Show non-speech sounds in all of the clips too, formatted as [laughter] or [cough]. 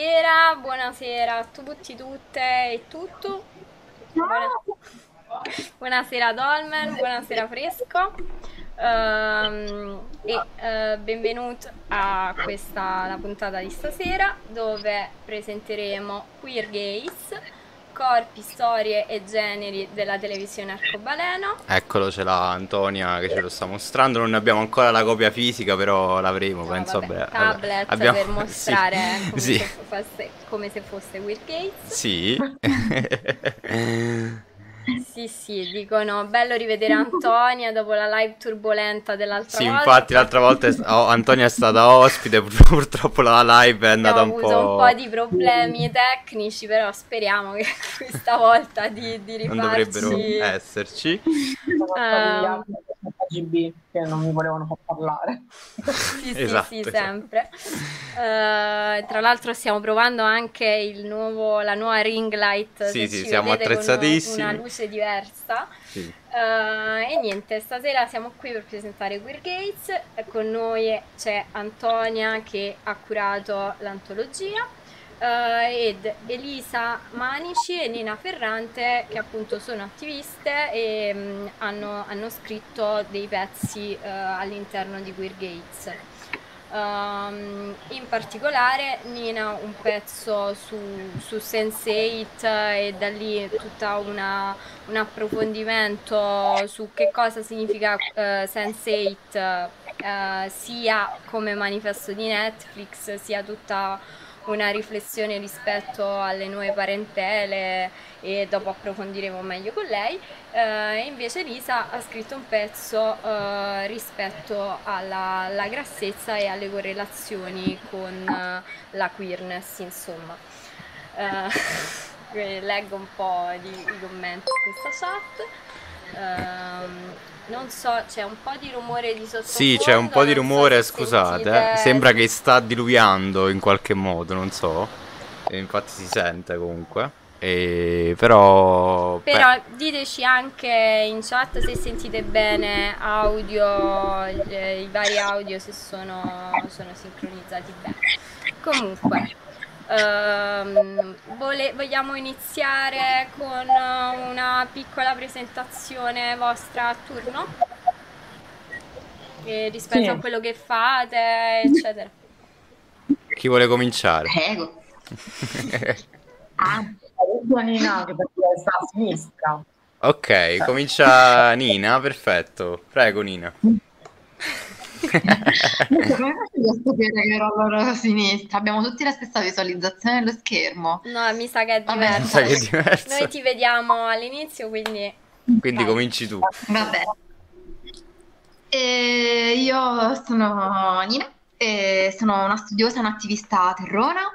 Buonasera, buonasera a tutti, tutte e tutto. Buona- Buonasera Dolmen, buonasera Fresco. Ehm, e eh, benvenuti a questa la puntata di stasera dove presenteremo Queer Gays, corpi, storie e generi della televisione arcobaleno. Eccolo, ce l'ha Antonia che ce lo sta mostrando. Non ne abbiamo ancora la copia fisica, però l'avremo, No, penso. vabbè, vabbè, tablet abbiamo- [laughs] per mostrare Sì, come, sì, se fosse, come se fosse Queer Gays. sì. [laughs] [laughs] Sì, sì, dicono bello rivedere Antonia dopo la live turbolenta dell'altra Sì, volta. infatti l'altra volta è- oh, Antonia è stata ospite, pur- [laughs] purtroppo la live è andata Abbiamo un avuto po'... un po' di problemi tecnici, però speriamo che [laughs] questa volta di, di Non dovrebbero rifarci. esserci. Sono RGB che non mi volevano far parlare. Sì, sì, Esatto, sì, esatto. sempre. Eh, tra l'altro stiamo provando anche il nuovo, la nuova ring light, Sì, sì, siamo vedete, con attrezzatissimi. una luce diversa. Sì. Eh, e niente, stasera siamo qui per presentare Queer Gates. e Con noi c'è Antonia che ha curato l'antologia. Eh, ed Elisa Manici e Nina Ferrante che appunto sono attiviste e mh, hanno, hanno scritto dei pezzi eh, all'interno di Queer Gates. Um, in particolare Nina un pezzo su, su Sense8 e da lì tutta una, un approfondimento su che cosa significa eh, Sense8 eh, sia come manifesto di Netflix sia tutta una riflessione rispetto alle nuove parentele e dopo approfondiremo meglio con lei. Eh, invece Lisa ha scritto un pezzo eh, rispetto alla, alla grassezza e alle correlazioni con eh, la queerness, insomma. Eh, [laughs] leggo un po' di, i commenti in questa chat. Non so, c'è un po' di rumore di sottofondo. Sì, c'è un po' di so rumore, se scusate. sentite- eh. Sembra che sta diluviando in qualche modo, non so. E infatti si sente comunque. E però... beh, Però diteci anche in chat se sentite bene audio, eh, i vari audio se sono, sono sincronizzati bene. Comunque, ehm, vole- vogliamo iniziare con una piccola presentazione vostra a turno? Eh, rispetto Sì. a quello che fate, eccetera. chi vuole cominciare? Prego. [laughs] Ah, Nina che perché sta a sinistra. ok, comincia Nina, perfetto. Prego Nina. Come facevo a sapere che ero alla loro sinistra? Abbiamo tutti la stessa visualizzazione dello schermo. No, mi sa che è diverso. sa che è diverso. Noi ti vediamo all'inizio, quindi Quindi Vai. cominci tu. Vabbè. E io sono Nina, e sono una studiosa, un'attivista terrona.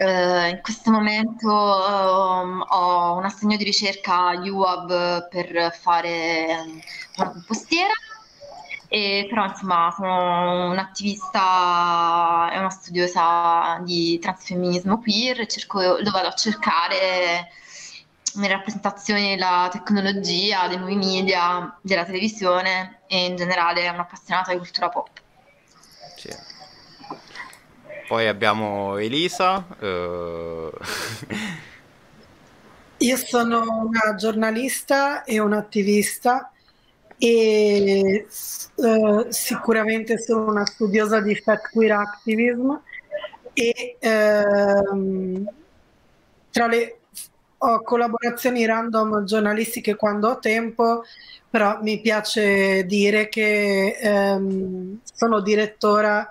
Eh, in questo momento ehm, ho un assegno di ricerca a UAB per fare ehm, una compostiera. E, però insomma sono un'attivista e una studiosa di transfemminismo queer, cerco, lo vado a cercare nelle rappresentazioni della tecnologia, dei nuovi media, della televisione e in generale un'appassionata di cultura pop. Sì. Poi abbiamo Elisa. eh, [laughs] Io sono una giornalista e un'attivista e eh, sicuramente sono una studiosa di fat queer activism e ehm, tra le ho collaborazioni random giornalistiche quando ho tempo, però mi piace dire che ehm, sono direttora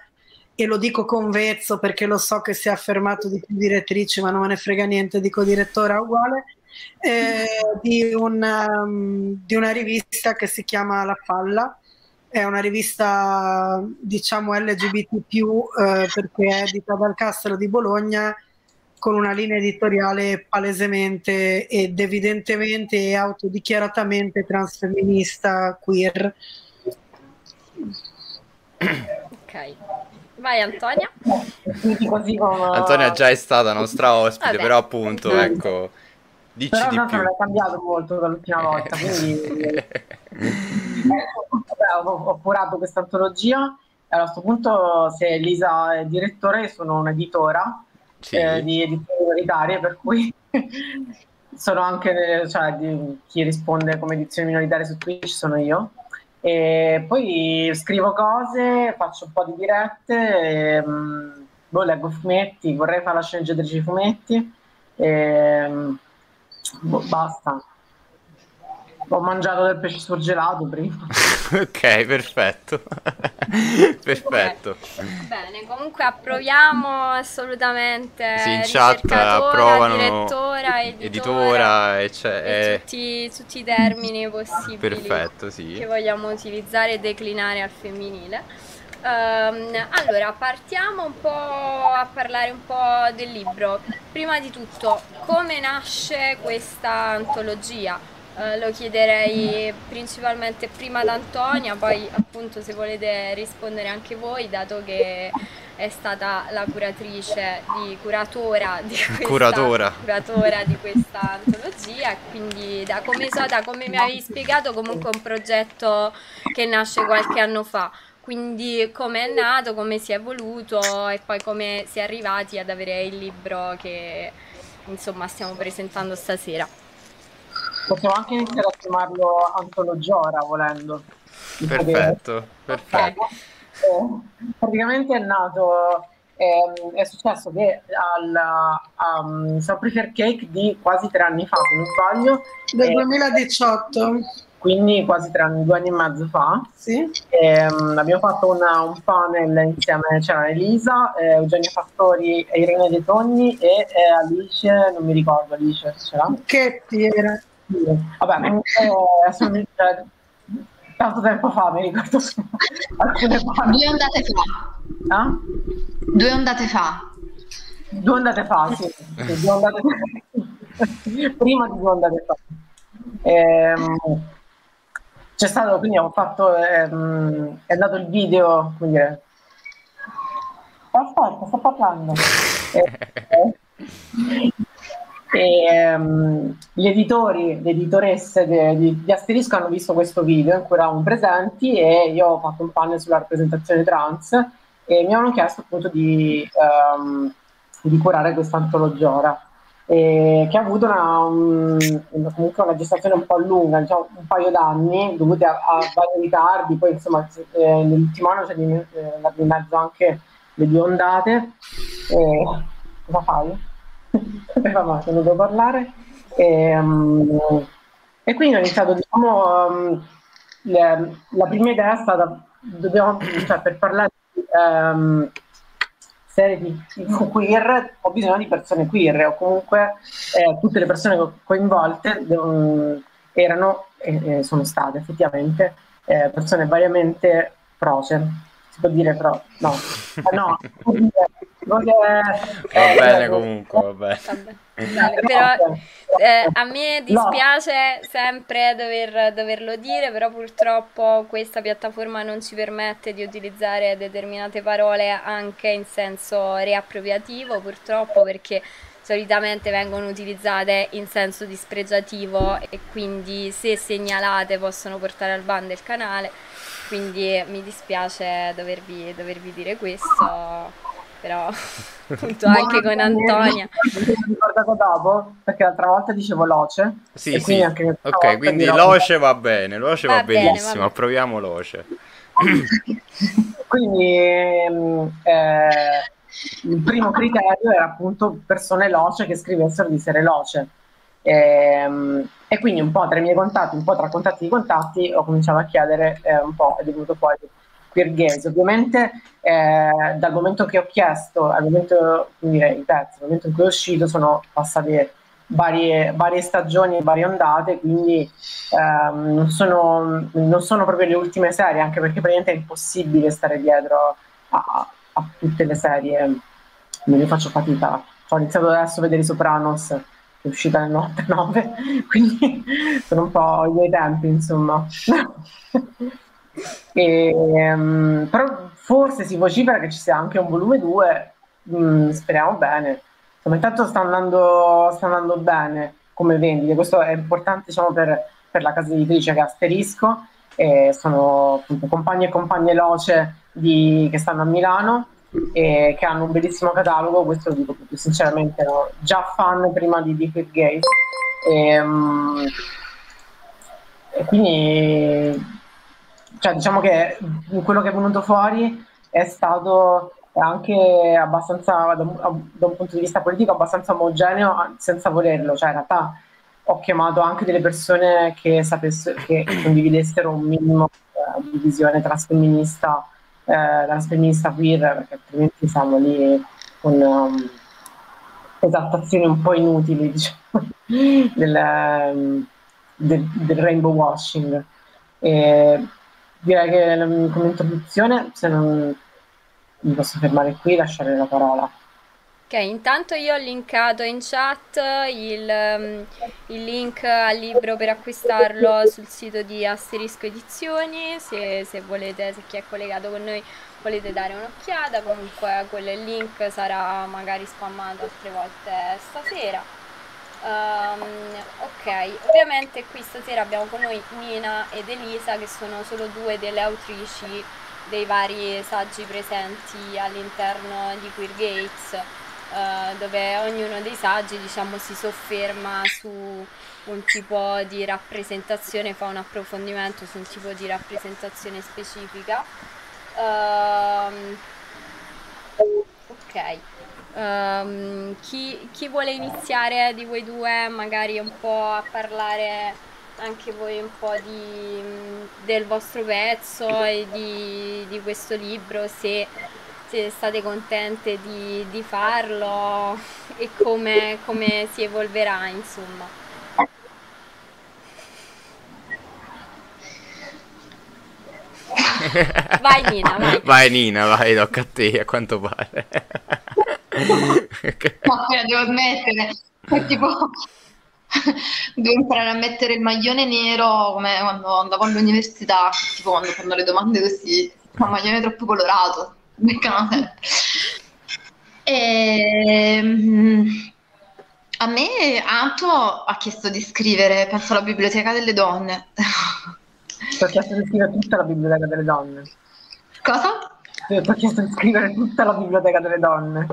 e lo dico con vezzo perché lo so che si è affermato di più direttrici, ma non me ne frega niente, dico direttora uguale, eh, di, un, um, di una rivista che si chiama La Falla. È una rivista, diciamo, LGBT, eh, perché è edita dal Castello di Bologna con una linea editoriale palesemente ed evidentemente e autodichiaratamente transfemminista queer. ok. Vai Antonia. Antonia già è stata nostra ospite, Vabbè. però appunto, ecco, dici Però di più. non è cambiato molto dall'ultima [laughs] volta, quindi ho, ho curato questa antologia e a questo punto se Elisa è direttore sono un'editora Sì. eh, di edizioni minoritarie, per cui [laughs] sono anche, cioè, di, chi risponde come edizioni minoritarie su Twitch sono io. E poi scrivo cose, faccio un po' di dirette, e, mm, boh, leggo fumetti, vorrei fare la sceneggiatrice di fumetti, e, boh, basta. Ho mangiato del pesce surgelato prima. [laughs] ok, perfetto. [laughs] perfetto. Bene, comunque approviamo assolutamente Sì, in chat approvano direttora, editora, editora e e eh, tutti, tutti i termini possibili Perfetto, che sì. vogliamo utilizzare e declinare al femminile. Ehm, allora, partiamo un po' a parlare un po' del libro. Prima di tutto, come nasce questa antologia? Eh, lo chiederei principalmente prima ad Antonia, poi appunto se volete rispondere anche voi, dato che è stata la curatrice di curatora di questa, Curatora. curatora di questa antologia, quindi da come so, da come mi avevi spiegato, comunque è un progetto che nasce qualche anno fa. Quindi come è nato, come si è evoluto e poi come si è arrivati ad avere il libro che insomma stiamo presentando stasera. Possiamo anche iniziare a chiamarlo Antologiora volendo. Perfetto, perfetto. Eh, praticamente è nato, ehm, è successo che al um, Sopri Fair Cake di quasi tre anni fa, se non sbaglio, Del eh, 2018, quindi quasi tre anni, due anni e mezzo fa, sì. ehm, abbiamo fatto una- un panel insieme, c'era Elisa, eh, Eugenio Fattori e Irene De Togni e eh, Alice, non mi ricordo Alice, c'era? Chetti era. Sì. Vabbè, comunque cioè, tanto tempo fa mi ricordo solo [laughs] alcune parti. Due ondate fa. Ah? Due ondate fa. Due ondate fa, sì. Sì, due ondate fa. [laughs] Prima di due ondate fa. Ehm, c'è stato, quindi ho fatto, ehm, è andato il video, come dire, aspetta, sto parlando. Eh, [laughs] e, ehm, gli editori, le editoresse de- di, di Asterisco hanno visto questo video in cui eravamo presenti e io ho fatto un panel sulla rappresentazione trans e mi hanno chiesto appunto di, ehm, di curare questa antologia eh, che ha avuto una, un- comunque una gestazione un po' lunga, diciamo un paio d'anni, dovute a, a vari ritardi, poi insomma eh, nell'ultimo anno c'è di, eh, in mezzo anche le due ondate. E, cosa fai? [laughs] Male, non devo parlare. E, mm, e quindi ho iniziato, diciamo, mm, le- la prima idea è stata, dobbiamo, cioè, per parlare di ehm, serie di queer, ho bisogno di persone queer, o comunque eh, tutte le persone co- coinvolte erano e e sono state effettivamente eh, persone variamente proce. Si può dire pro, no, Ah, no, Va eh, bene comunque, va bene. Però eh, a me dispiace sempre dover, doverlo dire, però purtroppo questa piattaforma non ci permette di utilizzare determinate parole anche in senso riappropriativo, purtroppo perché solitamente vengono utilizzate in senso dispregiativo e quindi se segnalate possono portare al ban del canale. Quindi mi dispiace dovervi, dovervi dire questo, però [laughs] appunto anche con Antonia. Ricordato dopo, perché l'altra volta dicevo loce. Sì, sì. quindi Ok, quindi Loce va bene, Loce va, Va bene, benissimo, va bene. approviamo Loce. [coughs] Quindi ehm, eh, il primo criterio era appunto persone loce che scrivessero di serie loce. Ehm, e quindi un po' tra i miei contatti, un po' tra contatti di contatti, ho cominciato a chiedere eh, un po' è venuto queer gaze. Ovviamente eh, dal momento che ho chiesto al momento, come dire, i pezzi, al momento in cui è uscito sono passate varie, varie stagioni e varie ondate, quindi ehm, non, sono, non sono proprio le ultime serie, anche perché praticamente è impossibile stare dietro a, a tutte le serie, non ne faccio fatica. Ho iniziato adesso a vedere i Sopranos, è uscita nel 99, [laughs] quindi sono un po' i miei tempi, insomma. [laughs] E, ehm, però forse si vocifera che ci sia anche un volume 2, mm, speriamo bene. Insomma, intanto sta andando, sta andando bene come vendite, questo è importante diciamo, per, per la casa editrice che Asterisco, e sono appunto compagni e compagne loce di- che stanno a Milano e che hanno un bellissimo catalogo, questo lo dico sinceramente, ero già fan prima di Deep Gates. E, um, e quindi cioè, diciamo che quello che è venuto fuori è stato anche abbastanza, da un, da un punto di vista politico, abbastanza omogeneo senza volerlo. Cioè, in realtà ho chiamato anche delle persone che, sapessero, che condividessero un minimo eh, di visione transfemminista, eh, transfemminista queer, perché altrimenti siamo lì con um, esaltazioni un po' inutili [laughs] diciamo, del, um, del, del, rainbow washing. E direi che come introduzione, se non mi posso fermare qui lasciare la parola. Ok, intanto io ho linkato in chat il, um, il, link al libro per acquistarlo sul sito di Asterisco Edizioni, se, se, volete, se chi è collegato con noi volete dare un'occhiata, comunque quel link sarà magari spammato altre volte stasera. Um, ok, ovviamente qui stasera abbiamo con noi Nina ed Elisa che sono solo due delle autrici dei vari saggi presenti all'interno di Queer Gates uh, dove ognuno dei saggi diciamo si sofferma su un tipo di rappresentazione, fa un approfondimento su un tipo di rappresentazione specifica. Uh, ok. Um, chi, chi, vuole iniziare di voi due magari un po' a parlare anche voi un po' di, del vostro pezzo e di, di questo libro se, se state contente di, di farlo e come, come si evolverà insomma. vai Nina, vai. [laughs] Vai Nina, vai, tocca a te, a quanto pare. [laughs] no, la devo smettere. È tipo, [laughs] devo imparare a mettere il maglione nero come quando andavo all'università, tipo quando fanno le domande così, un maglione troppo colorato, sempre. [laughs] E, ehm, a me Anto ha chiesto di scrivere, penso, la biblioteca delle donne. Ti ho chiesto di scrivere tutta la biblioteca delle donne. Cosa? Ti ho chiesto di scrivere tutta la biblioteca delle donne.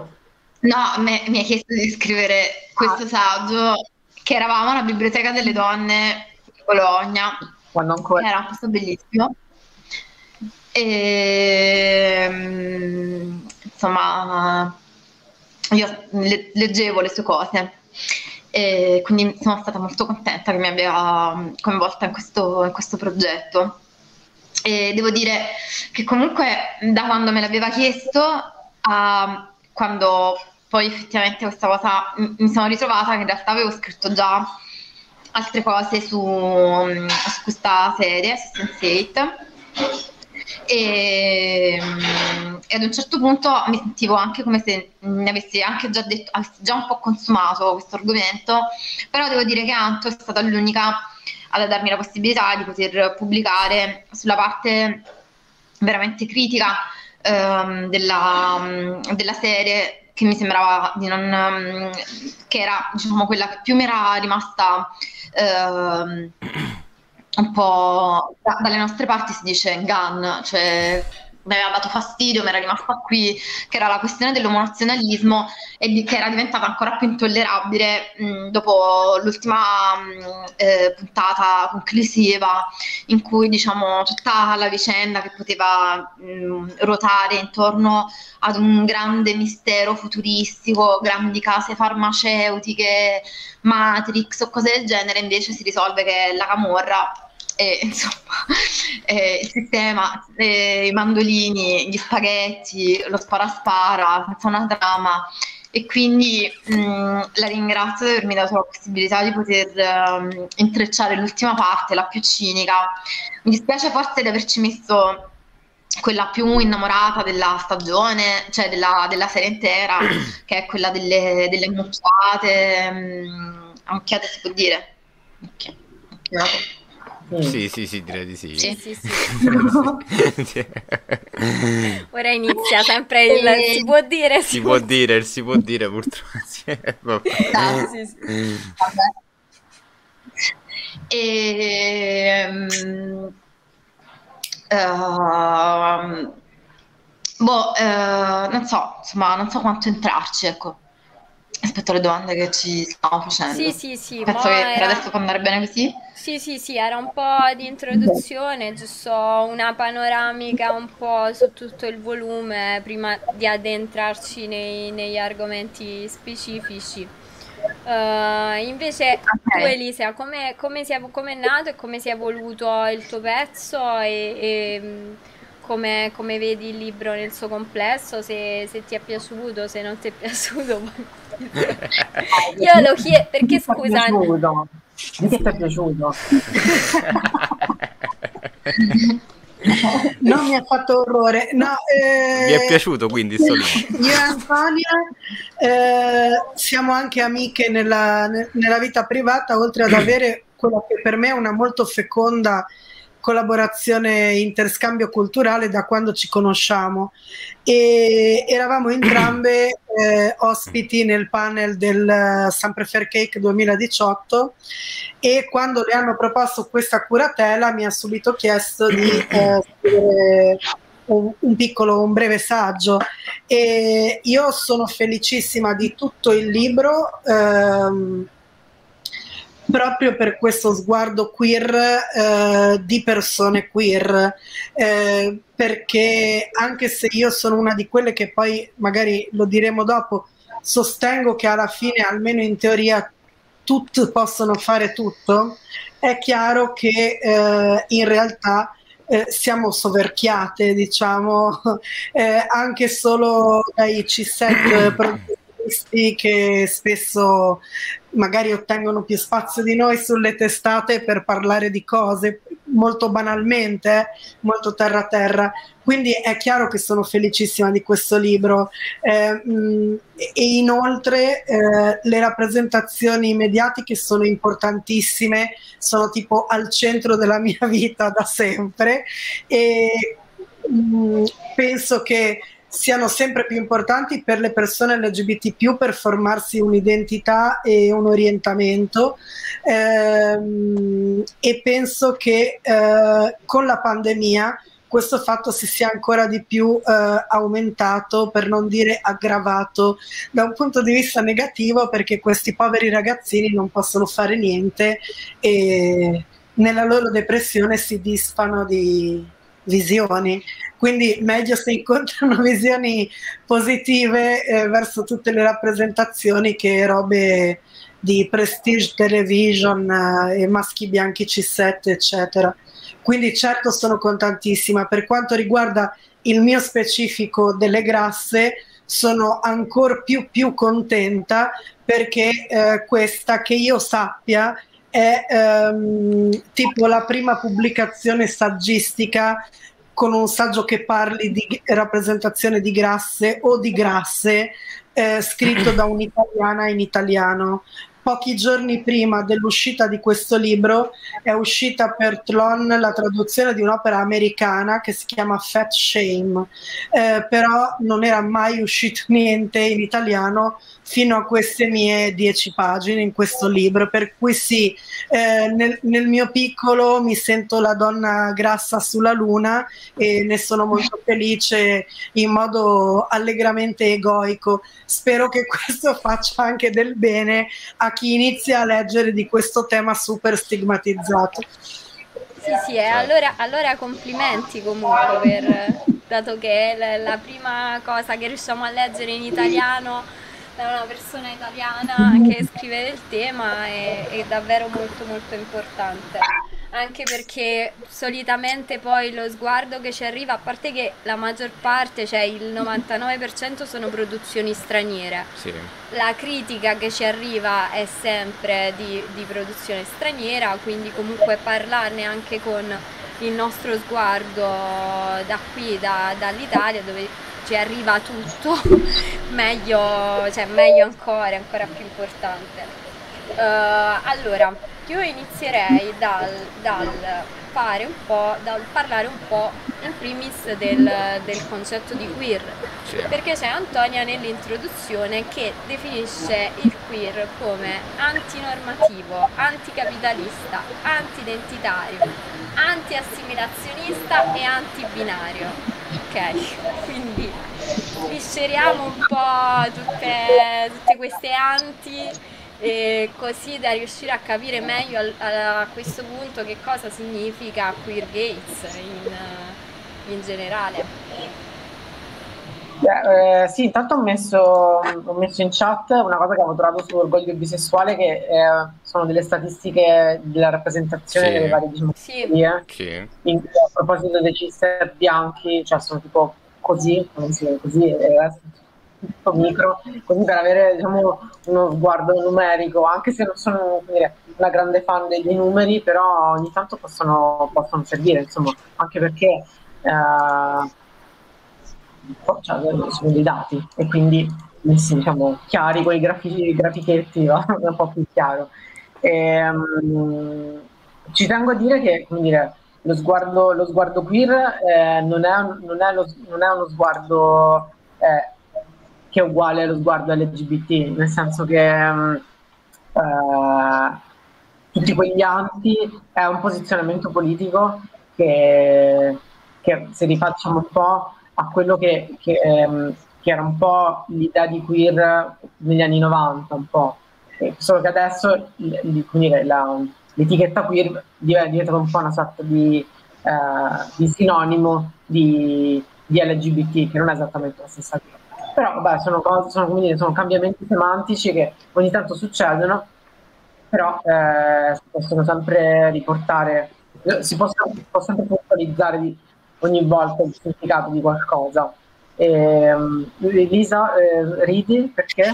No, me, mi ha chiesto di scrivere questo ah. saggio, che eravamo alla Biblioteca delle Donne di Bologna. Quando ancora? Era questo bellissimo. E, ehm, insomma, io le, leggevo le sue cose e quindi sono stata molto contenta che mi abbia coinvolta in questo, in questo progetto. E devo dire che comunque da quando me l'aveva chiesto a quando poi effettivamente questa cosa mi sono ritrovata che in realtà avevo scritto già altre cose su, su questa serie, su Sense8 e, e, ad un certo punto mi sentivo anche come se ne avessi anche già detto, già un po' consumato questo argomento, però devo dire che Anto è stata l'unica a darmi la possibilità di poter pubblicare sulla parte veramente critica ehm, della, della serie che mi sembrava di non um, che era diciamo quella che più mi era rimasta uh, un po' da, dalle nostre parti si dice gun, cioè mi aveva dato fastidio, mi era rimasta qui, che era la questione dell'omonazionalismo e di, che era diventata ancora più intollerabile mh, dopo l'ultima mh, eh, puntata conclusiva in cui diciamo tutta la vicenda che poteva mh, ruotare intorno ad un grande mistero futuristico, grandi case farmaceutiche, Matrix o cose del genere, invece si risolve che la camorra e [laughs] insomma eh, il sistema, eh, i mandolini, gli spaghetti, lo spara-spara, senza una trama e quindi mh, mm, la ringrazio di avermi dato la possibilità di poter um, intrecciare l'ultima parte, la più cinica. Mi dispiace forse di averci messo quella più innamorata della stagione, cioè della, della serie intera, [clears throat] che è quella delle, delle mucchiate, um, mucchiate si può dire? Okay. Okay. Sì, sì, sì, direi di sì. Sì, sì, sì. [laughs] Ora inizia sempre il si può dire. Si, si può dire, si può dire purtroppo. [laughs] Ah, sì, sì. Vabbè. E, um, uh, Boh, eh, non so, insomma, non so quanto entrarci, ecco, rispetto alle domande che ci stiamo facendo. Sì, sì, sì, Penso che per era... adesso può andare bene così. Sì, sì, sì, era un po' di introduzione, giusto una panoramica un po' su tutto il volume prima di addentrarci nei- negli argomenti specifici. Eh, invece tu Ok. Elisa, come, come, è, come è nato e come si è evoluto il tuo pezzo e, e, mh, come, come vedi il libro nel suo complesso, se, se ti è piaciuto, se non ti è piaciuto. [laughs] Io lo chiedo perché Mi scusa. Mi è piaciuto. [laughs] Non mi ha fatto orrore. No, Vi è eh, piaciuto quindi sto? Io e Antonia eh, siamo anche amiche nella, ne- nella vita privata, oltre ad avere quella che per me è una molto feconda collaborazione interscambio culturale da quando ci conosciamo. E eravamo entrambe [clears throat] eh, ospiti nel panel del eh, Sempre Fair Cake 2018 e quando le hanno proposto questa curatela mi ha subito chiesto di [clears throat] eh, scrivere un, un piccolo, un breve saggio. E io sono felicissima di tutto il libro ehm, proprio per questo sguardo queer eh, di persone queer eh, perché anche se io sono una di quelle che poi magari lo diremo dopo sostengo che alla fine almeno in teoria tutti possono fare tutto è chiaro che eh, in realtà eh, siamo soverchiate, diciamo, [laughs] eh, anche solo dai C7 [coughs] professionisti che spesso magari ottengono più spazio di noi sulle testate per parlare di cose molto banalmente, eh, molto terra terra. Quindi è chiaro che sono felicissima di questo libro eh, e inoltre eh, le rappresentazioni mediatiche sono importantissime, sono tipo al centro della mia [laughs] vita da sempre e mh, penso che siano sempre più importanti per le persone LGBT per formarsi un'identità e un orientamento. Ehm, e penso che eh, con la pandemia questo fatto si sia ancora di più eh, aumentato, per non dire aggravato, da un punto di vista negativo perché questi poveri ragazzini non possono fare niente e nella loro depressione si disfano di visioni. Quindi meglio se incontrano [laughs] visioni positive eh, verso tutte le rappresentazioni che robe di prestige television eh, e maschi bianchi C7, eccetera. Quindi certo sono contentissima. Per quanto riguarda il mio specifico delle grasse, sono ancora più, più contenta perché eh, questa che io sappia è ehm, tipo la prima pubblicazione saggistica con un saggio che parli di rappresentazione di grasse o di grasse eh, scritto da un'italiana in italiano. Pochi giorni prima dell'uscita di questo libro è uscita per Tlon la traduzione di un'opera americana che si chiama Fat Shame, eh, però non era mai uscito [laughs] niente in italiano fino a queste mie dieci pagine in questo libro, per cui sì, eh, nel, nel, mio piccolo mi sento la donna grassa sulla luna e ne sono molto felice in modo allegramente egoico. Spero che questo faccia anche del bene a chi inizia a leggere di questo tema super stigmatizzato. Sì, sì, e allora, allora complimenti comunque per, dato che è la, la prima cosa che riusciamo a leggere in italiano da una persona italiana che [laughs] scrive del tema è, è, davvero molto molto importante anche perché solitamente poi lo sguardo che ci arriva a parte che la maggior parte cioè il 99% sono produzioni straniere sì. la critica che ci arriva è sempre di, di produzione straniera quindi comunque parlarne anche con il nostro sguardo da qui da, dall'Italia dove ci arriva tutto, [laughs] meglio, cioè, meglio ancora, ancora più importante. Uh, allora, io inizierei dal, dal, fare un po', dal parlare un po' in primis del, del concetto di queer, Sì. perché c'è Antonia nell'introduzione che definisce il queer come antinormativo, anticapitalista, antidentitario, anti-assimilazionista e anti-binario. Ok, quindi svisceriamo un po' tutte, tutte queste anti e così da riuscire a capire meglio a, a questo punto che cosa significa Queer Gates in, in generale. Eh, sì, intanto ho messo, ho messo, in chat una cosa che avevo trovato su Orgoglio Bisessuale, che eh, sono delle statistiche della rappresentazione sì. delle varie diciamo, sì. eh. In, a proposito dei cisser bianchi, cioè sono tipo così, così, così eh, tutto micro, così per avere diciamo, uno sguardo numerico, anche se non sono dire, una grande fan dei numeri, però ogni tanto possono, possono servire, insomma, anche perché eh, cioè, sono dei dati e quindi messi diciamo, chiari quei grafici, grafichetti, [laughs] va un po' più chiaro. E, um, ci tengo a dire che dire, lo, sguardo, lo sguardo queer eh, non, è, non, è lo, non, è, uno sguardo eh, che è uguale allo sguardo LGBT, nel senso che um, eh, tutti quegli anti è un posizionamento politico che, che se rifacciamo un po' a quello che, che, ehm, che, era un po' l'idea di queer negli anni 90, un po'. E solo che adesso dire, la, l'etichetta queer diventa un po' una sorta di, eh, di sinonimo di, di, LGBT, che non è esattamente la stessa cosa. Però vabbè, sono, cose, sono, dire, sono cambiamenti semantici che ogni tanto succedono, però eh, si possono sempre riportare, si può, si può sempre puntualizzare di, ogni volta il significato di qualcosa. E, Elisa, eh, ridi perché?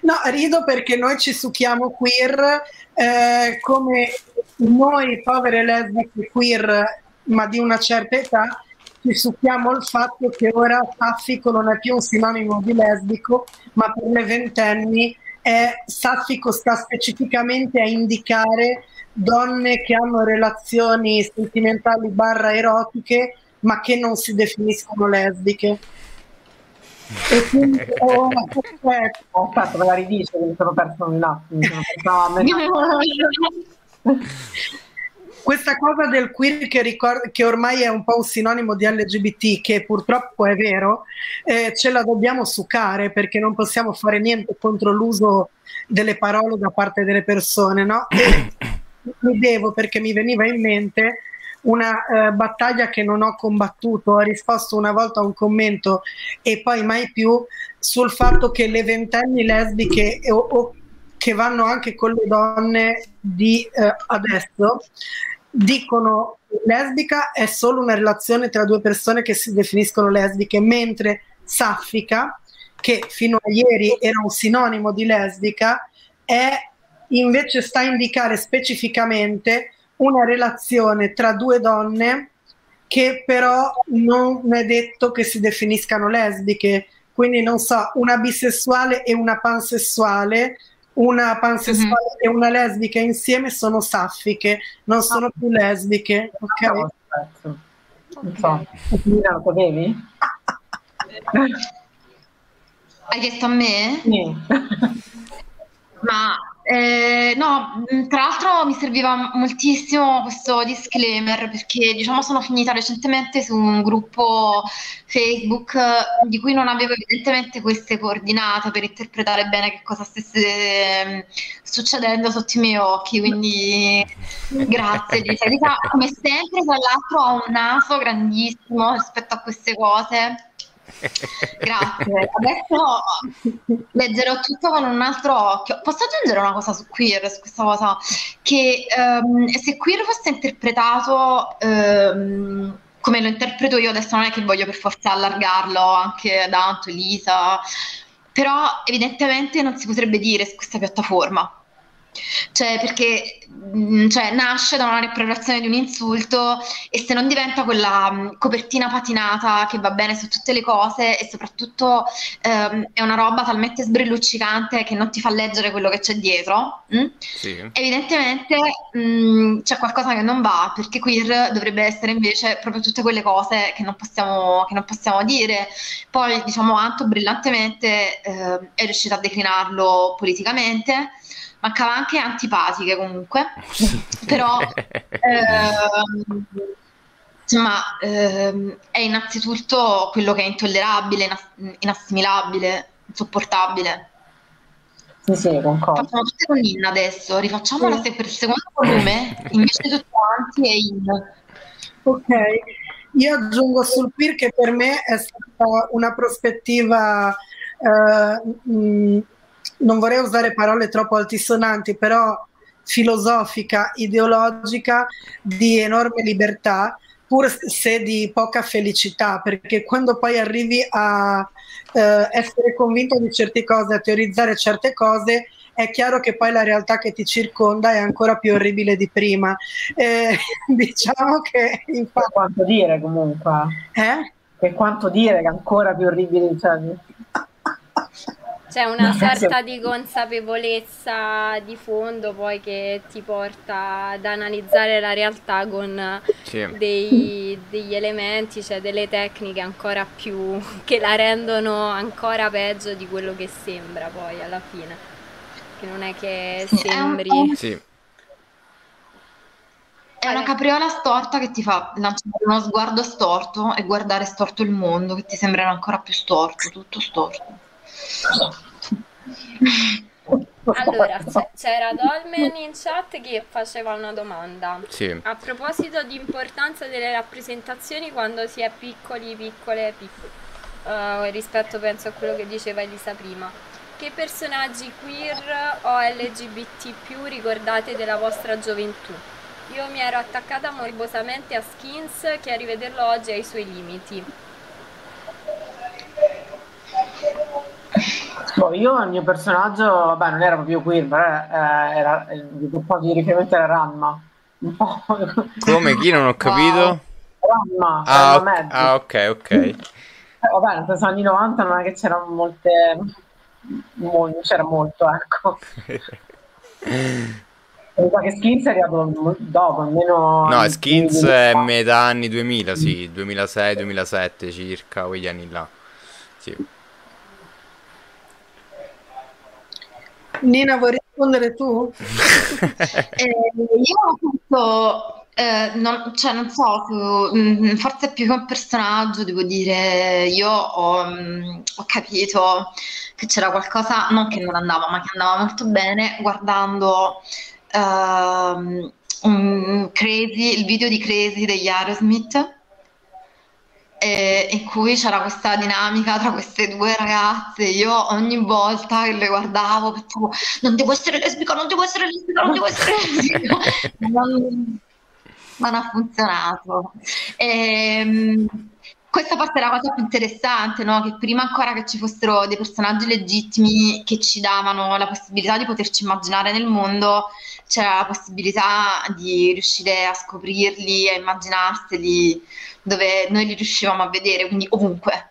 No, rido perché noi ci succhiamo queer eh, come noi povere lesbiche queer, ma di una certa età, ci succhiamo il fatto che ora saffico non è più un sinonimo di lesbico, ma per le ventenni è saffico sta specificamente a indicare donne che hanno relazioni sentimentali barra erotiche ma che non si definiscono lesbiche. E quindi [laughs] oh, aspetta, aspetta, me la ridice che mi sono perso un attimo. [laughs] Questa cosa del queer che, ricord- che, ormai è un po' un sinonimo di LGBT, che purtroppo è vero, eh, ce la dobbiamo succare perché non possiamo fare niente contro l'uso delle parole da parte delle persone, no? E [coughs] mi devo perché mi veniva in mente una eh, battaglia che non ho combattuto, ho risposto una volta a un commento e poi mai più sul fatto che le ventenni lesbiche o, o che vanno anche con le donne di eh, adesso dicono lesbica è solo una relazione tra due persone che si definiscono lesbiche, mentre saffica, che fino a ieri era un sinonimo di lesbica, è invece sta a indicare specificamente una relazione tra due donne che però non è detto che si definiscano lesbiche, quindi non so, una bisessuale e una pansessuale, una pansessuale mm-hmm. e una lesbica insieme sono saffiche, non sono ah. più lesbiche, ok? No, non so, lo sapevi? Hai chiesto a me? Sì. Ma eh, no, mm, tra l'altro mi serviva moltissimo questo disclaimer perché diciamo sono finita recentemente su un gruppo Facebook eh, di cui non avevo evidentemente queste coordinate per interpretare bene che cosa stesse mm, succedendo sotto i miei occhi, quindi grazie Lisa. Lisa [laughs] come sempre tra l'altro ha un naso grandissimo rispetto a queste cose Grazie. [laughs] Adesso leggerò tutto con un altro occhio. Posso aggiungere una cosa su queer, su questa cosa? Che um, se queer fosse interpretato um, come lo interpreto io, adesso non è che voglio per forza allargarlo anche ad Anto, Elisa, però evidentemente non si potrebbe dire su questa piattaforma cioè, perché mm, cioè, nasce da una riprovazione di un insulto e se non diventa quella mm, copertina patinata che va bene su tutte le cose e soprattutto um, è una roba talmente sbrilluccicante che non ti fa leggere quello che c'è dietro, mm? sì. evidentemente c'è qualcosa che non va perché queer dovrebbe essere invece proprio tutte quelle cose che non possiamo, che non possiamo dire. Poi, diciamo, Anto brillantemente eh, è riuscito a declinarlo politicamente mancava anche antipatiche comunque, [laughs] però [laughs] ehm, insomma, ehm, è innanzitutto quello che è intollerabile, inas- inassimilabile, insopportabile. Sì, sì, concordo. Facciamo tutte con in adesso, rifacciamola se per il secondo volume, invece di tutti quanti è in. Ok, io aggiungo sul PIR che per me è stata una prospettiva, eh, mh, non vorrei usare parole troppo altisonanti, però filosofica, ideologica, di enorme libertà, pur se di poca felicità, perché quando poi arrivi a eh, essere convinto di certe cose, a teorizzare certe cose, è chiaro che poi la realtà che ti circonda è ancora più orribile di prima. Eh, [laughs] diciamo che infatti... Quanto dire comunque. Eh? Che quanto dire che è ancora più orribile. Cioè... C'è una sorta di consapevolezza di fondo poi che ti porta ad analizzare la realtà con sì. dei, degli elementi, cioè delle tecniche ancora più [laughs] che la rendono ancora peggio di quello che sembra poi alla fine. Che non è che sembri. È, un... sì. è una capriola storta che ti fa lanciare uno sguardo storto e guardare storto il mondo, che ti sembrerà ancora più storto, tutto storto. Allora, c'era Dolmen in chat che faceva una domanda. Sì. A proposito di importanza delle rappresentazioni quando si è piccoli, piccole, piccole uh, rispetto penso a quello che diceva Elisa prima. Che personaggi queer o LGBT ricordate della vostra gioventù? Io mi ero attaccata morbosamente a Skins che a rivederlo oggi ha i suoi limiti. Boh, io il mio personaggio, vabbè, non era proprio queer, però eh, era, il gruppo di riferimento era Ranma. Po'. Come? Chi non ho capito? Ranma, ah, Ranma ok, ah, ok, ok. Eh, vabbè, nel senso anni 90 non è che c'erano molte... Mo, c'era molto, ecco. [laughs] Che Skins è arrivato dopo, almeno... No, Skins è metà anni 2000, sì, 2006-2007 circa, quegli anni là. Sì. Nina, vuoi rispondere tu? [laughs] eh, io appunto, eh, non, cioè, non so, mm, forse più che un personaggio, devo dire, io ho, mm, ho, capito che c'era qualcosa, non che non andava, ma che andava molto bene guardando uh, um, Crazy, il video di Crazy degli Aerosmith eh, in cui c'era questa dinamica tra queste due ragazze. Io ogni volta che le guardavo pensavo non devo essere lesbica, non devo essere lesbica, non devo essere lesbica. [laughs] non, non ha funzionato. E, ehm, questa forse è la cosa più interessante, no? che prima ancora che ci fossero dei personaggi legittimi che ci davano la possibilità di poterci immaginare nel mondo, c'era la possibilità di riuscire a scoprirli, a immaginarseli dove noi li riuscivamo a vedere, quindi ovunque.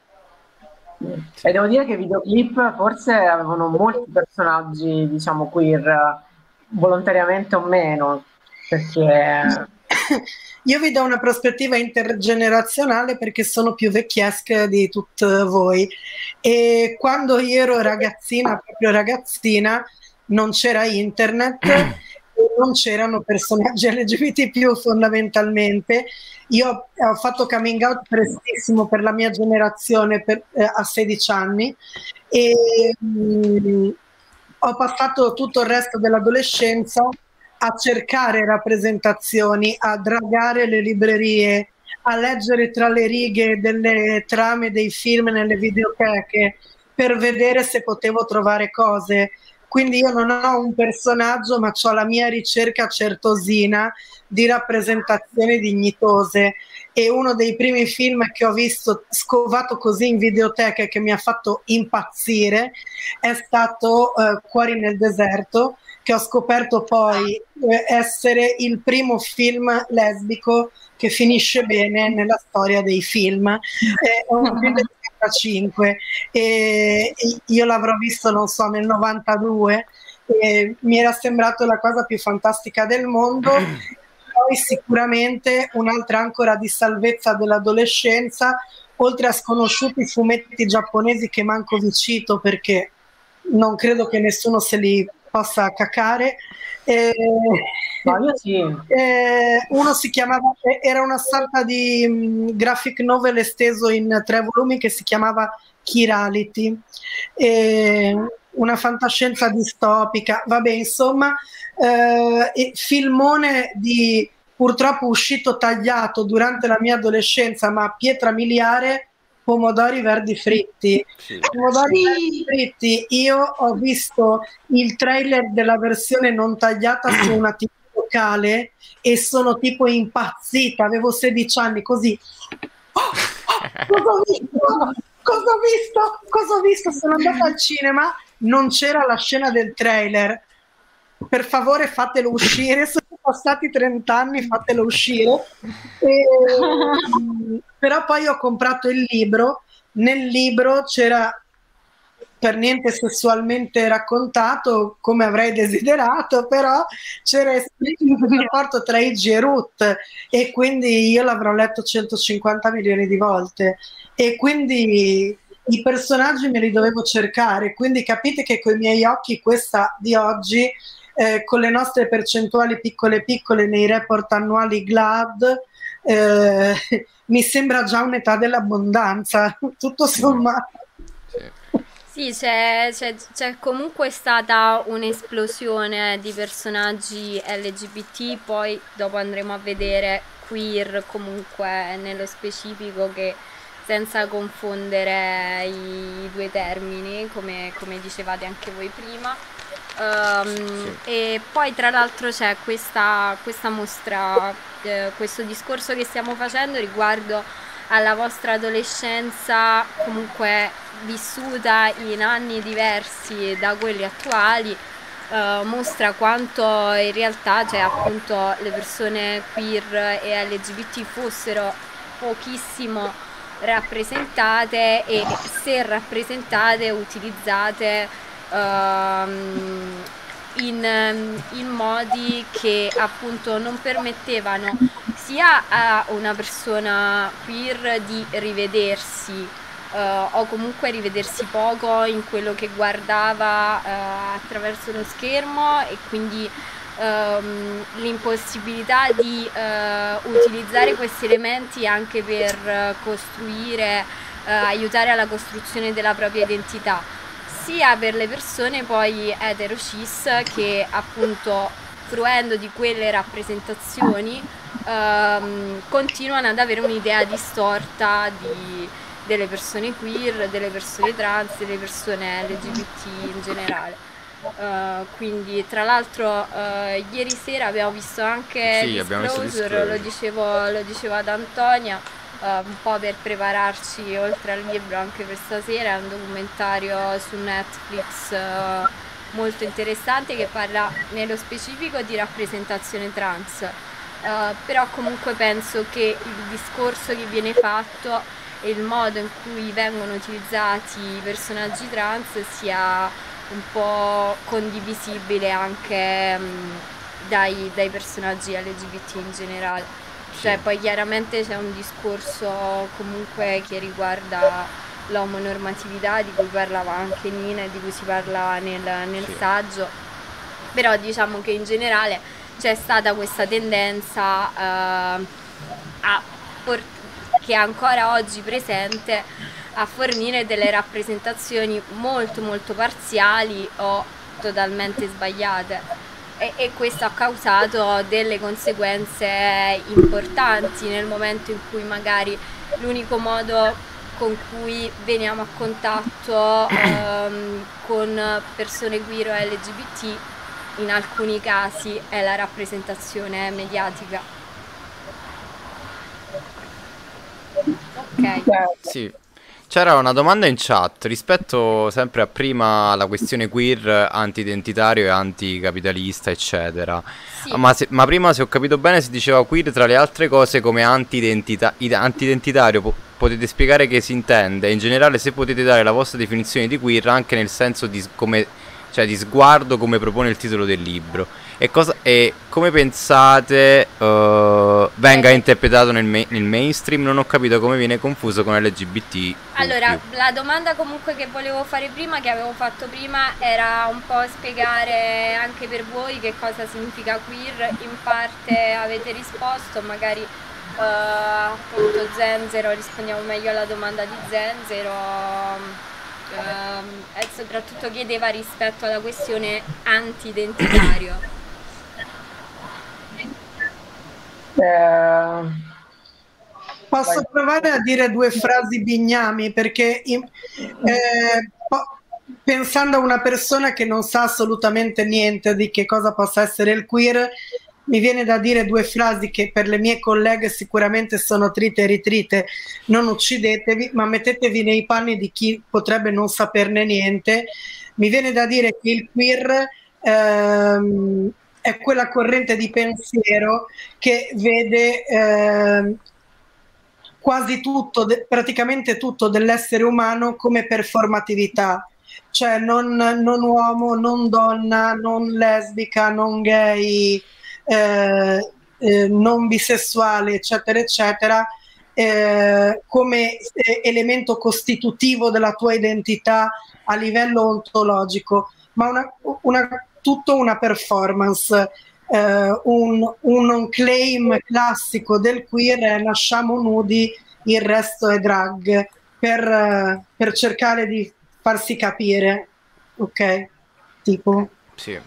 E devo dire che i videoclip forse avevano molti personaggi, diciamo, queer, volontariamente o meno, perché... [coughs] Io vi do una prospettiva intergenerazionale perché sono più vecchiesca di tutti voi e quando io ero ragazzina, proprio ragazzina, non c'era internet [coughs] non c'erano personaggi LGBT fondamentalmente. Io ho fatto coming out prestissimo per la mia generazione per, eh, a 16 anni e mh, mm, ho passato tutto il resto dell'adolescenza a cercare rappresentazioni, a dragare le librerie, a leggere tra le righe delle trame dei film nelle videoteche per vedere se potevo trovare cose quindi io non ho un personaggio, ma ho la mia ricerca certosina di rappresentazioni dignitose. E uno dei primi film che ho visto scovato così in videoteca e che mi ha fatto impazzire è stato uh, Cuori nel deserto, che ho scoperto poi eh, essere il primo film lesbico che finisce bene nella storia dei film. È un [laughs] film 95 e io l'avrò visto, non so, nel 92 e mi era sembrato la cosa più fantastica del mondo. [clears throat] Poi sicuramente un'altra ancora di salvezza dell'adolescenza, oltre a sconosciuti fumetti giapponesi che manco vi cito perché non credo che nessuno se li possa cacare. Eh, No, sì. eh, uno si chiamava, era una sorta di mh, graphic novel esteso in tre volumi che si chiamava Chirality, eh, una fantascienza distopica, vabbè, insomma, eh, filmone di purtroppo uscito tagliato durante la mia adolescenza, ma pietra miliare, pomodori verdi fritti. Sì. Pomodori Sì. verdi fritti, io ho visto il trailer della versione non tagliata su una TV locale e sono tipo impazzita, avevo 16 anni così. Oh, oh, cosa ho visto? Cosa ho visto? Cosa ho visto? Sono andata al cinema, non c'era la scena del trailer. Per favore fatelo uscire, sono passati 30 anni, fatelo uscire. E, [laughs] però poi ho comprato il libro, nel libro c'era per niente sessualmente raccontato come avrei desiderato, però c'era il rapporto tra Iggy e Ruth e quindi io l'avrò letto 150 milioni di volte. E quindi i personaggi me li dovevo cercare, quindi capite che con i miei occhi questa di oggi, eh, con le nostre percentuali piccole piccole nei report annuali GLAD, eh, [laughs] mi sembra già un'età dell'abbondanza, [laughs] tutto sommato. Sì. Sì, c'è, c'è- c'è comunque stata un'esplosione di personaggi LGBT, poi dopo andremo a vedere queer comunque nello specifico che senza confondere i due termini, come, come dicevate anche voi prima. Ehm, E poi tra l'altro c'è questa, questa mostra, eh, questo discorso che stiamo facendo riguardo alla vostra adolescenza comunque vissuta in anni diversi da quelli attuali eh, mostra quanto in realtà cioè appunto le persone queer e LGBT fossero pochissimo rappresentate e se rappresentate utilizzate ehm, in, in modi che appunto non permettevano sia a una persona queer di rivedersi eh, o comunque rivedersi poco in quello che guardava eh, attraverso lo schermo e quindi ehm, l'impossibilità di eh, utilizzare questi elementi anche per costruire, aiutare alla costruzione della propria identità, sia per le persone poi etero cis che appunto fruendo di quelle rappresentazioni ehm, continuano ad avere un'idea distorta di- delle persone queer, delle persone trans, delle persone LGBT in generale. Eh, quindi tra l'altro eh, ieri sera abbiamo visto anche Sì, abbiamo visto Disclosure, lo Disclosure. dicevo, lo dicevo ad Antonia, un po' per prepararci oltre al libro anche per stasera, è un documentario su Netflix eh, molto interessante che parla nello specifico di rappresentazione trans. Eh, però comunque penso che il discorso che viene fatto e il modo in cui vengono utilizzati i personaggi trans sia un po' condivisibile anche mm, dai, dai personaggi LGBT in generale. Cioè, poi chiaramente c'è un discorso comunque che riguarda l'omonormatività di cui parlava anche Nina e di cui si parla nel, nel Sì. saggio, però diciamo che in generale c'è stata questa tendenza eh, a por- che è ancora oggi presente a fornire delle rappresentazioni molto molto parziali o totalmente sbagliate e, e questo ha causato delle conseguenze importanti nel momento in cui magari l'unico modo con cui veniamo a contatto ehm, con persone queer o LGBT in alcuni casi è la rappresentazione mediatica. Ok. Sì. C'era una domanda in chat rispetto sempre a prima alla questione queer, anti-identitario e anticapitalista, eccetera. Sì. Ma, se- ma prima, se ho capito bene, si diceva queer tra le altre cose come anti-identita- id- anti-identitario. Po- potete spiegare che si intende? In generale, se potete dare la vostra definizione di queer anche nel senso di come, cioè di sguardo come propone il titolo del libro. E, cosa, e come pensate uh, venga interpretato nel, ma- nel, mainstream? Non ho capito come viene confuso con LGBT. Allora, la domanda comunque che volevo fare prima, che avevo fatto prima, era un po' spiegare anche per voi che cosa significa queer. In parte avete risposto, magari uh, appunto Zenzero, rispondiamo meglio alla domanda di Zenzero. Uh, e soprattutto chiedeva rispetto alla questione anti-identitario. Eh, Posso vai. provare a dire due frasi bignami perché eh, pensando a una persona che non sa assolutamente niente di che cosa possa essere il queer, mi viene da dire due frasi che per le mie colleghe sicuramente sono trite e ritrite. Non uccidetevi, ma mettetevi nei panni di chi potrebbe non saperne niente. Mi viene da dire che il queer ehm, è quella corrente di pensiero che vede eh, quasi tutto, de- praticamente tutto dell'essere umano come performatività, cioè non, non uomo, non donna, non lesbica, non gay, eh, eh, non bisessuale, eccetera, eccetera, eh, come eh, elemento costitutivo della tua identità a livello ontologico, ma una, una tutto una performance. Eh, un, un claim classico del queer è nasciamo nudi, il resto è drag, per, per cercare di farsi capire, ok? Tipo. Sì.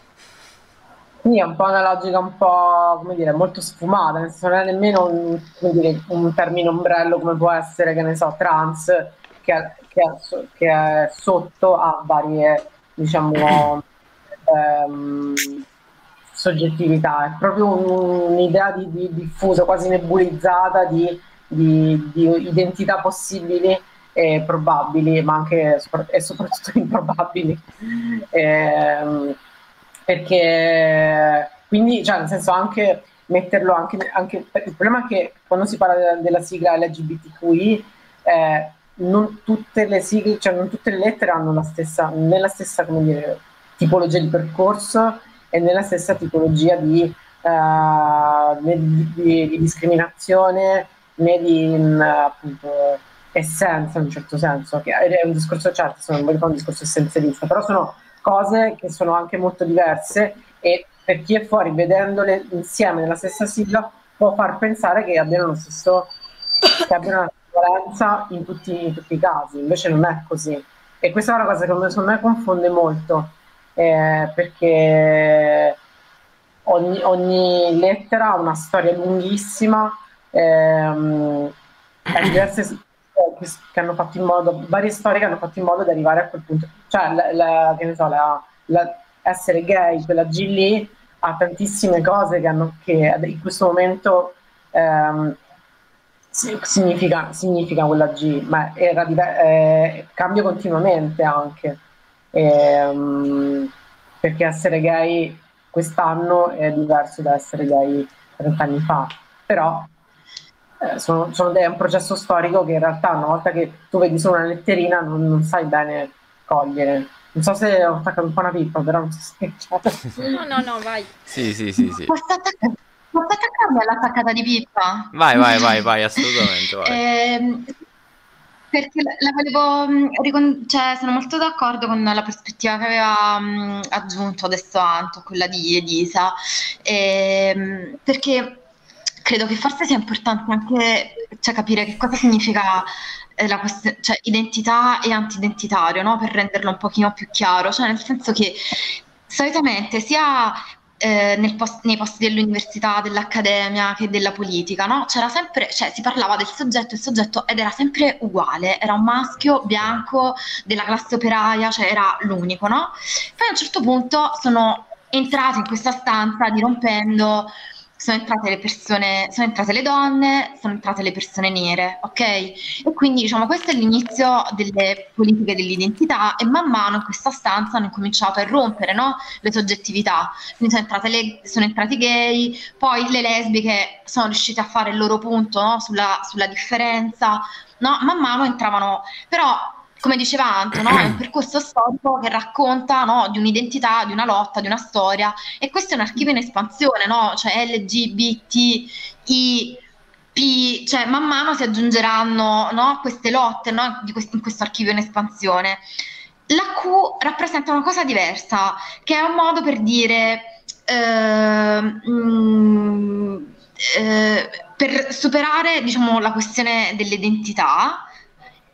Quindi è un po' una logica un po', come dire, molto sfumata, non è nemmeno un, dire, un termine ombrello come può essere, che ne so, trans, che è, che è, che è sotto a varie, diciamo, ehm, soggettività, è proprio un'idea di, di diffusa, quasi nebulizzata di, di, di identità possibili e probabili, ma anche e soprattutto [laughs] improbabili. Eh, perché quindi, cioè, nel senso, anche metterlo anche, anche il problema è che quando si parla della, della sigla LGBTQI, eh, non tutte le sigle, cioè non tutte le lettere hanno la stessa, nella stessa, come dire, tipologia di percorso e nella stessa tipologia di, uh, di, di, di discriminazione né di in, appunto, essenza in un certo senso, che è un discorso certo, non voglio fare un discorso essenzialista, però sono cose che sono anche molto diverse e per chi è fuori vedendole insieme nella stessa sigla può far pensare che abbiano lo stesso che abbiano una violenza in tutti, in tutti i casi, invece non è così. E questa è una cosa che secondo me confonde molto eh, perché ogni, ogni, lettera ha una storia lunghissima, ehm, diverse che hanno fatto in modo, varie storie che hanno fatto in modo di arrivare a quel punto, cioè la, la, che ne so, la, essere gay, quella G lì ha tantissime cose che, hanno, che in questo momento ehm, significa, significa quella G, ma era, eh, cambia continuamente anche ehm, perché essere gay quest'anno è diverso da essere gay 30 anni fa, però eh, sono, sono, è un processo storico che in realtà una volta che tu vedi solo una letterina non, non sai bene cogliere. Non so se ho attaccato un po' una pippa, però non so se... no, no, no, vai. Sì, sì, sì, sì. Posso, attac- posso attaccarmi all'attaccata di pippa? Vai, vai, vai, vai, assolutamente. Vai. Eh, perché la volevo, mm, cioè, sono molto d'accordo con la prospettiva che aveva um, aggiunto adesso Anto, quella di Elisa, ehm, perché credo che forse sia importante anche cioè, capire che cosa significa eh, la cioè, identità e antidentitario, no? per renderlo un pochino più chiaro, cioè nel senso che solitamente sia eh, post- nei posti dell'università, dell'accademia che della politica, no? C'era sempre, cioè si parlava del soggetto, il soggetto ed era sempre uguale, era un maschio bianco della classe operaia, cioè era l'unico, no? Poi a un certo punto sono entrati in questa stanza dirompendo sono entrate le persone, sono entrate le donne, sono entrate le persone nere, ok? E quindi diciamo questo è l'inizio delle politiche dell'identità e man mano in questa stanza hanno cominciato a rompere no? le soggettività. Quindi sono, entrate le, sono entrati gay, poi le lesbiche sono riuscite a fare il loro punto no? sulla, sulla differenza, no? Man mano entravano, però come diceva Anto, no? è un percorso storico che racconta no, di un'identità, di una lotta, di una storia e questo è un archivio in espansione, no? cioè LGBT, I, P, cioè man mano si aggiungeranno no, queste lotte no, questo, in questo archivio in espansione. La Q rappresenta una cosa diversa, che è un modo per dire... Eh, mm, eh, per superare diciamo, la questione dell'identità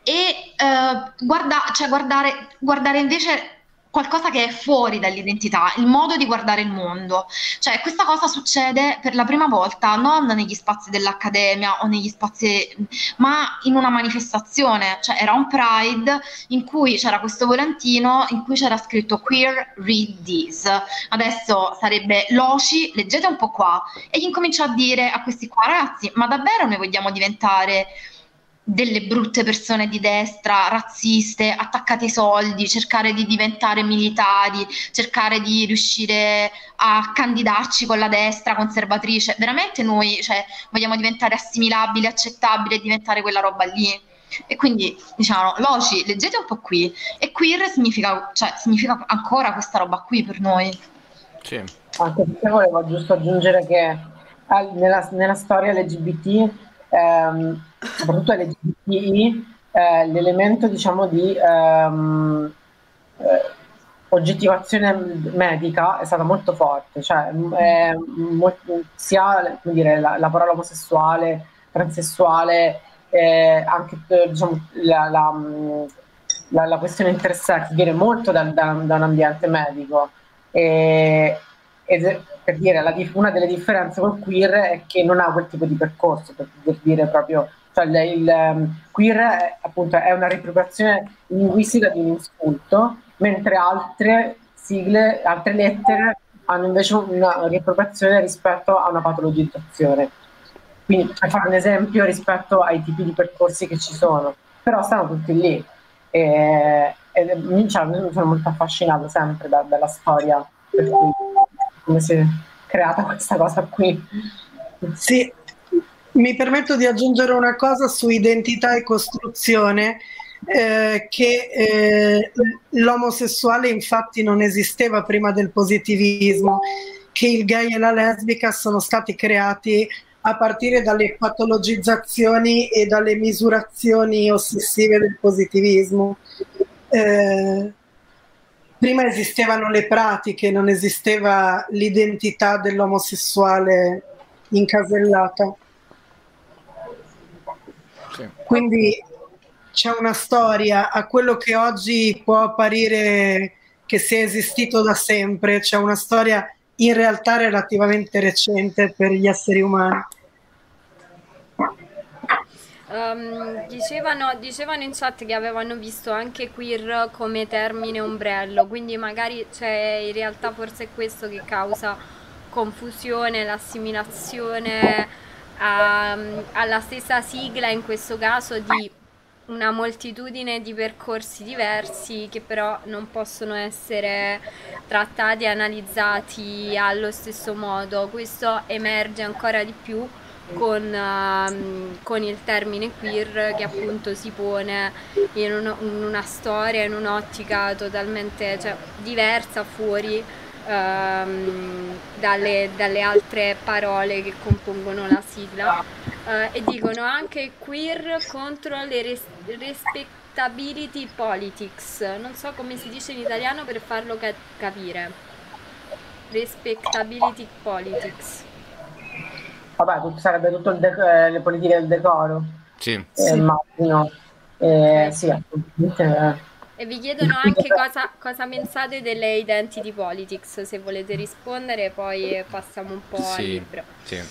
e eh, guarda, cioè guardare, guardare invece qualcosa che è fuori dall'identità, il modo di guardare il mondo. Cioè, questa cosa succede per la prima volta non negli spazi dell'accademia o negli spazi, ma in una manifestazione. Cioè, era un Pride in cui c'era questo volantino in cui c'era scritto Queer Read This. Adesso sarebbe Loci, leggete un po' qua. E gli incomincia a dire a questi qua, ragazzi, ma davvero noi vogliamo diventare delle brutte persone di destra, razziste, attaccate ai soldi, cercare di diventare militari, cercare di riuscire a candidarci con la destra conservatrice. Veramente noi cioè, vogliamo diventare assimilabili, accettabili e diventare quella roba lì. E quindi diciamo, Loci, leggete un po' qui. E queer significa, cioè, significa ancora questa roba qui per noi. Sì. Anche perché volevo giusto aggiungere che nella, nella storia LGBT ehm, soprattutto LGBTI, eh, l'elemento diciamo di ehm, eh, oggettivazione medica è stata molto forte, cioè è molto, sia dire, la, la, parola omosessuale, transessuale, eh, anche diciamo, la, la, la, la questione intersex viene molto da, da, da un ambiente medico. E, ed per dire la, una delle differenze col queer è che non ha quel tipo di percorso per, per dire proprio cioè il, il um, queer è, appunto è una ripropriazione linguistica di un insulto mentre altre sigle, altre lettere hanno invece una riappropriazione rispetto a una patologizzazione quindi per fare un esempio rispetto ai tipi di percorsi che ci sono. Però stanno tutti lì. E, e cioè, mi sono molto affascinato sempre da, dalla storia per cui come si è creata questa cosa qui. Sì, mi permetto di aggiungere una cosa su identità e costruzione. Eh, che eh, l'omosessuale infatti non esisteva prima del positivismo, che il gay e la lesbica sono stati creati a partire dalle patologizzazioni e dalle misurazioni ossessive del positivismo. Eh, prima esistevano le pratiche, non esisteva l'identità dell'omosessuale incasellata. Sì. Quindi c'è una storia a quello che oggi può apparire che sia esistito da sempre, c'è una storia in realtà relativamente recente per gli esseri umani. Um, dicevano, dicevano, in chat che avevano visto anche queer come termine ombrello, quindi magari c'è in realtà forse è questo che causa confusione, l'assimilazione a, alla stessa sigla, in questo caso di una moltitudine di percorsi diversi che però non possono essere trattati e analizzati allo stesso modo. Questo emerge ancora di più con, uh, con, il termine queer che appunto si pone in, un, in una storia, in un'ottica totalmente cioè, diversa fuori uh, dalle, dalle, altre parole che compongono la sigla uh, e dicono anche queer contro le res- respectability politics, non so come si dice in italiano per farlo ca- capire. Respectability politics. Vabbè, sarebbe tutto il dec- eh, le politiche del decoro. Sì. Eh, sì. Immagino. Eh, sì, assolutamente. E vi chiedono anche cosa, cosa, pensate delle identity politics, se volete rispondere, poi passiamo un po' sì, al libro. Sì.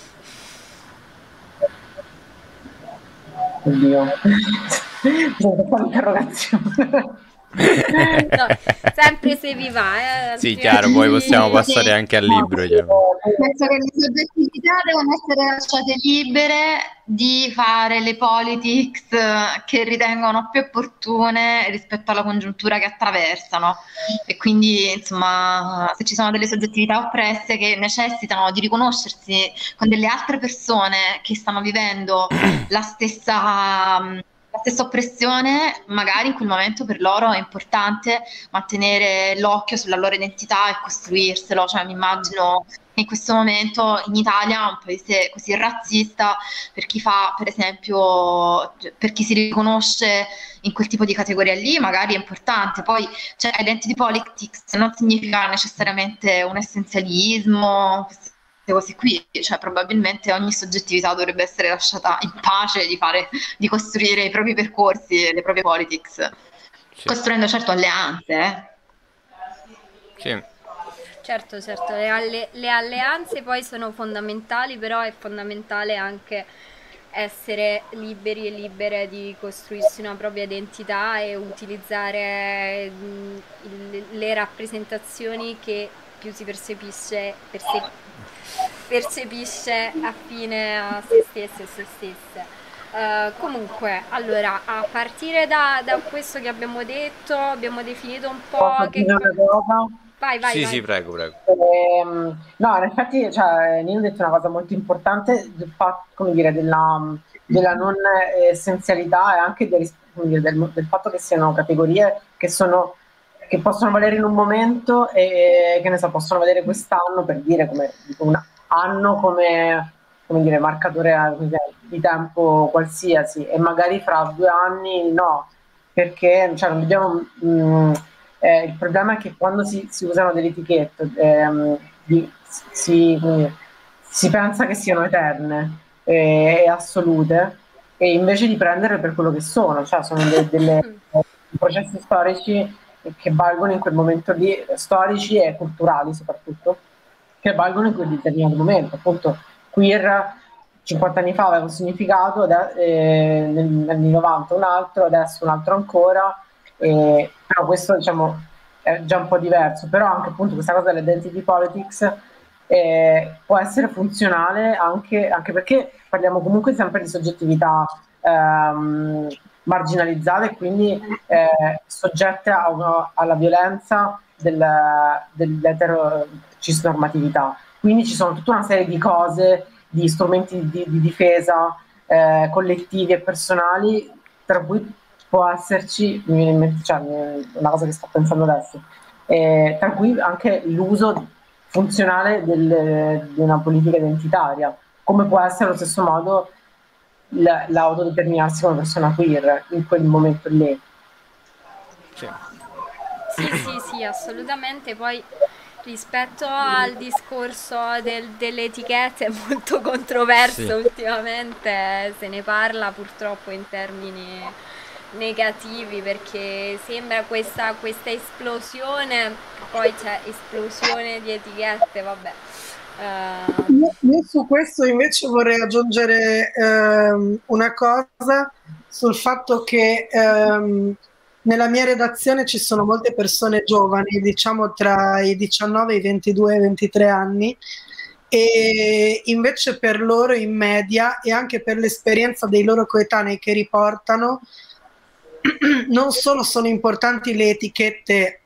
Oddio, sono [laughs] interrogazione. No, sempre se vi va. Eh. Sì, chiaro, poi possiamo [laughs] passare anche al libro. Penso che le soggettività devono essere lasciate libere di fare le politics che ritengono più opportune rispetto alla congiuntura che attraversano. E quindi, insomma, se ci sono delle soggettività oppresse che necessitano di riconoscersi con delle altre persone che stanno vivendo la stessa stessa oppressione, magari in quel momento per loro è importante mantenere l'occhio sulla loro identità e costruirselo, cioè mi immagino in questo momento in Italia, un paese così razzista, per chi fa, per esempio, per chi si riconosce in quel tipo di categoria lì, magari è importante. Poi, cioè, identity politics non significa necessariamente un essenzialismo, cose qui, cioè probabilmente ogni soggettività dovrebbe essere lasciata in pace di, fare, di costruire i propri percorsi, le proprie politics, sì. costruendo certo alleanze. Eh. Sì. Certo, certo, le, alle- le alleanze poi sono fondamentali, però è fondamentale anche essere liberi e libere di costruirsi una propria identità e utilizzare mh, il- le rappresentazioni che più si percepisce, perse- percepisce affine a se stesse e se stesse. Uh, comunque, allora, a partire da, da, questo che abbiamo detto, abbiamo definito un po' che... Cosa Vai, vai, sì, vai. sì, prego, prego. Eh, no, in effetti, cioè, Nino ha detto una cosa molto importante del fatto, come dire, della, della non essenzialità e anche del, dire, del, del, fatto che siano categorie che, sono, che possono valere in un momento e che ne so, possono valere quest'anno per dire come un anno come, come dire, marcatore di tempo qualsiasi. E magari fra due anni no, perché cioè, dobbiamo... Mh, eh, il problema è che quando si, si usano delle etichette ehm, di, si, si, pensa che siano eterne e, e, assolute e invece di prenderle per quello che sono, cioè sono de, delle, [laughs] processi storici che valgono in quel momento lì, storici e culturali soprattutto, che valgono in quel determinato momento. Appunto, queer 50 anni fa aveva un significato, eh, negli anni 90 un altro, adesso un altro ancora, eh, però questo diciamo è già un po' diverso, però anche appunto questa cosa dell'identity politics eh, può essere funzionale anche, anche, perché parliamo comunque sempre di soggettività ehm, marginalizzate e quindi eh, soggette una, alla violenza del, dell'eterocisnormatività. Quindi ci sono tutta una serie di cose, di strumenti di, di difesa eh, collettivi e personali, tra cui può esserci, cioè, una cosa che sto pensando adesso, eh, tra cui anche l'uso funzionale del, di una politica identitaria, come può essere allo stesso modo l'autodeterminarsi come persona queer in quel momento lì. Sì, sì, sì assolutamente. Poi rispetto al discorso del, delle etichette è molto controverso sì. ultimamente, se ne parla purtroppo in termini negativi perché sembra questa, questa esplosione, poi c'è esplosione di etichette, vabbè. Uh... Io, io, su questo invece vorrei aggiungere um, una cosa sul fatto che um, nella mia redazione ci sono molte persone giovani, diciamo tra i 19 e i 22 e 23 anni, e invece per loro in media e anche per l'esperienza dei loro coetanei che riportano, [clears throat] non solo sono importanti le etichette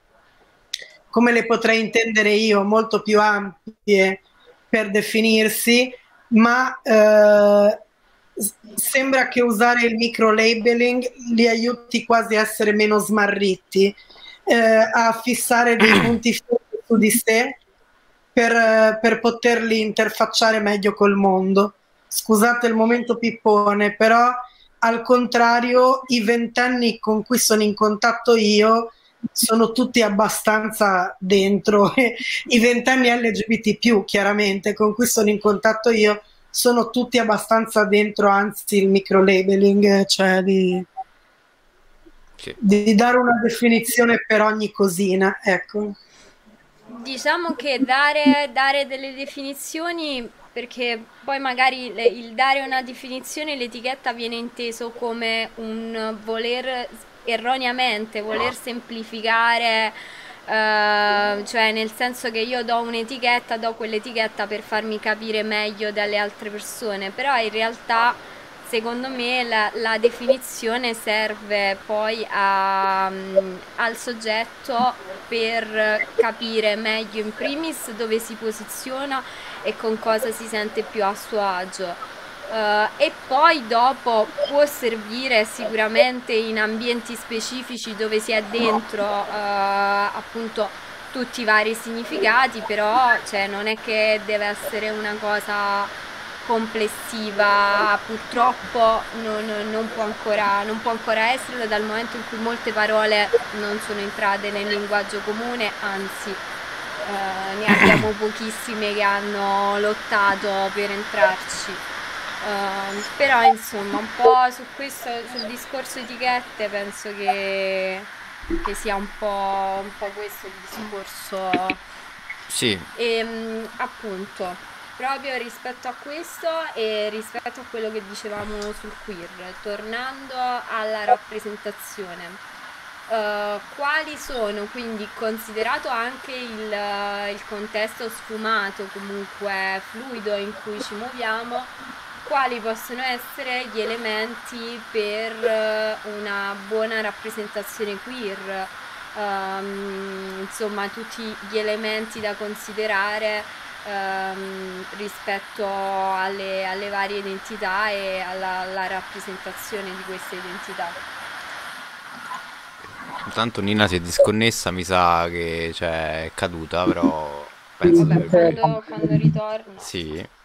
come le potrei intendere io, molto più ampie per definirsi, ma eh, sembra che usare il micro labeling li aiuti quasi a essere meno smarriti, eh, a fissare dei [clears throat] punti su di sé per, per poterli interfacciare meglio col mondo. Scusate il momento pippone, però al contrario i ventenni con cui sono in contatto io sono tutti abbastanza dentro [laughs] i ventenni LGBT chiaramente con cui sono in contatto io sono tutti abbastanza dentro anzi il micro labeling cioè di, sì. di dare una definizione per ogni cosina ecco diciamo che dare, dare delle definizioni perché poi magari le, il dare una definizione, l'etichetta viene inteso come un voler erroneamente, voler semplificare, eh, cioè nel senso che io do un'etichetta, do quell'etichetta per farmi capire meglio dalle altre persone, però in realtà secondo me la, la definizione serve poi a, um, al soggetto per capire meglio in primis dove si posiziona e con cosa si sente più a suo agio. Uh, e poi dopo può servire sicuramente in ambienti specifici dove si è dentro uh, appunto tutti i vari significati, però cioè, non è che deve essere una cosa complessiva, purtroppo non, non, può ancora, non può ancora esserlo dal momento in cui molte parole non sono entrate nel linguaggio comune, anzi eh, ne abbiamo pochissime che hanno lottato per entrarci. Uh, però insomma un po' su questo sul discorso etichette penso che, che sia un po', un po', questo il discorso. Sì. E ehm, appunto proprio rispetto a questo e rispetto a quello che dicevamo sul queer tornando alla rappresentazione Uh, quali sono quindi considerato anche il, il, contesto sfumato comunque fluido in cui ci muoviamo quali possono essere gli elementi per uh, una buona rappresentazione queer um, insomma tutti gli elementi da considerare um, rispetto alle, alle, varie identità e alla, alla rappresentazione di queste identità Intanto Nina si è disconnessa, mi sa che cioè, è caduta, però penso Vabbè, quando, quando ritorna. Sì.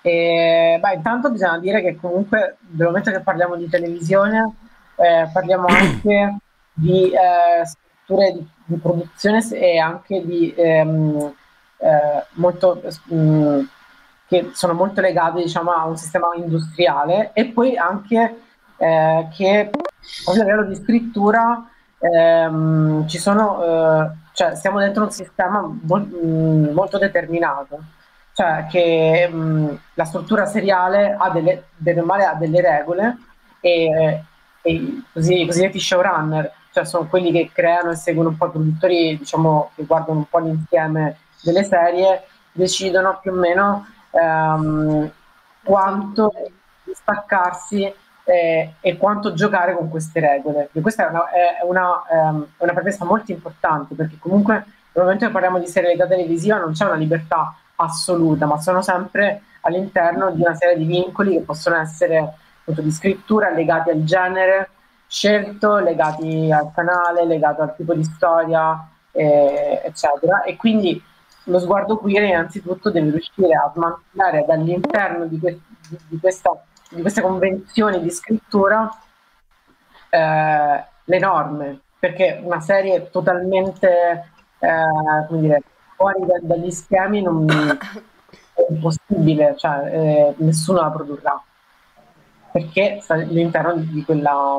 E, beh, intanto bisogna dire che comunque nel momento che parliamo di televisione eh, parliamo [clears throat] anche di eh, strutture di, di, produzione e anche di ehm, eh, molto mh, mm, che sono molto legate diciamo a un sistema industriale e poi anche eh, che a livello di scrittura ehm, ci sono, eh, cioè stiamo dentro un sistema mol- mm, molto determinato, cioè che mh, la struttura seriale ha delle, delle, ha delle regole e, e i cosiddetti showrunner, cioè sono quelli che creano e seguono un po' i produttori, diciamo, che guardano un po' l'insieme delle serie, decidono più o meno ehm, quanto staccarsi eh, e quanto giocare con queste regole. E questa è una, è una, ehm, una premessa molto importante perché comunque nel momento che parliamo di serialità televisiva non c'è una libertà assoluta, ma sono sempre all'interno di una serie di vincoli che possono essere appunto, di scrittura legati al genere scelto, legati al canale, legati al tipo di storia, eh, eccetera. E quindi lo sguardo queer innanzitutto deve riuscire a smantellare dall'interno di, que- di questa di queste convenzioni di scrittura eh, le norme, perché una serie totalmente eh, come dire, fuori da, dagli schemi non è impossibile, cioè eh, nessuno la produrrà, perché sta all'interno di, quella,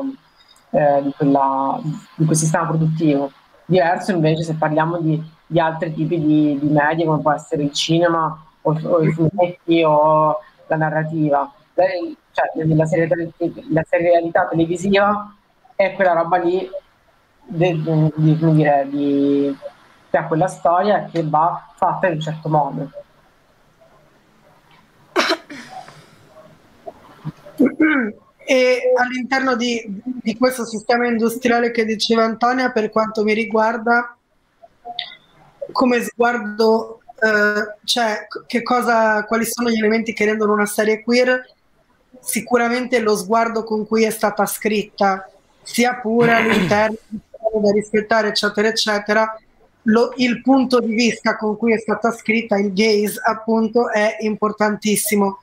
eh, di, quella, di quel sistema produttivo. Diverso invece se parliamo di, di altri tipi di, di media, come può essere il cinema o, o i fumetti o la narrativa cioè, la, serialità, la serialità televisiva è quella roba lì di, di, come dire, di, ha quella storia che va fatta in un certo modo. E all'interno di, di, questo sistema industriale che diceva Antonia, per quanto mi riguarda, come sguardo, eh, cioè che cosa, quali sono gli elementi che rendono una serie queer? sicuramente lo sguardo con cui è stata scritta, sia pure all'interno da rispettare, eccetera, eccetera, lo, il punto di vista con cui è stata scritta, il gaze, appunto, è importantissimo.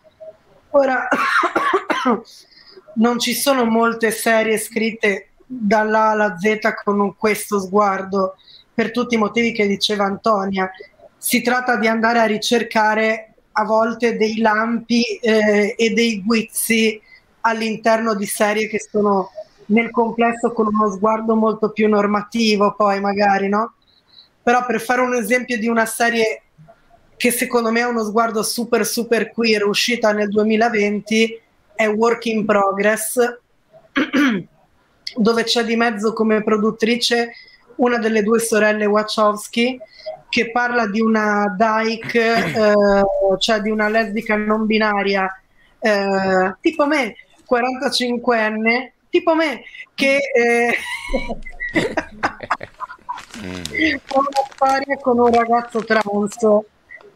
Ora, [coughs] non ci sono molte serie scritte dall'A alla Z con questo sguardo, per tutti i motivi che diceva Antonia. Si tratta di andare a ricercare a volte dei lampi eh, e dei guizzi all'interno di serie che sono nel complesso con uno sguardo molto più normativo, poi magari, no? Però per fare un esempio di una serie che secondo me ha uno sguardo super super queer, uscita nel 2020, è Work in Progress, [clears throat] dove c'è di mezzo come produttrice una delle due sorelle Wachowski che parla di una dyke, [clears throat] eh, cioè di una lesbica non binaria, eh, tipo me, 45enne, tipo me, che eh, [laughs] ha una storia con un ragazzo trans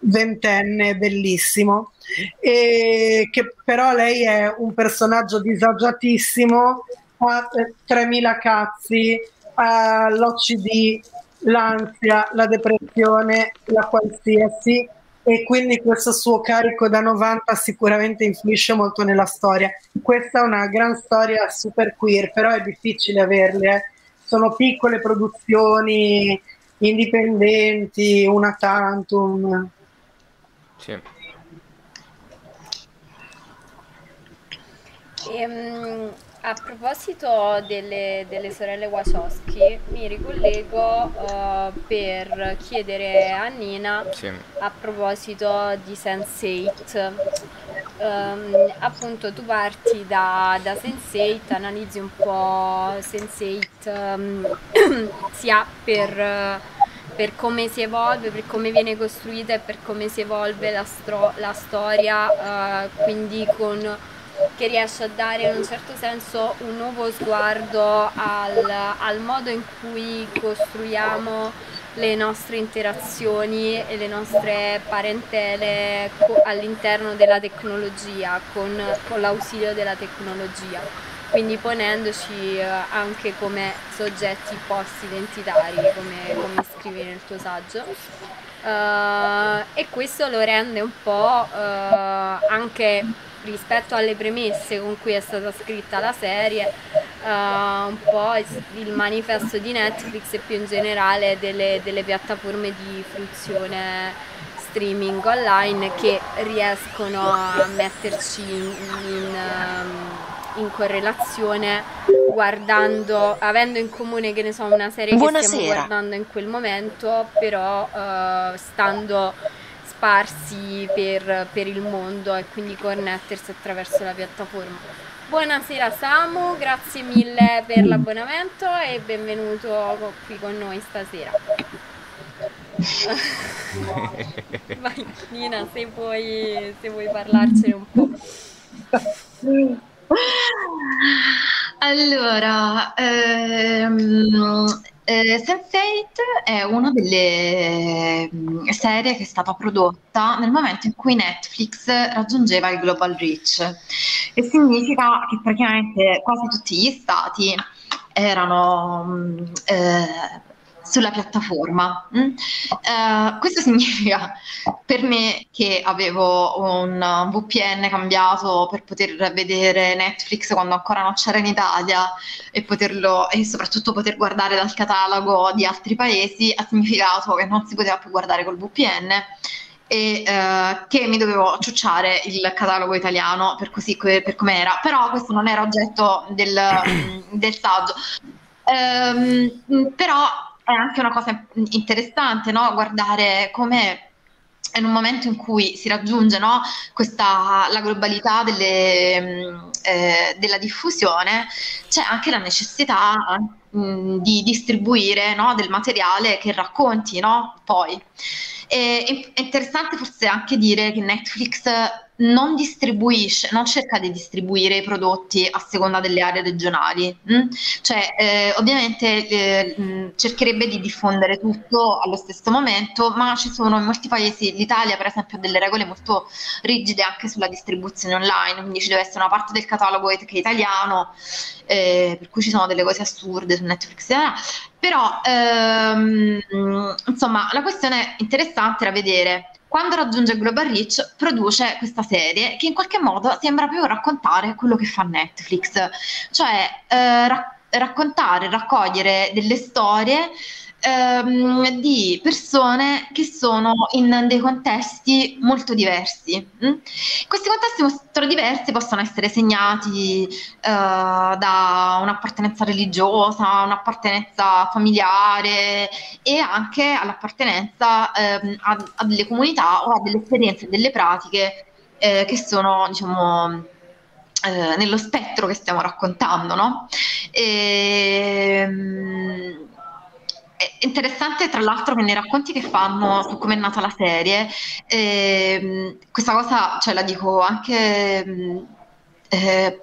ventenne bellissimo, e che però lei è un personaggio disagiatissimo, ha 3000 cazzi, ha l'OCD, l'ansia, la depressione, la qualsiasi e quindi questo suo carico da 90 sicuramente influisce molto nella storia. Questa è una gran storia super queer, però è difficile averle. Sono piccole produzioni indipendenti, una tantum. Sì. Ehm, a proposito delle, delle sorelle Wachowski, mi ricollego uh, per chiedere a Nina Sì. a proposito di Sense8. Ehm, appunto, tu parti da, da Sense8, analizzi un po' Sense8 ehm, [clears throat] sia per, per come si evolve, per come viene costruita e per come si evolve la, stro- la storia, eh, quindi con che riesce a dare in un certo senso un nuovo sguardo al, al modo in cui costruiamo le nostre interazioni e le nostre parentele all'interno della tecnologia, con, con l'ausilio della tecnologia, quindi ponendoci eh, anche come soggetti post-identitari, come, come scrivi nel tuo saggio. Eh, e questo lo rende un po' eh, anche rispetto alle premesse con cui è stata scritta la serie, eh, un po' il manifesto di Netflix e più in generale delle, delle piattaforme di fruizione streaming online che riescono a metterci in, in, um, in correlazione guardando, avendo in comune che ne so una serie che stiamo Buonasera. guardando in quel momento, però eh, stando sparsi per, per il mondo e quindi connettersi attraverso la piattaforma. Buonasera Samu, grazie mille per l'abbonamento e benvenuto qui con noi stasera. [laughs] Vai Nina, se vuoi, se vuoi parlarcene un po'. Allora, ehm, eh, Sense8 è una delle mm, serie che è stata prodotta nel momento in cui Netflix raggiungeva il global reach, che significa che praticamente quasi tutti gli stati erano mm, eh, sulla piattaforma. mm. Eh, questo [laughs] significa per me che avevo un VPN cambiato per poter vedere Netflix quando ancora non c'era in Italia e poterlo e soprattutto poter guardare dal catalogo di altri paesi ha significato che non si poteva più guardare col VPN e eh, che mi dovevo ciucciare il catalogo italiano per così per come era però questo non era oggetto del, [coughs] del saggio Ehm, però è anche una cosa interessante no? guardare come in un momento in cui si raggiunge no, questa, la globalità delle, mh, eh, della diffusione, c'è anche la necessità mh, di distribuire no, del materiale che racconti no, poi. E, è interessante forse anche dire che Netflix non distribuisce, non cerca di distribuire i prodotti a seconda delle aree regionali, mm? cioè eh, ovviamente eh, mh, cercherebbe di diffondere tutto allo stesso momento, ma ci sono in molti paesi, l'Italia per esempio ha delle regole molto rigide anche sulla distribuzione online, quindi ci deve essere una parte del catalogo che è italiano, eh, per cui ci sono delle cose assurde su Netflix, però ehm, insomma la questione interessante era vedere quando raggiunge Global Reach produce questa serie che in qualche modo sembra più raccontare quello che fa Netflix, cioè eh, ra- raccontare, raccogliere delle storie ehm, di persone che sono in dei contesti molto diversi. mm? Questi contesti molto diversi possono essere segnati eh, da un'appartenenza religiosa, un'appartenenza familiare e anche all'appartenenza ehm, a, a delle comunità o a delle esperienze, delle pratiche eh, che sono, diciamo, eh, nello spettro che stiamo raccontando, no? Ehm, è interessante tra l'altro che nei racconti che fanno su come è nata la serie, ehm, questa cosa cioè, la dico anche mh, eh,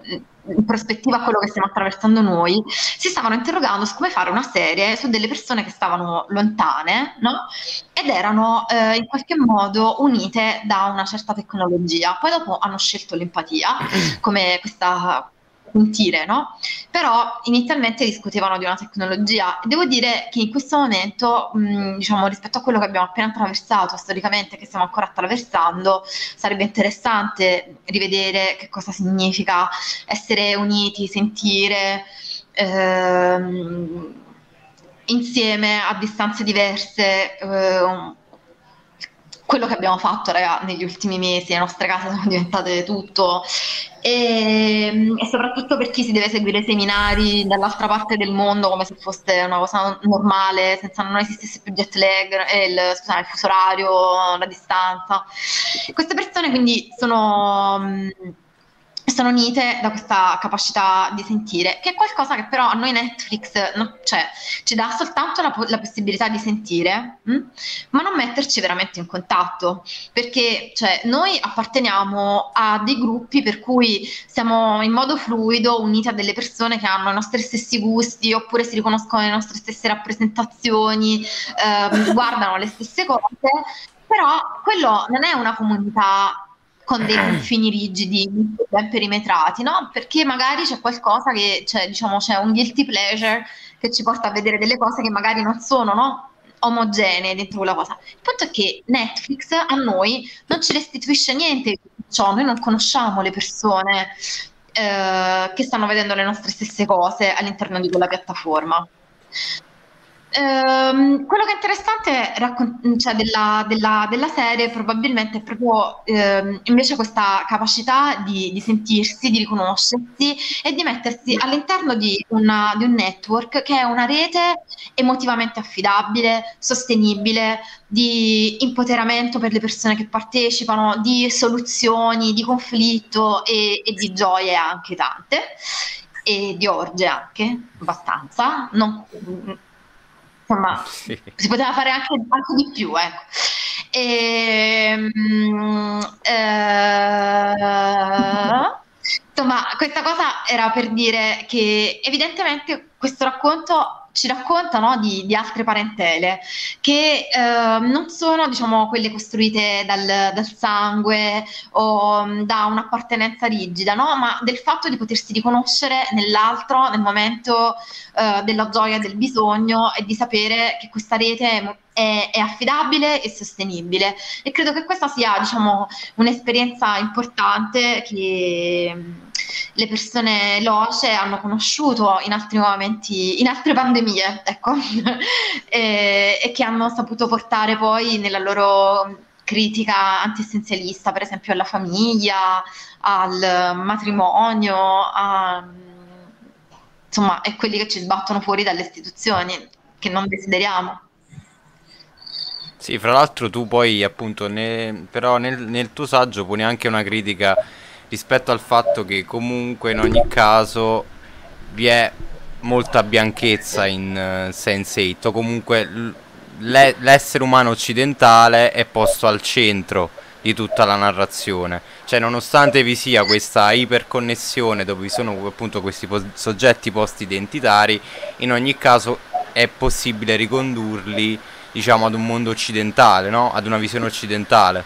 in prospettiva a quello che stiamo attraversando noi, si stavano interrogando su come fare una serie su delle persone che stavano lontane, no? Ed erano eh, in qualche modo unite da una certa tecnologia. Poi dopo hanno scelto l'empatia come questa puntire, no? Però inizialmente discutevano di una tecnologia. Devo dire che in questo momento, mh, diciamo, rispetto a quello che abbiamo appena attraversato storicamente, che stiamo ancora attraversando, sarebbe interessante rivedere che cosa significa essere uniti, sentire. Ehm, insieme a distanze diverse eh, quello che abbiamo fatto raga, negli ultimi mesi, le nostre case sono diventate tutto e, e, soprattutto per chi si deve seguire seminari dall'altra parte del mondo come se fosse una cosa normale, senza non esistesse più jet lag, eh, il, scusate, il fuso orario, la distanza. Queste persone quindi sono... Sono unite da questa capacità di sentire, che è qualcosa che però a noi Netflix no, cioè, ci dà soltanto la, la possibilità di sentire, mh? Hm? ma non metterci veramente in contatto, perché cioè, noi apparteniamo a dei gruppi per cui siamo in modo fluido uniti a delle persone che hanno i nostri stessi gusti oppure si riconoscono le nostre stesse rappresentazioni, eh, [laughs] guardano le stesse cose, però quello non è una comunità con dei [clears throat] confini rigidi, ben perimetrati, no? Perché magari c'è qualcosa che, cioè, diciamo, c'è un guilty pleasure che ci porta a vedere delle cose che magari non sono, no? Omogenee dentro quella cosa. Il punto è che Netflix a noi non ci restituisce niente di ciò, noi non conosciamo le persone eh, che stanno vedendo le nostre stesse cose all'interno di quella piattaforma. Ehm, quello che è interessante raccon- cioè della, della, della, serie probabilmente è proprio ehm, invece questa capacità di, di, sentirsi, di riconoscersi e di mettersi all'interno di, una, di un network che è una rete emotivamente affidabile, sostenibile, di impoteramento per le persone che partecipano, di soluzioni, di conflitto e, e di gioie anche tante e di orge anche abbastanza. Non, insomma, [laughs] sì. si poteva fare anche, anche di più, ecco. E, um, eh, insomma, questa cosa era per dire che evidentemente questo racconto ci racconta no, di, di, altre parentele che eh, non sono diciamo, quelle costruite dal, dal sangue o um, da un'appartenenza rigida, no? ma del fatto di potersi riconoscere nell'altro nel momento eh, della gioia del bisogno e di sapere che questa rete è, è, affidabile e sostenibile. E credo che questa sia diciamo, un'esperienza importante che le persone loce hanno conosciuto in altri momenti, in altre pandemie, ecco, [laughs] e, e che hanno saputo portare poi nella loro critica anti-essenzialista, per esempio alla famiglia, al matrimonio, a, insomma, è quelli che ci sbattono fuori dalle istituzioni che non desideriamo. Sì, fra l'altro tu poi appunto, ne, però nel, nel tuo saggio poni anche una critica rispetto al fatto che comunque in ogni caso vi è molta bianchezza in uh, Sense8 o comunque l'essere umano occidentale è posto al centro di tutta la narrazione cioè nonostante vi sia questa iperconnessione dove vi sono appunto questi po soggetti post identitari in ogni caso è possibile ricondurli diciamo ad un mondo occidentale no? ad una visione occidentale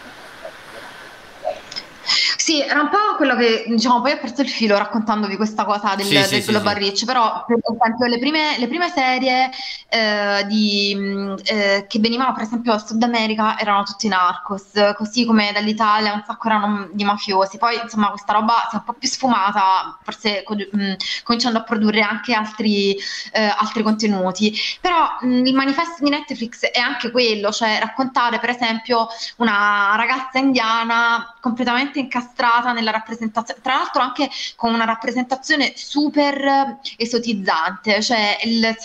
sì, era un po' quello che diciamo, poi ho perso il filo raccontandovi questa cosa del, sì, del sì, Global sì, Reach, però per esempio le prime, le prime serie eh, di, eh, che venivano per esempio dal Sud America erano tutti narcos, così come dall'Italia un sacco erano di mafiosi, poi insomma questa roba si è un po' più sfumata, forse mh, mm, cominciando a produrre anche altri, eh, altri contenuti, però mh, mm, il manifesto di Netflix è anche quello, cioè raccontare per esempio una ragazza indiana completamente incastrata incastrata nella rappresentazione, tra l'altro anche con una rappresentazione super esotizzante, cioè il,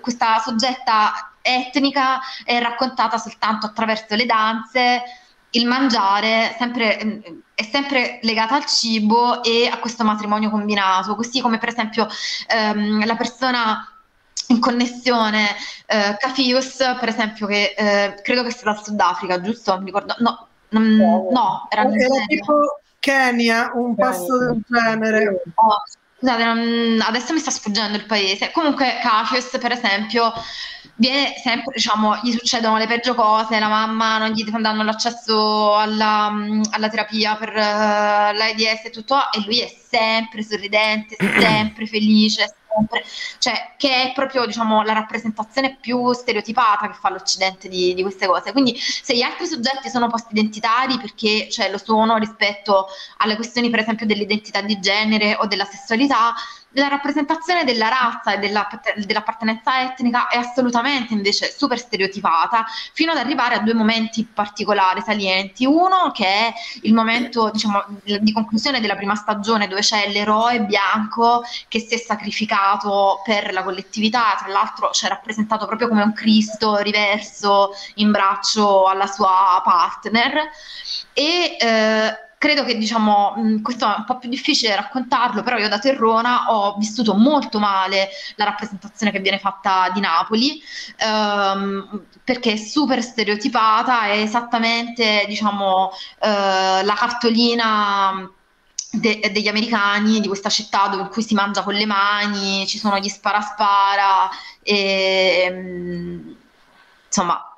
questa soggetta etnica è raccontata soltanto attraverso le danze, il mangiare sempre, è sempre legata al cibo e a questo matrimonio combinato, così come per esempio ehm, la persona in connessione eh, Cafius, per esempio, che eh, credo che sia dal Sudafrica, giusto? Mi ricordo, no, no, era, era tipo Kenya, un passo del genere. Oh, Scusate, non- adesso mi sta sfuggendo il paese. Comunque, Cafios, per esempio, viene sempre, diciamo, gli succedono le peggio cose, la mamma non gli danno l'accesso alla, alla terapia per uh, l'AIDS e tutto, e lui è sempre sorridente, [clears throat] sempre felice, sempre, cioè che è proprio diciamo, la rappresentazione più stereotipata che fa l'Occidente di, di, queste cose. Quindi se gli altri soggetti sono post identitari perché cioè, lo sono rispetto alle questioni per esempio dell'identità di genere o della sessualità, la rappresentazione della razza e della, dell'appartenenza etnica è assolutamente invece super stereotipata, fino ad arrivare a due momenti particolari, salienti. Uno che è il momento diciamo, di conclusione della prima stagione, dove c'è l'eroe bianco che si è sacrificato per la collettività, tra l'altro c'è rappresentato proprio come un Cristo riverso in braccio alla sua partner. E eh, credo che diciamo, questo è un po' più difficile raccontarlo, però io da Terrona ho vissuto molto male la rappresentazione che viene fatta di Napoli, ehm, perché è super stereotipata, è esattamente diciamo, eh, la cartolina de- degli americani, di questa città dove, in cui si mangia con le mani, ci sono gli spara-spara, e, insomma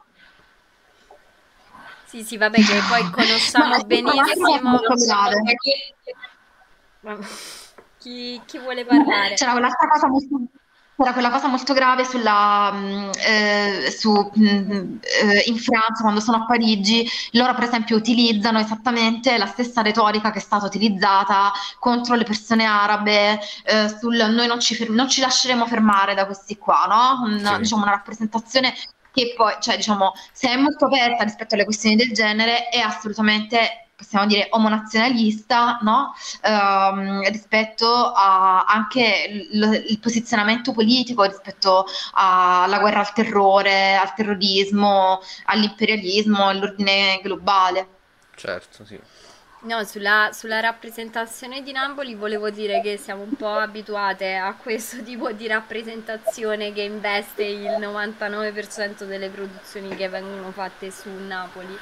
sì, sì, vabbè, che poi [laughs] conosciamo benissimo. Chi, chi, vuole parlare? C'era quell'altra cosa molto, c'era quella cosa molto grave sulla, mm, eh, su, mm, eh, in Francia quando sono a Parigi, loro per esempio utilizzano esattamente la stessa retorica che è stata utilizzata contro le persone arabe, eh, sul noi non ci, non ci, lasceremo fermare da questi qua, no? Una, sì. diciamo, una rappresentazione che poi, cioè, diciamo, se è molto aperta rispetto alle questioni del genere, è assolutamente possiamo dire omonazionalista no? um, rispetto a anche l- il posizionamento politico rispetto alla guerra al terrore, al terrorismo, all'imperialismo, all'ordine globale. Certo, sì. No, sulla, sulla, rappresentazione di Napoli volevo dire che siamo un po' abituate a questo [laughs] tipo di rappresentazione che investe il 99% delle produzioni che vengono fatte su Napoli.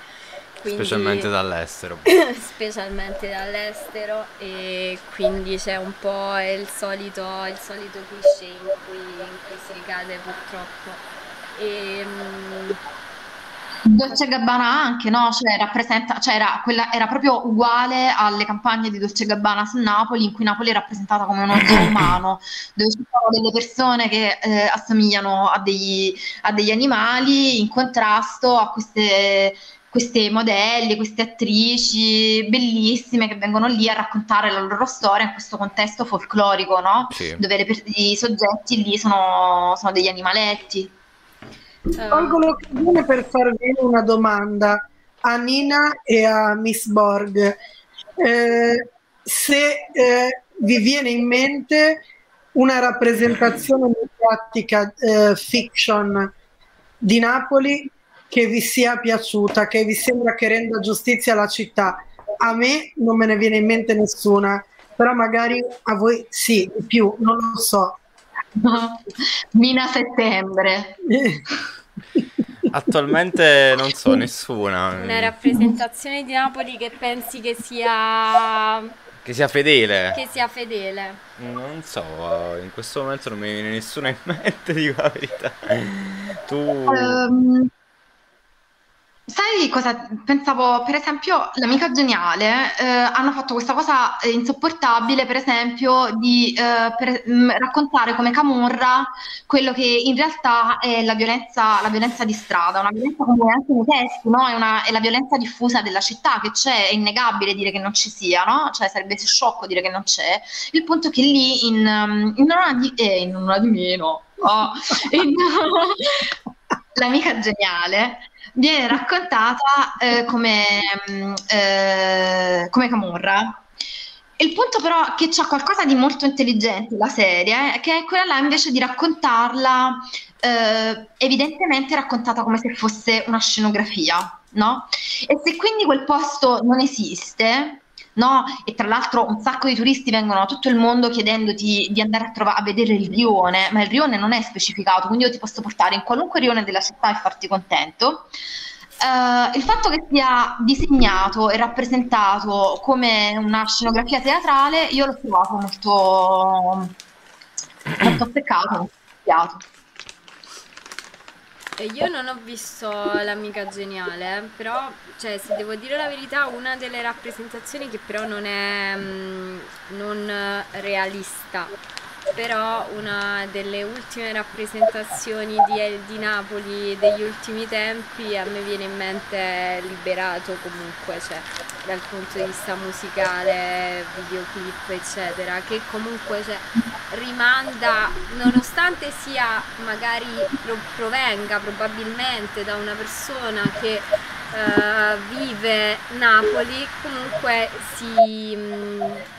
Quindi, specialmente dall'estero. [laughs] specialmente dall'estero e quindi c'è un po' il solito, il solito cliché in cui, in cui si ricade purtroppo. E, mm, Dolce Gabbana anche, no? Cioè, rappresenta, cioè era, quella, era, proprio uguale alle campagne di Dolce Gabbana su Napoli, in cui Napoli è rappresentata come un orso [coughs] umano, dove ci sono delle persone che eh, assomigliano a degli, a degli, animali in contrasto a queste, queste modelli, queste attrici bellissime che vengono lì a raccontare la loro storia in questo contesto folclorico, no? Sì. Dove le, i soggetti lì sono, sono degli animaletti. Colgo l'occasione per farvi una domanda a Nina e a Miss Borg. Eh, se eh, vi viene in mente una rappresentazione mediatica eh, fiction di Napoli che vi sia piaciuta, che vi sembra che renda giustizia alla città. A me non me ne viene in mente nessuna, però magari a voi sì, di più, non lo so. [laughs] Mina Settembre. [laughs] Attualmente non so nessuna. Una rappresentazione di Napoli che pensi che sia che sia fedele. Che sia fedele. Non so, in questo momento non mi viene nessuna in mente, [laughs] dico la verità. Tu um, Sai cosa pensavo? Per esempio, l'amica geniale eh, hanno fatto questa cosa eh, insopportabile, per esempio, di eh, per, mh, mm, raccontare come Camorra quello che in realtà è la violenza, la violenza di strada, una violenza come anche nei testi, no? È, una, è, la violenza diffusa della città che c'è, è innegabile dire che non ci sia, no? Cioè sarebbe sciocco dire che non c'è. Il punto è che lì in, mm, in una di, eh, in una di meno, oh, [laughs] in, [laughs] l'amica geniale viene raccontata eh, come, mm, eh, come Camorra. Il punto però è che c'è qualcosa di molto intelligente la serie, che è quella là invece di raccontarla eh, evidentemente raccontata come se fosse una scenografia, no? E se quindi quel posto non esiste, no? E tra l'altro un sacco di turisti vengono da tutto il mondo chiedendoti di andare a, trovare, a vedere il rione, ma il rione non è specificato, quindi io ti posso portare in qualunque rione della città e farti contento. Uh, il fatto che sia disegnato e rappresentato come una scenografia teatrale, io l'ho trovato molto, molto peccato, molto spiato. Io non ho visto l'amica geniale, però, cioè, se devo dire la verità, una delle rappresentazioni che però non è mh, non realista però una delle ultime rappresentazioni di, di, Napoli degli ultimi tempi a me viene in mente Liberato comunque, cioè dal punto di vista musicale, videoclip eccetera, che comunque cioè, rimanda, nonostante sia magari provenga probabilmente da una persona che uh, vive Napoli, comunque si... Mh,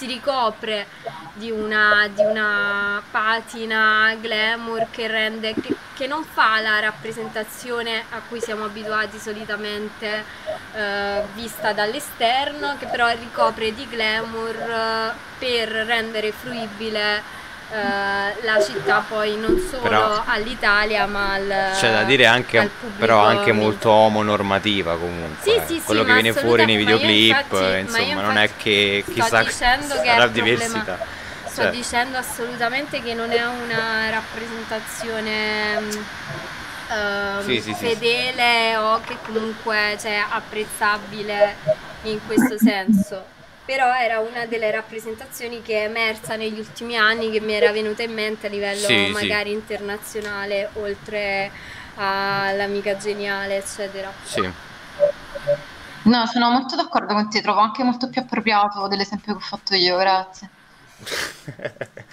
si ricopre di una, di una patina glamour che rende che, che, non fa la rappresentazione a cui siamo abituati solitamente eh, vista dall'esterno che però ricopre di glamour eh, per rendere fruibile eh, la città poi non solo però, all'Italia ma al c'è da dire anche però anche molto omonormativa comunque. Sì, sì, quello sì, che viene fuori nei videoclip infatti, insomma non è che chissà sarà diversità. Sto cioè. dicendo assolutamente che non è una rappresentazione uh, sì, sì, fedele o che comunque cioè, apprezzabile in questo senso però era una delle rappresentazioni che è emersa negli ultimi anni che mi era venuta in mente a livello sì, magari sì. internazionale oltre all'amica geniale eccetera. Sì. No sono molto d'accordo con te trovo anche molto più appropriato dell'esempio che ho fatto io grazie.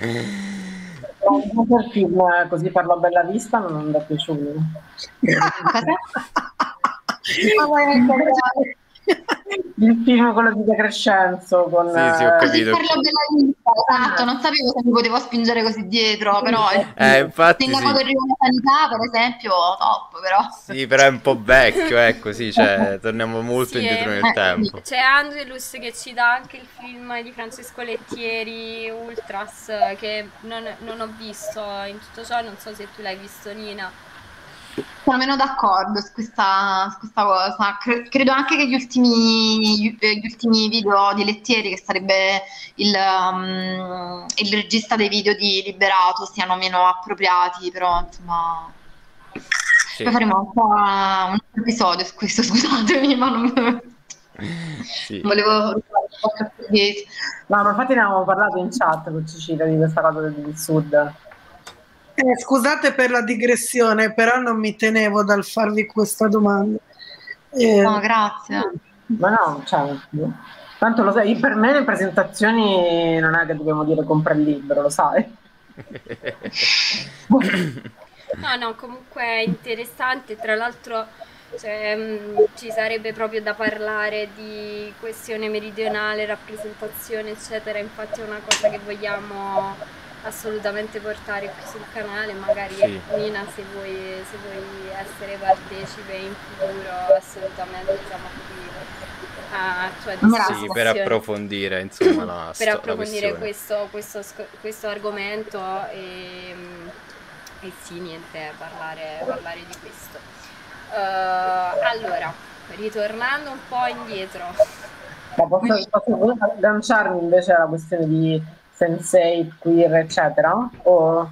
Il [laughs] film così parlo bella vista non mi è piaciuto. Cosa? [laughs] il film quello di De Crescenzo con sì, sì, ho capito. esatto, non sapevo se mi potevo spingere così dietro però eh, infatti sì. per la sanità per esempio top però. Sì però è un po' vecchio ecco sì cioè [laughs] torniamo molto sì, indietro nel eh, tempo c'è Angelus che ci dà anche il film di Francesco Lettieri Ultras che non, non ho visto in tutto ciò non so se tu l'hai visto Nina sono meno d'accordo su questa, su questa cosa. credo anche che gli ultimi, gli ultimi, video di Lettieri, che sarebbe il, um, il, regista dei video di Liberato, siano meno appropriati, però insomma. Sì. Poi faremo un, po' un episodio su questo, [laughs] scusatemi, ma non. Sì. Volevo No, ma infatti ne avevamo parlato in chat con Cecilia di questa cosa del sud. Eh, scusate per la digressione, però non mi tenevo dal farvi questa domanda. Eh, no, grazie. Ma no, cioè, tanto lo sai, per me le presentazioni non è che dobbiamo dire compra il libro, lo sai. no, no, comunque è interessante, tra l'altro cioè, mh, ci sarebbe proprio da parlare di questione meridionale, rappresentazione, eccetera, infatti è una cosa che vogliamo assolutamente portare qui sul canale, magari sì. Nina se vuoi, se vuoi, essere partecipe in futuro assolutamente siamo qui a tua disposizione. Sì, per approfondire insomma la Per approfondire questo, questo, questo, argomento e, e, sì, niente, parlare, parlare di questo. Uh, allora, ritornando un po' indietro. Ma posso, posso agganciarmi invece alla questione di sensei, queer, eccetera? O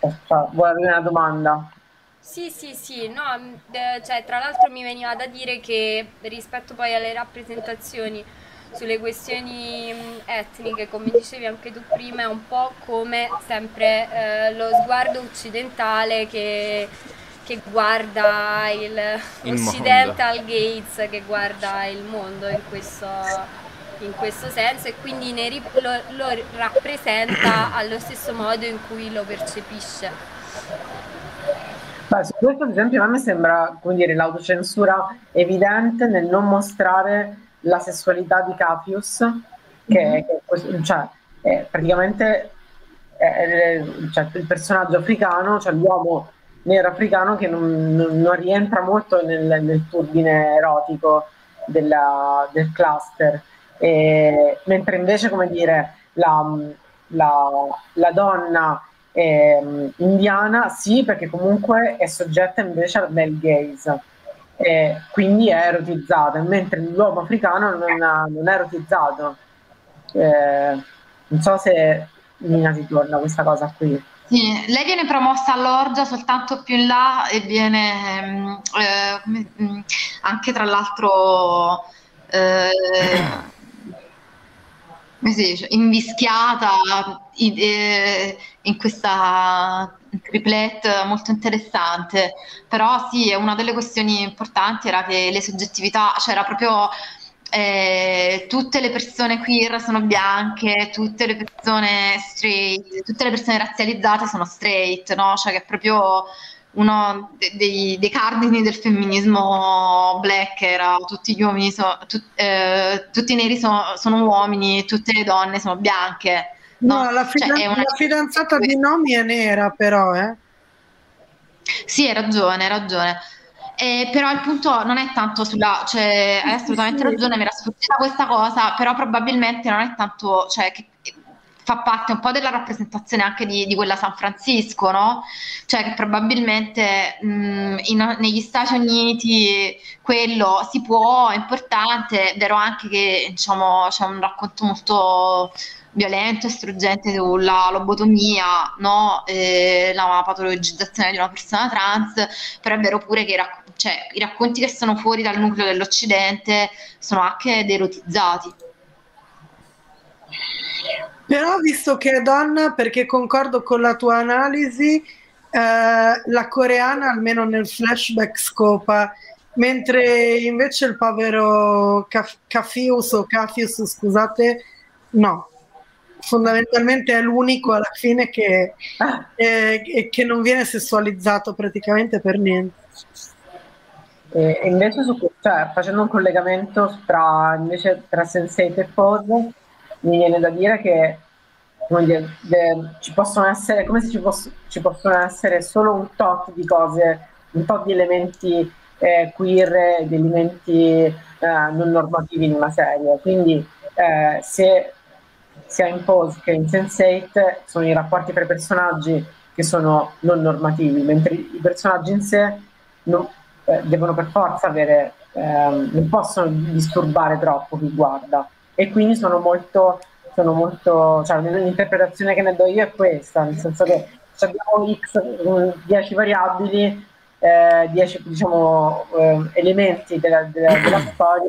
cioè, vuoi avere una domanda? Sì, sì, sì, no, cioè, tra l'altro mi veniva da dire che rispetto poi alle rappresentazioni sulle questioni etniche, come dicevi anche tu prima, è un po' come sempre eh, lo sguardo occidentale che, che guarda il, il Occidental mondo. Gates, che guarda il mondo in questo in questo senso e quindi ne, lo, lo rappresenta allo stesso modo in cui lo percepisce. Beh, su questo ad esempio a me sembra dire, l'autocensura evidente nel non mostrare la sessualità di Capius, che, mm-hmm. che cioè, è praticamente è, cioè, il personaggio africano, cioè l'uomo nero africano che non, non, non rientra molto nel, nel turbine erotico della, del cluster. Eh, mentre invece, come dire, la, la, la donna eh, indiana sì, perché comunque è soggetta invece al male gaze. e quindi è erotizzato, mentre l'uomo africano non, ha, non è erotizzato. Eh, non so se Nina ti torna questa cosa qui. Sì, lei viene promossa all'orgia soltanto più in là e viene mm, eh, mm, anche tra l'altro eh, come si dice, invischiata in, eh, in questa triplet molto interessante. Però sì, una delle questioni importanti era che le soggettività, cioè era proprio eh, tutte le persone queer sono bianche, tutte le persone straight, tutte le persone razzializzate sono straight, no? Cioè che proprio uno dei, dei cardini del femminismo black era tutti gli uomini, so, tu, eh, tutti i neri so, sono uomini, tutte le donne sono bianche. No, no la, cioè, fidan- cioè, una... la, fidanzata di Nomi è nera però, eh? Sì, hai ragione, hai ragione. Eh, però il punto non è tanto sulla, cioè, hai assolutamente ragione, mi era sfuggita questa cosa, però probabilmente non è tanto, cioè, che fa parte un po' della rappresentazione anche di, di quella San Francisco, no? Cioè che probabilmente mh, in, negli Stati Uniti quello si può, è importante, è vero anche che diciamo, c'è un racconto molto violento e struggente sulla lobotomia, no? eh, la patologizzazione di una persona trans, però è vero pure che rac- cioè, i racconti che sono fuori dal nucleo dell'Occidente sono anche derotizzati. Però visto che è donna, perché concordo con la tua analisi, eh, la coreana almeno nel flashback scopa, mentre invece il povero Cafius o Cafius, scusate, no. Fondamentalmente è l'unico alla fine che, eh, che non viene sessualizzato praticamente per niente. E invece su, cioè, facendo un collegamento tra, invece, tra Sensei e Pose, mi viene da dire che dire, de, ci possono essere, come se ci, poss- ci, possono essere solo un tot di cose, un tot di elementi eh, queer, di elementi eh, non normativi in una serie. Quindi eh, se sia in Pose che in Sense8 sono i rapporti tra i personaggi che sono non normativi, mentre i personaggi in sé non, eh, devono per forza avere, ehm, non possono disturbare troppo chi guarda e quindi sono molto, sono molto cioè l'interpretazione che ne do io è questa, nel senso che se abbiamo x 10 variabili, eh, 10 diciamo, eh, elementi della, della, della, [clears throat] storia,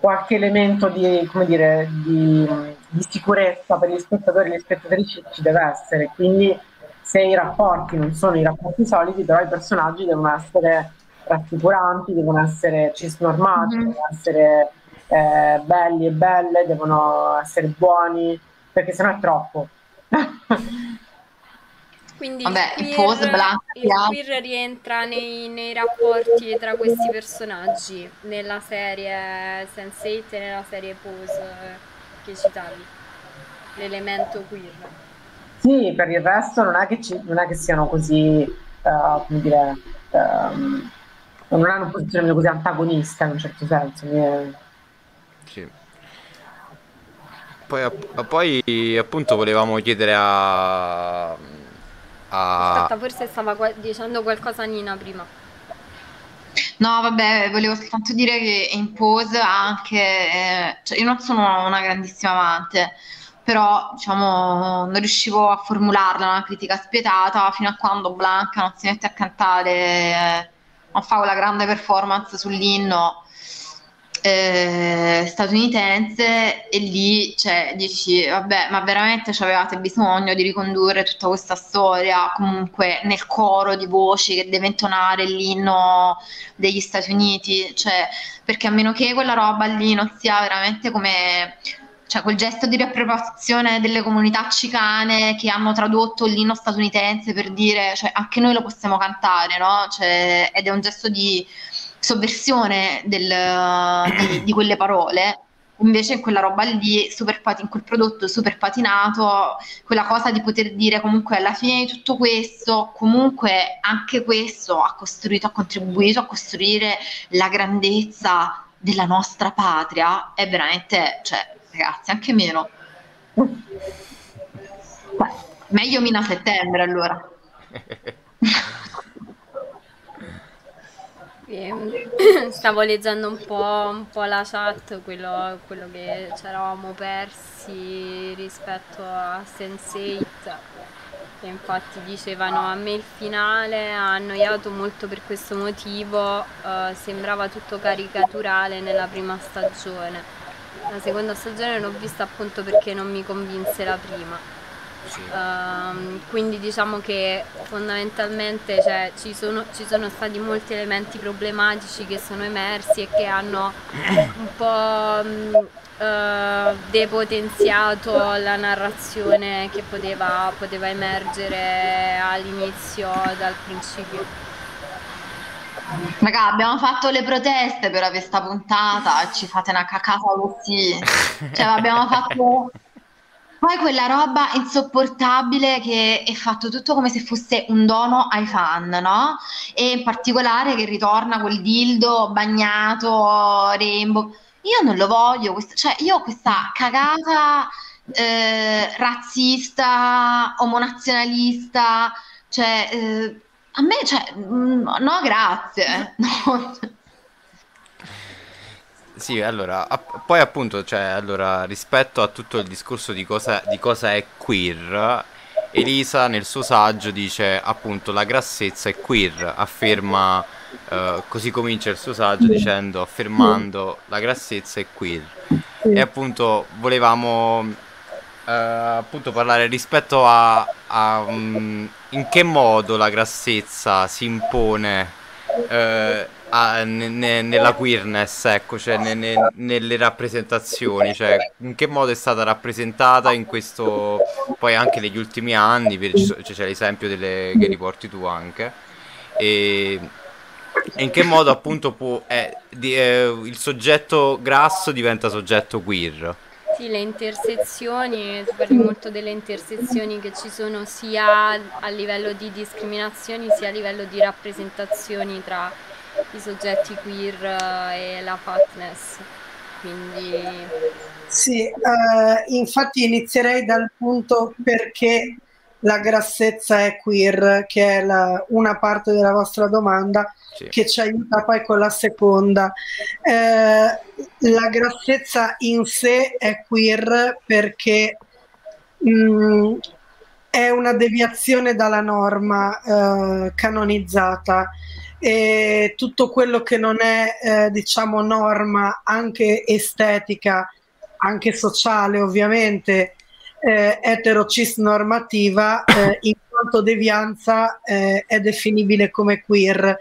qualche elemento di, come dire, di, di sicurezza per gli spettatori e le spettatrici ci deve essere, quindi se i rapporti non sono i rapporti solidi, però i personaggi devono essere rassicuranti, devono essere cisnormati, mm-hmm. devono essere eh, belli e belle, devono essere buoni, perché sennò è troppo. [laughs] Quindi Vabbè, il, queer, il queer rientra nei, nei, rapporti tra questi personaggi nella serie Sense8 e nella serie Pose che citavi, l'elemento queer. Sì, per il resto non è che, ci, non è che siano così, uh, come dire, um, non hanno una posizione così antagonista in un certo senso. Mi sì. Poi, poi, appunto volevamo chiedere a... a... Aspetta, forse stava dicendo qualcosa Nina prima. No, vabbè, volevo soltanto dire che in pose anche, eh, cioè io non sono una grandissima amante, però diciamo non riuscivo a formularla una critica spietata fino a quando Blanca non si mette a cantare, eh, non fa quella grande performance sull'inno eh, statunitense e lì cioè, dici vabbè ma veramente avevate bisogno di ricondurre tutta questa storia comunque nel coro di voci che deve intonare l'inno degli Stati Uniti cioè, perché a meno che quella roba lì non sia veramente come cioè quel gesto di riappropriazione delle comunità cicane che hanno tradotto l'inno statunitense per dire cioè, anche noi lo possiamo cantare no? Cioè, ed è un gesto di sovversione del, di, di, quelle parole. Invece in quella roba lì, super pat- in quel prodotto super patinato, quella cosa di poter dire comunque alla fine di tutto questo, comunque anche questo ha costruito, ha contribuito a costruire la grandezza della nostra patria, è veramente, cioè, ragazzi, anche meno. Beh, meglio Mina Settembre allora. [laughs] [laughs] Stavo leggendo un po', un po la chat, quello, quello che ci eravamo persi rispetto a Sense8 che infatti dicevano a me il finale ha annoiato molto per questo motivo, uh, sembrava tutto caricaturale nella prima stagione. La seconda stagione l'ho vista appunto perché non mi convinse la prima. Uh, quindi diciamo che fondamentalmente cioè, ci, sono, ci, sono, stati molti elementi problematici che sono emersi e che hanno un po' uh, depotenziato la narrazione che poteva, poteva emergere all'inizio dal principio. Raga, abbiamo fatto le proteste per questa puntata e ci fate una cacata così. Cioè, abbiamo fatto poi quella roba insopportabile che è fatto tutto come se fosse un dono ai fan, no? E in particolare che ritorna quel dildo bagnato, rainbow. Io non lo voglio, questa, cioè io ho questa cagata eh, razzista, omonazionalista, cioè eh, a me, cioè, mm, no grazie. [laughs] No. Sì, allora, app- poi appunto, cioè, allora, rispetto a tutto il discorso di cosa, di cosa è queer, Elisa nel suo saggio dice appunto la grassezza è queer, afferma, uh, così comincia il suo saggio dicendo, affermando la grassezza è queer. E appunto volevamo uh, appunto parlare rispetto a, a um, in che modo la grassezza si impone uh, a, ne, nella queerness, ecco, cioè ne, ne, nelle rappresentazioni, cioè in che modo è stata rappresentata in questo, poi anche negli ultimi anni, cioè, c'è l'esempio delle, che riporti tu anche, e, e in che modo appunto può, eh, di, eh, il soggetto grasso diventa soggetto queer. Sì, le intersezioni, tu parli molto delle intersezioni che ci sono sia a livello di discriminazioni sia a livello di rappresentazioni tra i soggetti queer eh, e la fatness. Quindi... Sì, uh, infatti inizierei dal punto perché la grassezza è queer, che è la, una parte della vostra domanda, sì. che ci aiuta poi con la seconda. Eh, la grassezza in sé è queer perché mh, mm, è una deviazione dalla norma eh, canonizzata e tutto quello che non è eh, diciamo norma anche estetica anche sociale ovviamente eh, etero-cis normativa eh, in quanto devianza eh, è definibile come queer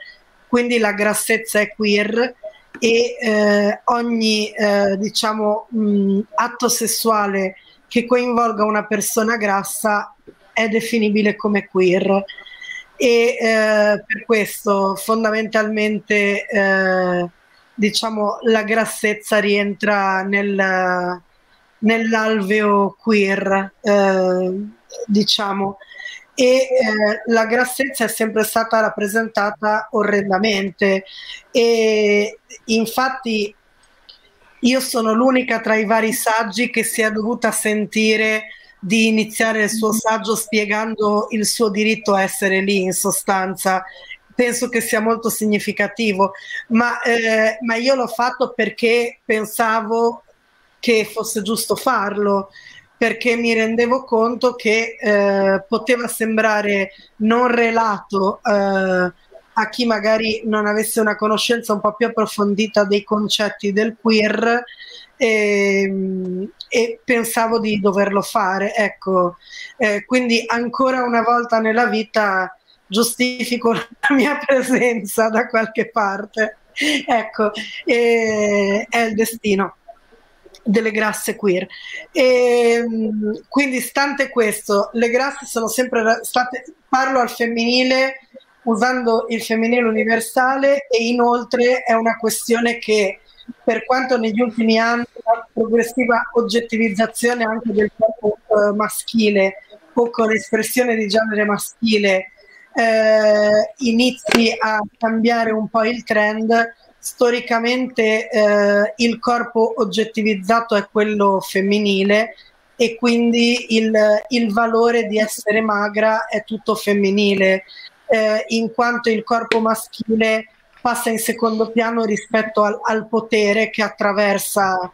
quindi la grassezza è queer e eh, ogni eh, diciamo mh, atto sessuale che coinvolga una persona grassa è definibile come queer. E eh, per questo fondamentalmente eh, diciamo la grassezza rientra nel, nell'alveo queer eh, diciamo e eh, la grassezza è sempre stata rappresentata orrendamente. E infatti io sono l'unica tra i vari saggi che si è dovuta sentire di iniziare il suo saggio spiegando il suo diritto a essere lì in sostanza. Penso che sia molto significativo, ma, eh, ma io l'ho fatto perché pensavo che fosse giusto farlo, perché mi rendevo conto che eh, poteva sembrare non relato eh, a chi magari non avesse una conoscenza un po' più approfondita dei concetti del queer, e, ehm, e pensavo di doverlo fare. Ecco, eh, quindi ancora una volta nella vita giustifico [laughs] la mia presenza da qualche parte. Ecco, è il destino delle grasse queer. E, ehm, quindi, stante questo, le grasse sono sempre state, parlo al femminile usando il femminile universale e inoltre è una questione che per quanto negli ultimi anni la progressiva oggettivizzazione anche del corpo eh, maschile o con espressione di genere maschile eh, inizi a cambiare un po' il trend, storicamente eh, il corpo oggettivizzato è quello femminile e quindi il, il valore di essere magra è tutto femminile, eh, in quanto il corpo maschile passa in secondo piano rispetto al, al potere che attraversa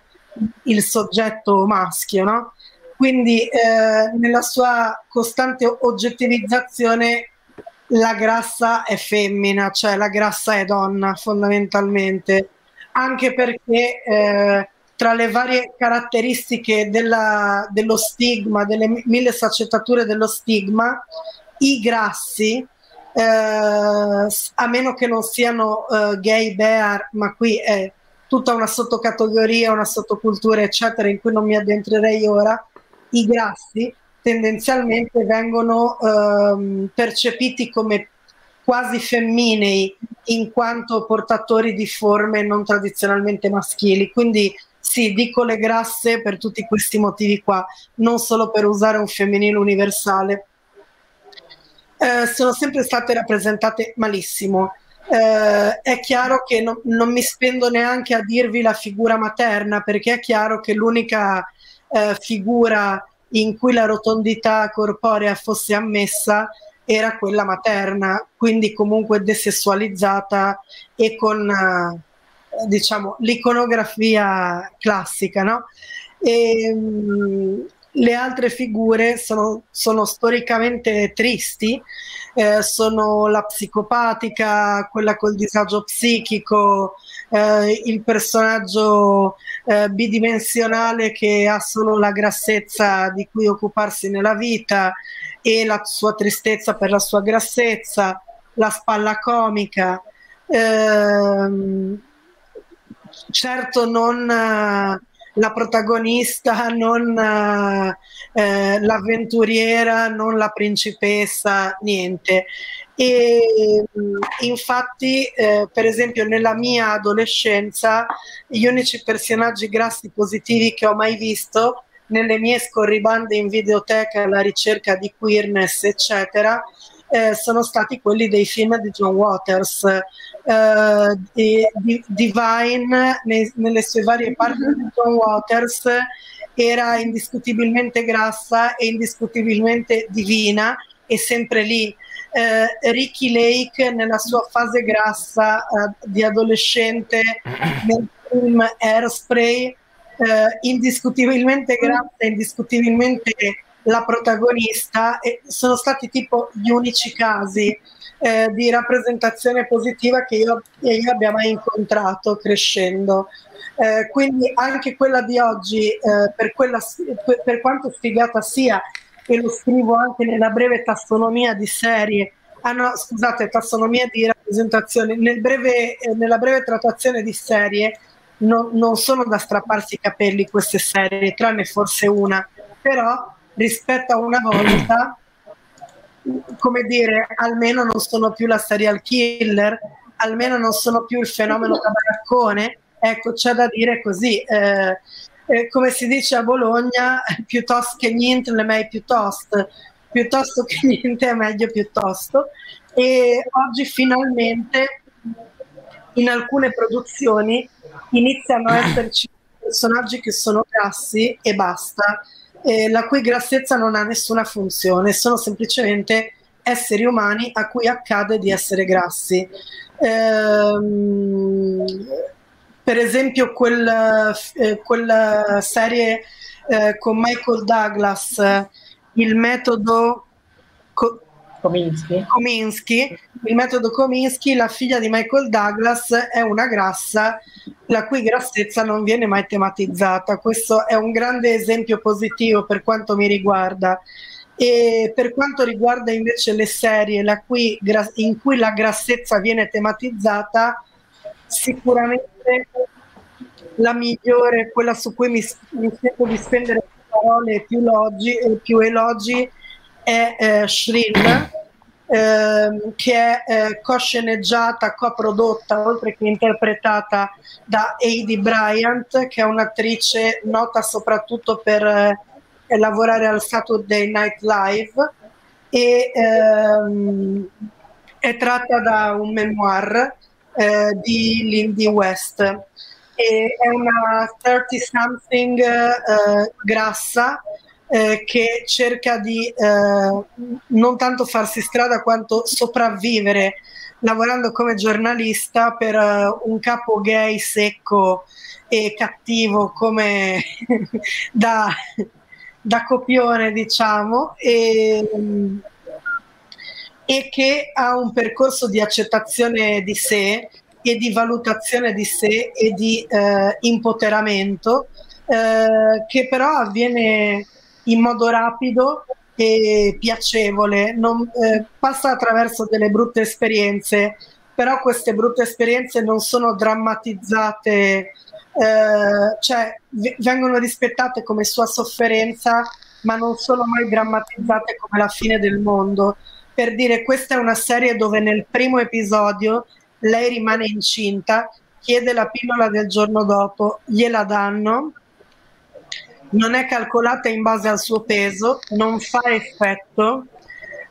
il soggetto maschio, no? Quindi eh, nella sua costante oggettivizzazione la grassa è femmina, cioè la grassa è donna fondamentalmente, anche perché eh, tra le varie caratteristiche della, dello stigma, delle mille sfaccettature dello stigma, i grassi, eh, a meno che non siano eh, gay bear, ma qui è tutta una sottocategoria, una sottocultura, eccetera, in cui non mi addentrerei ora, i grassi tendenzialmente vengono ehm, percepiti come quasi femminei in quanto portatori di forme non tradizionalmente maschili. Quindi sì, dico le grasse per tutti questi motivi qua, non solo per usare un femminile universale. Eh, sono sempre state rappresentate malissimo. Eh, è chiaro che no, non mi spendo neanche a dirvi la figura materna, perché è chiaro che l'unica eh, figura in cui la rotondità corporea fosse ammessa era quella materna, quindi comunque desessualizzata e con eh, diciamo l'iconografia classica, no? E, mh, le altre figure sono, sono storicamente tristi, eh, sono la psicopatica, quella col disagio psichico, eh, il personaggio eh, bidimensionale che ha solo la grassezza di cui occuparsi nella vita e la sua tristezza per la sua grassezza, la spalla comica. Ehm, certo non la protagonista, non eh, l'avventuriera, non la principessa, niente. E infatti, eh, per esempio, nella mia adolescenza, gli unici personaggi grassi positivi che ho mai visto nelle mie scorribande in videoteca alla ricerca di queerness, eccetera, eh, sono stati quelli dei film di John Waters. Eh, di, di, Divine nei, nelle sue varie parti di John Waters era indiscutibilmente grassa e indiscutibilmente divina e sempre lì eh, Ricky Lake nella sua fase grassa eh, di adolescente [clears throat] nel film Airspray eh, indiscutibilmente grassa e indiscutibilmente la protagonista e sono stati tipo gli unici casi eh, di rappresentazione positiva che io io abbia mai incontrato crescendo. Eh, quindi anche quella di oggi, eh, per, quella, per, quanto sfigata sia, e lo scrivo anche nella breve tassonomia di serie, ah no, scusate, tassonomia di rappresentazione, nel breve, eh, nella breve trattazione di serie no, non sono da strapparsi i capelli queste serie, tranne forse una, però rispetto a una volta come dire, almeno non sono più la serial killer, almeno non sono più il fenomeno tabaraccone, ecco, c'è da dire così. Eh, eh, come si dice a Bologna, piuttosto che niente, le mai piuttosto, piuttosto che niente è meglio piuttosto. E oggi finalmente in alcune produzioni iniziano a esserci personaggi che sono grassi e basta eh, la cui grassezza non ha nessuna funzione, sono semplicemente esseri umani a cui accade di essere grassi. Ehm, per esempio quel, eh, quella serie eh, con Michael Douglas, il metodo co- Kominsky. Kominsky. Il metodo Kominsky, la figlia di Michael Douglas, è una grassa la cui grassezza non viene mai tematizzata. Questo è un grande esempio positivo per quanto mi riguarda. E per quanto riguarda invece le serie cui, in cui la grassezza viene tematizzata, sicuramente la migliore, quella su cui mi, mi sento di spendere parole più, logi, più elogi, è eh, Shrill, ehm, che è eh, co-sceneggiata, coprodotta, oltre che interpretata da Heidi Bryant, che è un'attrice nota soprattutto per eh, lavorare al Saturday Night Live e ehm, è tratta da un memoir eh, di Lindy West. E è una 30 something eh, grassa eh, che cerca di eh, non tanto farsi strada quanto sopravvivere lavorando come giornalista per uh, un capo gay secco e cattivo come [laughs] da, da copione, diciamo, e, e che ha un percorso di accettazione di sé e di valutazione di sé e di eh, impoteramento eh, che però avviene in modo rapido e piacevole, non, eh, passa attraverso delle brutte esperienze, però queste brutte esperienze non sono drammatizzate, eh, cioè v- vengono rispettate come sua sofferenza, ma non sono mai drammatizzate come la fine del mondo. Per dire, questa è una serie dove nel primo episodio lei rimane incinta, chiede la pillola del giorno dopo, gliela danno, non è calcolata in base al suo peso, non fa effetto,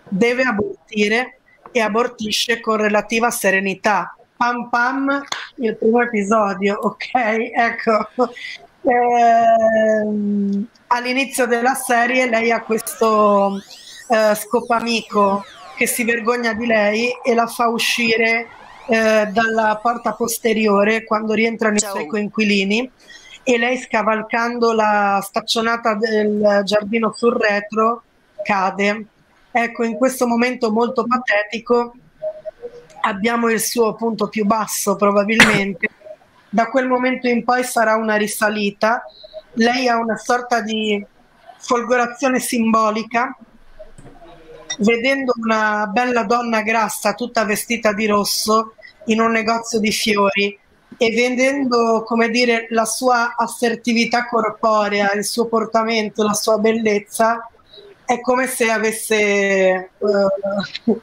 deve abortire e abortisce con relativa serenità. Pam pam, il primo episodio, ok? Ecco. Eh, all'inizio della serie lei ha questo eh, scopamico che si vergogna di lei e la fa uscire eh, dalla porta posteriore quando rientrano Ciao. i suoi coinquilini e lei scavalcando la staccionata del giardino sul retro cade. Ecco, in questo momento molto patetico abbiamo il suo punto più basso probabilmente. [coughs] Da quel momento in poi sarà una risalita. Lei ha una sorta di folgorazione simbolica, vedendo una bella donna grassa tutta vestita di rosso in un negozio di fiori e vedendo, come dire, la sua assertività corporea, il suo portamento, la sua bellezza, è come se avesse uh,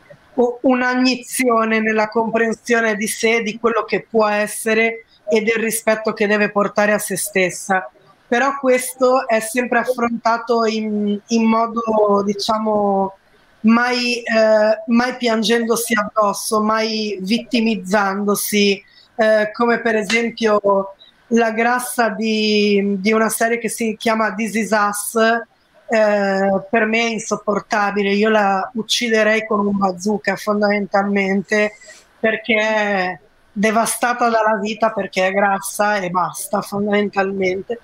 un'agnizione nella comprensione di sé, di quello che può essere e del rispetto che deve portare a se stessa. Però questo è sempre affrontato in, in modo, diciamo, mai, eh, mai piangendosi addosso, mai vittimizzandosi, eh, come per esempio la grassa di, di, una serie che si chiama This Is Us, eh, per me è insopportabile, io la ucciderei con un bazooka fondamentalmente perché è devastata dalla vita perché è grassa e basta fondamentalmente.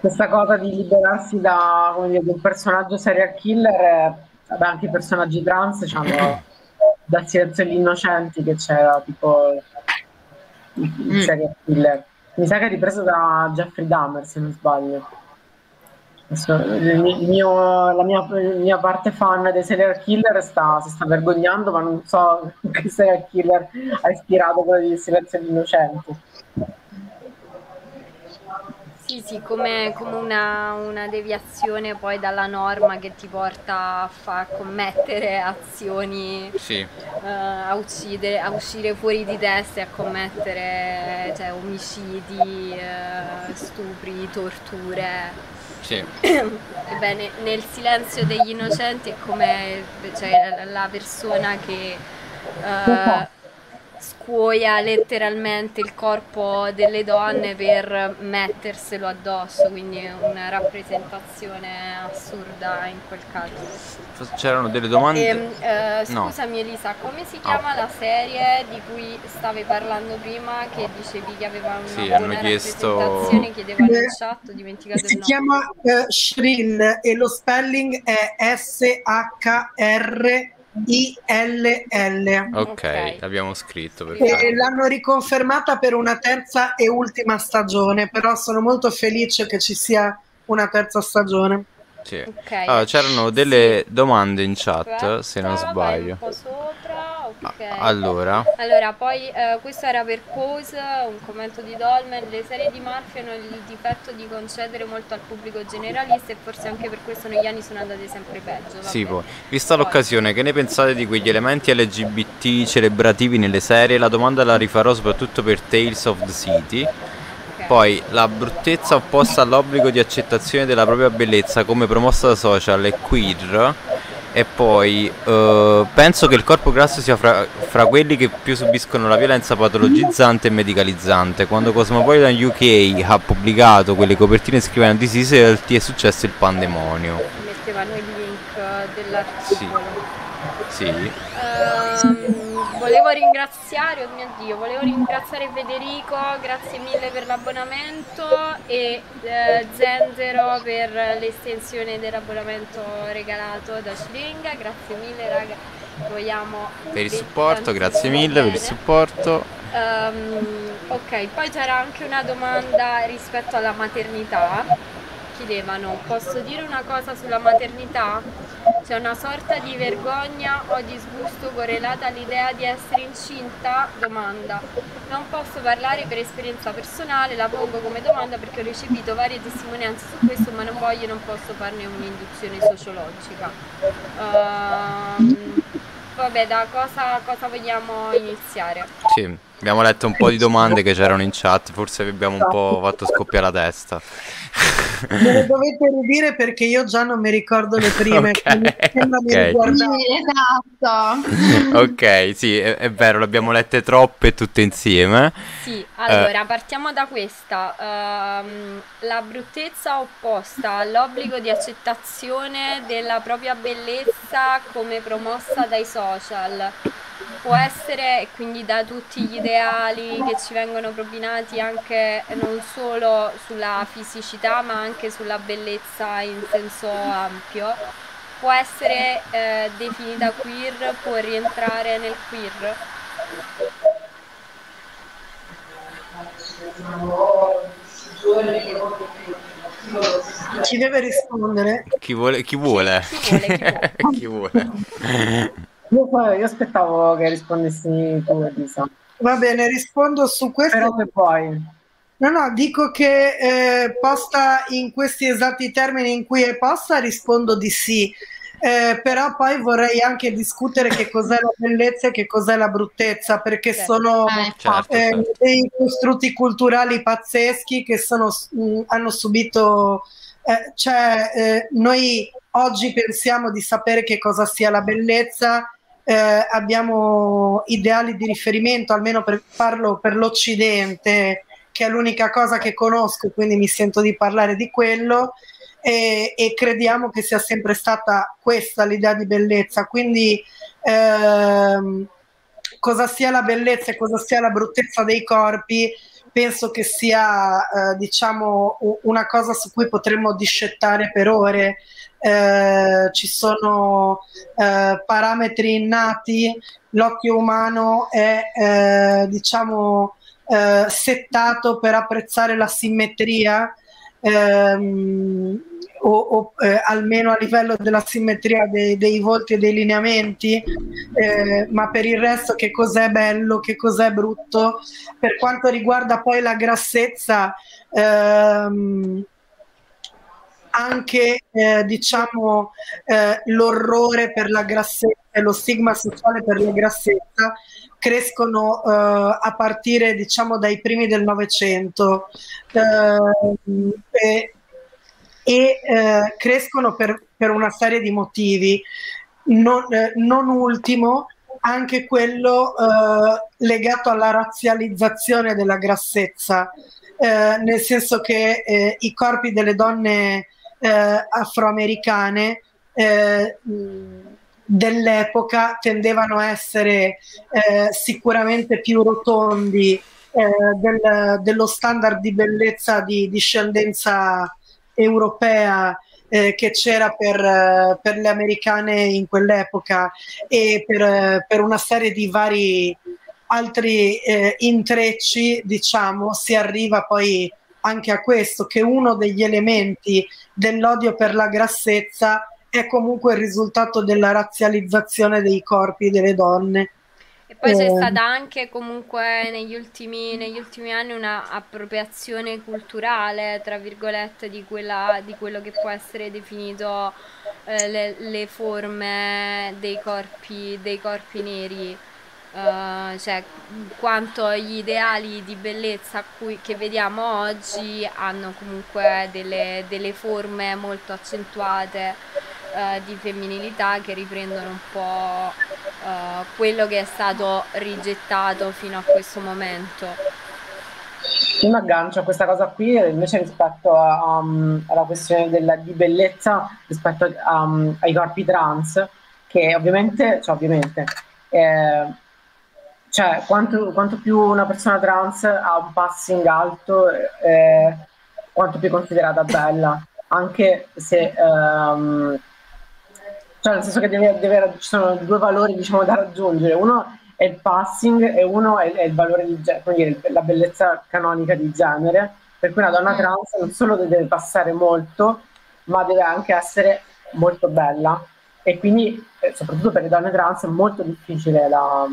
Questa cosa di liberarsi da dire, un personaggio serial killer, vabbè, anche i personaggi trans hanno dal silenzio degli innocenti che c'era tipo il, il mm. serial killer. Mi sa che è ripreso da Jeffrey Dahmer, se non sbaglio. Il mio, la mia, mia, parte fan dei serial killer sta, si sta vergognando, ma non so [laughs] che serial killer ha ispirato quello di Silenzio degli Innocenti. Sì, sì, come, come una, una, deviazione poi dalla norma che ti porta a far commettere azioni, sì. uh, a, uccidere, a uscire fuori di testa e a commettere cioè, omicidi, uh, stupri, torture. Sì. [clears throat] Ebbene, nel silenzio degli innocenti è come cioè, la persona che... Uh, scuoia letteralmente il corpo delle donne per metterselo addosso, quindi una rappresentazione assurda in quel caso. C'erano delle domande? E, ehm, eh, scusami no. Elisa, come si chiama oh. la serie di cui stavi parlando prima che dicevi che aveva una sì, buona chiesto... rappresentazione, chiedevano in chat, ho dimenticato si il nome. Si chiama uh, Shrill e lo spelling è S-H-R ILL. Ok, l'abbiamo scritto. E l'hanno riconfermata per una terza e ultima stagione, però sono molto felice che ci sia una terza stagione. Sì. Okay. Allora, c'erano delle sì. domande in chat, Aspetta, se non sbaglio. Sopra, ok. Allora. Allora, poi eh, questo era per Pose, un commento di Dolmen. Le serie di Murphy hanno il difetto di concedere molto al pubblico generalista e forse anche per questo negli anni sono andate sempre peggio. Vabbè. Sì, poi. Vista l'occasione, che ne pensate di quegli elementi LGBT celebrativi nelle serie? La domanda la rifarò soprattutto per Tales of the City. Poi la bruttezza opposta all'obbligo di accettazione della propria bellezza come promossa da social e queer. E poi uh, penso che il corpo grasso sia fra, fra, quelli che più subiscono la violenza patologizzante e medicalizzante. Quando Cosmopolitan UK ha pubblicato quelle copertine scrivendo di Healthy è successo il pandemonio. Mettevano il link dell'articolo. Sì. sì. Ehm, volevo ringraziare, oh mio Dio, volevo ringraziare Federico, grazie mille per l'abbonamento e eh, Zenzero per l'estensione dell'abbonamento regalato da Ciringa, grazie mille raga, vogliamo per il supporto, grazie mille per il supporto. Um, ok, poi c'era anche una domanda rispetto alla maternità. Chiedevano, posso dire una cosa sulla maternità? C'è una sorta di vergogna o disgusto correlata all'idea di essere incinta? Domanda. Non posso parlare per esperienza personale, la pongo come domanda perché ho ricevuto varie testimonianze su questo, ma non voglio non posso farne un'induzione sociologica. Uh, vabbè, da cosa, cosa vogliamo iniziare? Sì. Abbiamo letto un po' di domande che c'erano in chat, forse vi abbiamo un po' fatto scoppiare la testa. Me le dovete ridire perché io già non mi ricordo le prime. Okay, okay. esatto. [laughs] ok, sì, è, è, vero, le abbiamo lette troppe tutte insieme. Sì, allora eh. partiamo da questa. Um, la bruttezza opposta all'obbligo di accettazione della propria bellezza come promossa dai social può essere quindi da tutti gli ideali che ci vengono propinati anche non solo sulla fisicità ma anche sulla bellezza in senso ampio può essere eh, definita queer può rientrare nel queer chi deve rispondere? Chi vuole? Chi vuole? Chi vuole? Chi vuole? [laughs] Io, io aspettavo che rispondessi tu, Elisa. Va bene, rispondo su questo. Però che poi. No, no, dico che eh, posta in questi esatti termini in cui è posta, rispondo di sì. Eh, però poi vorrei anche discutere che cos'è la bellezza e che cos'è la bruttezza, perché certo. sono eh, certo, eh, certo. dei costrutti culturali pazzeschi che sono, mh, mm, hanno subito, eh, cioè eh, noi oggi pensiamo di sapere che cosa sia la bellezza eh, abbiamo ideali di riferimento, almeno per, parlo per l'Occidente, che è l'unica cosa che conosco, quindi mi sento di parlare di quello, e, e crediamo che sia sempre stata questa l'idea di bellezza. Quindi ehm, cosa sia la bellezza e cosa sia la bruttezza dei corpi, penso che sia eh, diciamo una cosa su cui potremmo discettare per ore eh, ci sono eh, parametri innati, l'occhio umano è eh, diciamo eh, settato per apprezzare la simmetria ehm, o, o eh, almeno a livello della simmetria dei, dei volti e dei lineamenti, eh, ma per il resto che cos'è bello, che cos'è brutto. Per quanto riguarda poi la grassezza, ehm, anche eh, diciamo, eh, l'orrore per la grassezza e lo stigma sociale per la grassezza crescono eh, a partire diciamo, dai primi del Novecento eh, e, e eh, crescono per, per, una serie di motivi, non, eh, non ultimo anche quello legato alla razzializzazione della grassezza. Nel senso che i corpi delle donne eh, afroamericane eh, dell'epoca tendevano a essere eh, sicuramente più rotondi eh, del, dello standard di bellezza di discendenza europea eh, che c'era per, per, le americane in quell'epoca e per, per una serie di vari altri eh, intrecci, diciamo, si arriva poi anche a questo, che uno degli elementi dell'odio per la grassezza è comunque il risultato della razzializzazione dei corpi delle donne. E poi c'è eh. stata anche comunque negli ultimi, negli ultimi anni una appropriazione culturale, tra virgolette, di, quella, di quello che può essere definito eh, le, le, forme dei corpi, dei corpi neri. Uh, cioè quanto gli ideali di bellezza cui, che vediamo oggi hanno comunque delle, delle forme molto accentuate uh, di femminilità che riprendono un po' uh, quello che è stato rigettato fino a questo momento. Io mi aggancio a questa cosa qui invece rispetto a, um, alla questione della, di bellezza rispetto um, ai corpi trans che ovviamente, cioè ovviamente eh, cioè quanto, quanto, più una persona trans ha un passing alto, eh, quanto più è considerata bella, anche se... Um, cioè nel senso che deve, deve, ci sono due valori diciamo, da raggiungere, uno è il passing e uno è, è il valore di dire, la bellezza canonica di genere, per cui una donna mm. trans non solo deve passare molto, ma deve anche essere molto bella. E quindi eh, soprattutto per le donne trans è molto difficile da,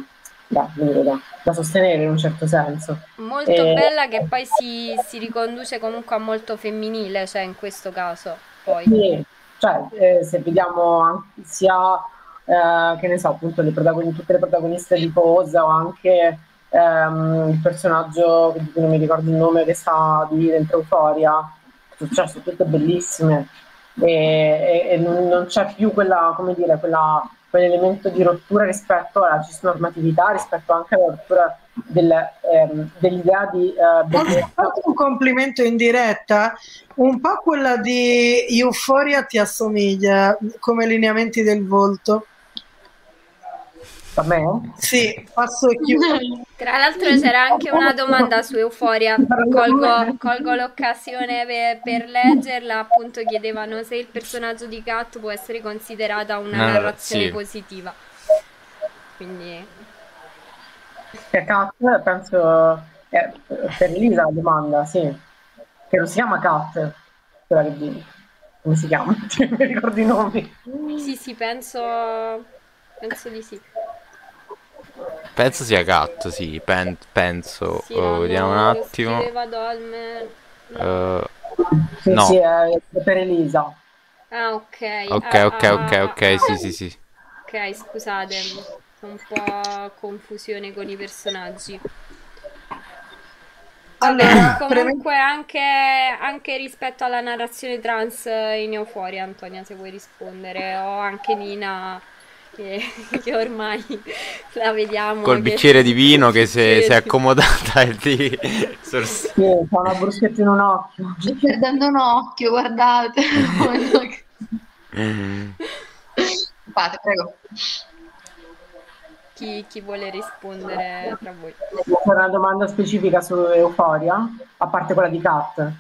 da, da, da sostenere in un certo senso. Molto e... bella che poi si, si, riconduce comunque a molto femminile, cioè in questo caso. Poi. Sì, cioè eh, se vediamo sia eh, che ne so, appunto le tutte le protagoniste di Pose o anche ehm, il personaggio di cui non mi ricordo il nome che sta di dentro Euforia, cioè sono tutte bellissime e, e, e non, c'è più quella, come dire, quella, quell'elemento di rottura rispetto alla cisnormatività, rispetto anche alla rottura del, ehm, dell'idea di bellezza. fatto un complimento in diretta, un po' quella di Euphoria ti assomiglia come lineamenti del volto. A me? Sì, passo e chiudo. [laughs] Tra l'altro c'era anche una domanda su Euforia, colgo, colgo l'occasione per, per, leggerla, appunto chiedevano se il personaggio di Kat può essere considerata una no, narrazione sì. positiva. Quindi... Per Kat penso, eh, per Lisa la domanda, sì, che non si chiama Kat, quella che come si chiama? [laughs] Non mi ricordo i nomi. Sì, sì, penso, penso di sì. Penso sia gatto, sì, pen- penso. Sì, oh, vediamo un attimo. Uh, no. Sì, è per Elisa. Ah, ok. Ok, ah, ok, ok, ah, ok, ah, sì, sì, sì. Ok, scusate, un po' confusione con i personaggi. Allora, [coughs] comunque anche, anche, rispetto alla narrazione trans in Euforia, Antonia, se vuoi rispondere, o anche Nina che, [laughs] che, ormai la vediamo. Col bicchiere di vino che si è accomodata e ti [laughs] sorse... Sì, fa una bruschetta in un occhio. Sto perdendo un occhio, guardate. [laughs] Fate, prego. Chi, chi, vuole rispondere tra voi? C'è una domanda specifica su Euforia, a parte quella di Kat.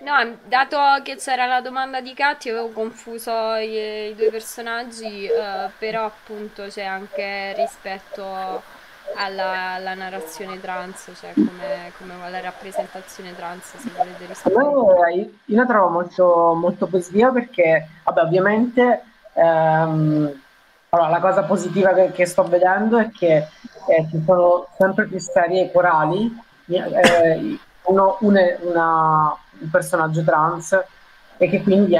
No, dato che c'era la domanda di Katy, avevo confuso i, i due personaggi, eh, però appunto c'è anche rispetto alla, alla narrazione trans, cioè come, come la rappresentazione trans, se volete rispondere. Io, io la trovo molto, molto positiva perché, vabbè, ovviamente ehm, allora, la cosa positiva che, che, sto vedendo è che eh, ci sono sempre più serie corali. Eh, uno, una, una un personaggio trans e che quindi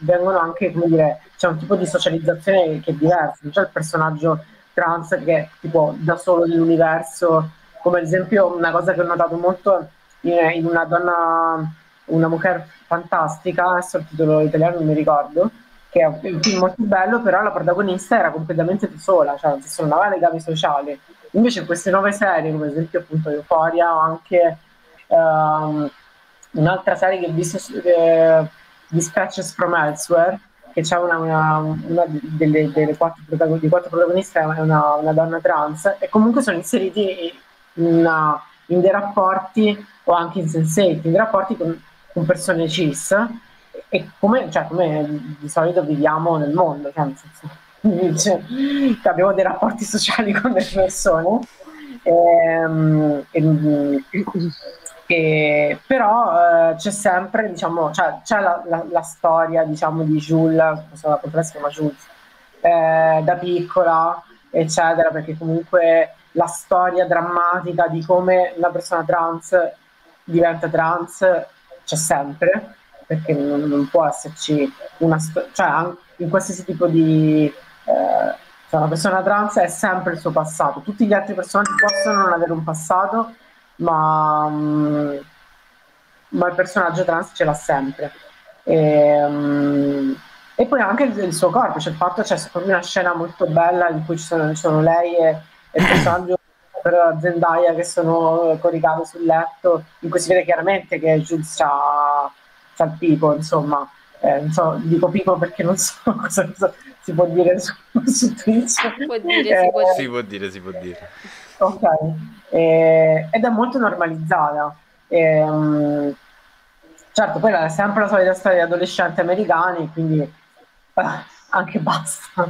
vengono anche, come dire, c'è un tipo di socializzazione che è diverso, non c'è il personaggio trans che è tipo da solo nell'universo, come ad esempio una cosa che ho notato molto in, in una donna, una mujer fantastica, adesso il titolo italiano non mi ricordo, che è un film molto bello, però la protagonista era completamente da sola, cioè non aveva legami sociali. Invece in queste nuove serie, come ad esempio appunto Euphoria o anche... Um, un'altra serie che ho visto eh, Dispatches from Elsewhere che c'è una, una, una delle, delle, quattro protagonisti, quattro protagonisti è una, una, donna trans e comunque sono inseriti in, in, dei rapporti o anche in sense in dei rapporti con, con persone cis e come, cioè, come, di solito viviamo nel mondo cioè, nel senso, [laughs] cioè, abbiamo dei rapporti sociali con le persone ehm, e, e, e, però eh, c'è sempre, diciamo, cioè, c'è la, la, la, storia, diciamo, di Jules, la si chiama Jules, eh, da piccola, eccetera, perché comunque la storia drammatica di come una persona trans diventa trans c'è sempre, perché non, non può esserci una storia, cioè in qualsiasi tipo di... Eh, cioè una persona trans è sempre il suo passato, tutti gli altri personaggi possono non avere un passato, ma, mm, ma il personaggio trans ce l'ha sempre. E, um, e poi anche il, il, suo corpo, cioè il fatto c'è cioè, una scena molto bella in cui ci sono, ci sono lei e, e, il personaggio [coughs] per Zendaya che sono coricate sul letto, in cui si vede chiaramente che Jules c'ha, c'ha il pico, insomma. eh, non so, dico piccolo perché non so [laughs] cosa, cosa si può dire su, su Twitch. Si può dire, Eh, si può dire. Si può dire, si può dire. Ok, Eh, ed è molto normalizzata. Ehm, certo, poi è sempre la solita storia di adolescenti americani, quindi eh, anche basta.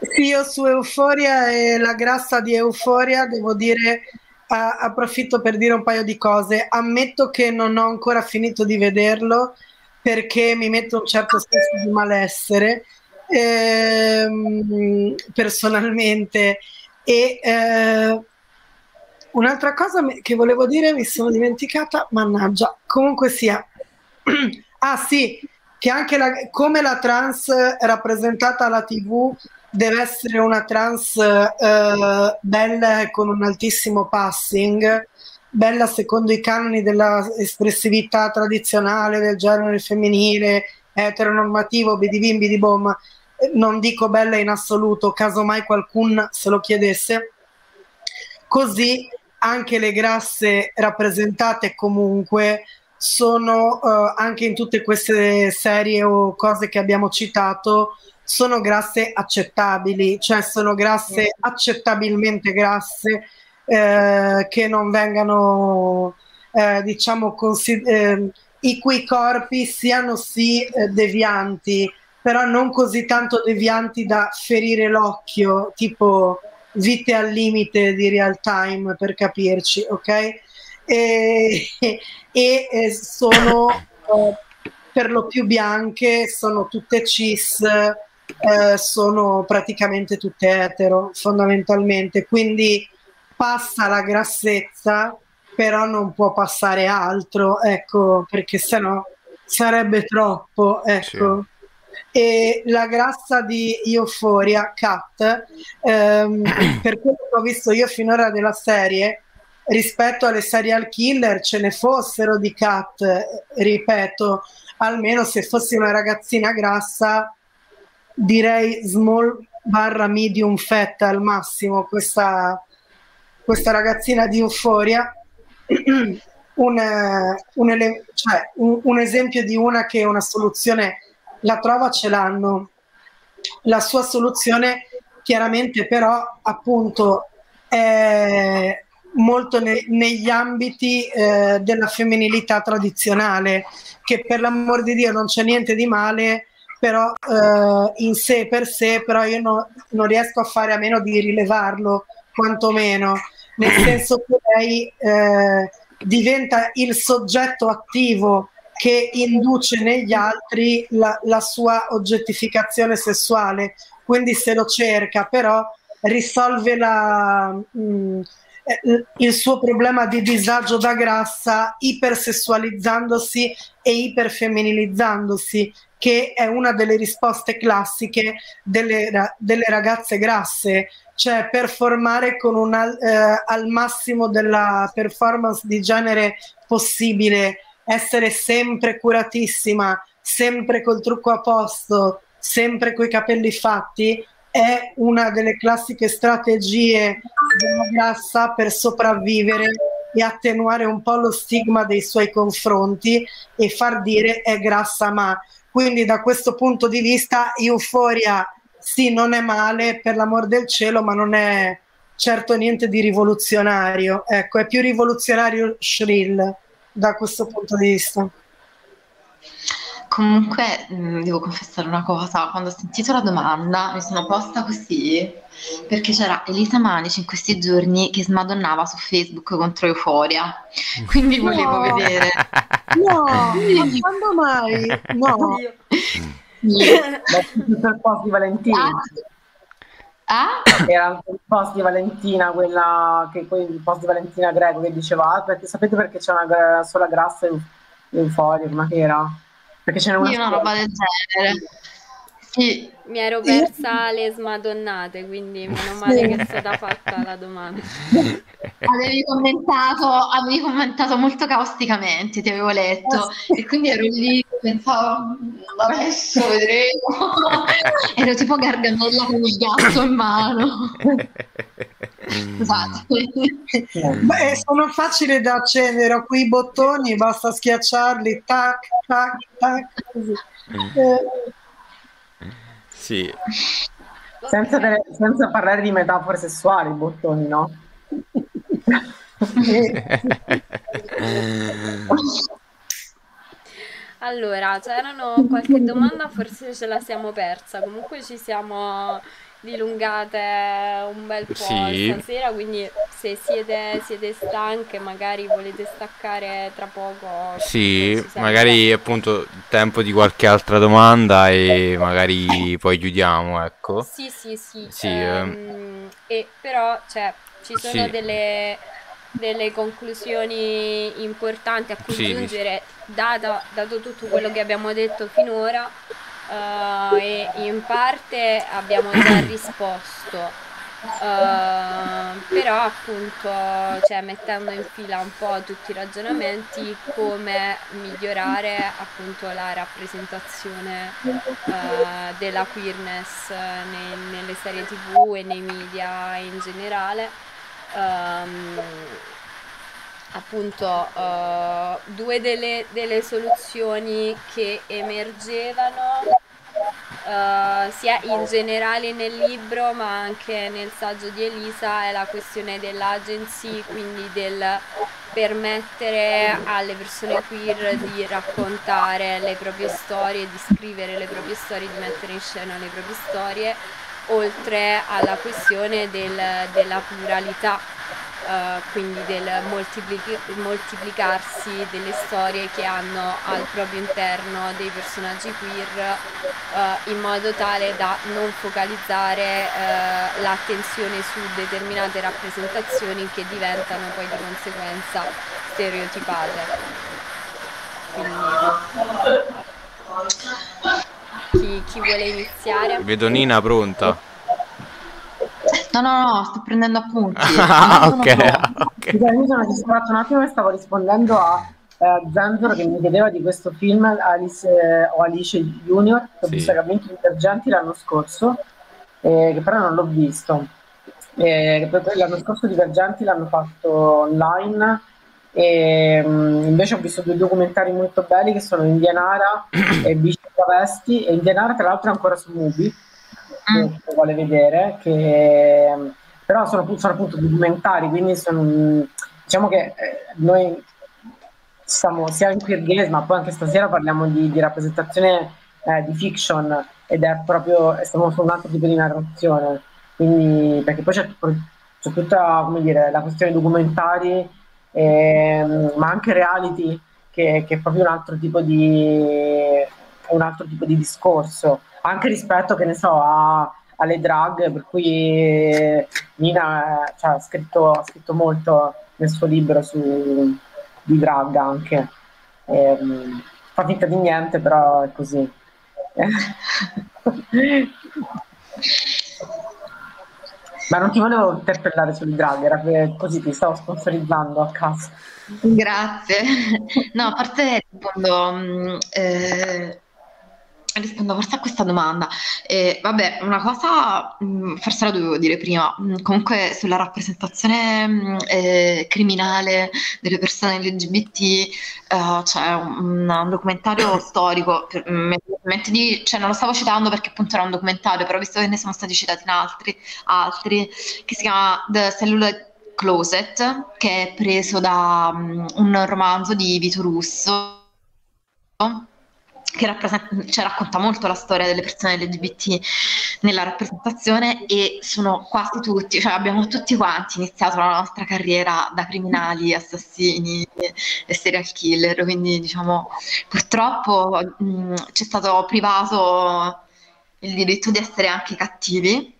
Sì, io su Euforia e la grassa di Euforia devo dire, a- approfitto per dire un paio di cose. Ammetto che non ho ancora finito di vederlo perché mi mette un certo senso di malessere ehm, personalmente. E eh, un'altra cosa che volevo dire mi sono dimenticata, mannaggia. Comunque sia, [clears throat] ah sì, che anche la- come la trans rappresentata alla TV deve essere una trans eh, bella con un altissimo passing, bella secondo i canoni della espressività tradizionale del genere femminile, eteronormativo, bidibim, bidibom, Eh, non dico bella in assoluto, casomai qualcun se lo chiedesse. Così anche le grasse rappresentate comunque sono eh, anche in tutte queste serie o cose che abbiamo citato sono grasse accettabili, cioè sono grasse accettabilmente grasse eh, che non vengano eh, diciamo consi- eh, i cui corpi siano sì eh, devianti, però non così tanto devianti da ferire l'occhio, tipo vite al limite di real time per capirci, ok? E, [laughs] e, eh, sono eh, per lo più bianche, sono tutte cis, eh, sono praticamente tutte etero fondamentalmente, quindi passa la grassezza, però non può passare altro, ecco, perché sennò sarebbe troppo, ecco. E la grassa di Euphoria, Cat, ehm, [clears throat] per quello che ho visto io finora della serie, rispetto alle serial killer ce ne fossero di Cat, ripeto, almeno se fossi una ragazzina grassa direi small barra medium fat al massimo questa, questa ragazzina di Euforia [clears throat] un, eh, un, ele- cioè, un- un esempio di una che una soluzione la trova ce l'hanno. La sua soluzione chiaramente però appunto è molto ne- negli ambiti eh, della femminilità tradizionale che per l'amor di Dio non c'è niente di male però eh, in sé per sé però io no- non riesco a fare a meno di rilevarlo quantomeno. Nel senso che lei eh, diventa il soggetto attivo che induce negli altri la, la sua oggettificazione sessuale, quindi se lo cerca, però risolve la, mh, eh, il suo problema di disagio da grassa ipersessualizzandosi e iperfemminilizzandosi, che è una delle risposte classiche delle, delle ragazze grasse, cioè performare con un al, eh, al massimo della performance di genere possibile, essere sempre curatissima, sempre col trucco a posto, sempre coi capelli fatti, è una delle classiche strategie della grassa per sopravvivere e attenuare un po' lo stigma dei suoi confronti e far dire è grassa ma. Quindi da questo punto di vista Euforia sì non è male per l'amor del cielo ma non è certo niente di rivoluzionario. Ecco, è più rivoluzionario Shrill da questo punto di vista. Comunque, mh, devo confessare una cosa, quando ho sentito la domanda mi sono posta così perché c'era Elisa Manici in questi giorni che smadonnava su Facebook contro Euforia, [laughs] quindi volevo No. vedere. No, [laughs] ma quando mai? No. Tutto il [laughs] post di Valentina. Ah? Era anche il post di Valentina, quella che poi il post di Valentina Greco che diceva "Ah, perché sapete perché c'è una sola grassa eu- euforia, ma che era? Perché ce n'è una Sì, una roba del genere. Sì, Mi ero persa le smadonnate, quindi meno male che è stata fatta la domanda. [laughs] avevi commentato, avevi commentato molto causticamente, ti avevo letto, e quindi ero lì, pensavo, "Mm, adesso vedremo. [laughs] ero tipo Gargamella con il gatto in mano. Scusate. [laughs] Beh, sono facili da accendere, ho qui i bottoni, basta schiacciarli, tac, tac, tac, così. Eh, Sì. Senza, delle- senza parlare di metafore sessuali, i bottoni, no? [laughs] Allora, c'erano qualche domanda, forse ce la siamo persa. Comunque ci siamo dilungate un bel po' Sì. stasera, quindi se siete, siete stanche, magari volete staccare tra poco. Sì, magari appunto tempo di qualche altra domanda e magari poi chiudiamo, ecco. Sì, sì, sì. Sì, ehm, e però, cioè, ci sono Sì. delle, delle conclusioni importanti a cui Sì. giungere, data- dato tutto quello che abbiamo detto finora, eh, e in parte abbiamo già risposto. Eh, però appunto cioè, mettendo in fila un po' tutti i ragionamenti come migliorare appunto la rappresentazione eh, della queerness nei- nelle serie tv e nei media in generale Ehm, appunto eh, due delle, delle soluzioni che emergevano eh, sia in generale nel libro ma anche nel saggio di Elisa è la questione dell'agency, quindi del permettere alle persone queer di raccontare le proprie storie, di scrivere le proprie storie, di mettere in scena le proprie storie, oltre alla questione del- della pluralità eh, quindi del moltiplic- moltiplicarsi delle storie che hanno al proprio interno dei personaggi queer eh, in modo tale da non focalizzare eh, l'attenzione su determinate rappresentazioni che diventano poi di conseguenza stereotipate. Quindi chi, chi vuole iniziare? Vedo Nina pronta. No, no, no, sto prendendo appunti. [laughs] Ah, sono ok, pronta. ok. Scusa, mi sono distratto un attimo e stavo rispondendo a eh, Zanzaro che mi chiedeva di questo film Alice eh, o Alice Junior, che ho Sì. visto che ha vinto i Divergenti l'anno scorso, eh, che però non l'ho visto. Eh, l'anno scorso Divergenti l'hanno fatto online e mh, invece ho visto due documentari molto belli che sono Indianara [clears throat] e Bici Travesti e Indianara tra l'altro è ancora su Mubi Mm. che vuole vedere che però sono, sono appunto documentari quindi sono, diciamo che eh, noi siamo sia in gaze ma poi anche stasera parliamo di, di rappresentazione eh, di fiction ed è proprio stiamo su un altro tipo di narrazione quindi perché poi c'è, c'è tutta dire la questione documentari ehm, ma anche reality che, che è proprio un altro tipo di un altro tipo di discorso anche rispetto che ne so a- alle drag per cui Nina eh, cioè, ha scritto, ha scritto molto nel suo libro su di drag anche. Ehm, fa finta di niente però è così. [laughs] Ma non ti volevo interpellare sulle drag era così ti stavo sponsorizzando a caso Grazie. No, a parte rispondo, mm, eh, rispondo forse a questa domanda. Eh, vabbè, una cosa, mm, forse la dovevo dire prima, mm, comunque sulla rappresentazione mm, eh, criminale delle persone LGBT, eh, c'è un, un documentario storico, per- di- cioè non lo stavo citando perché appunto era un documentario, però visto che ne sono stati citati in altri, altri che si chiama The Celluloid Closet, che è preso da un romanzo di Vito Russo, che rappresenta- cioè, racconta molto la storia delle persone LGBT nella rappresentazione e sono quasi tutti, cioè abbiamo tutti quanti iniziato la nostra carriera da criminali, assassini e serial killer, quindi diciamo purtroppo mh, ci è stato privato il diritto di essere anche cattivi.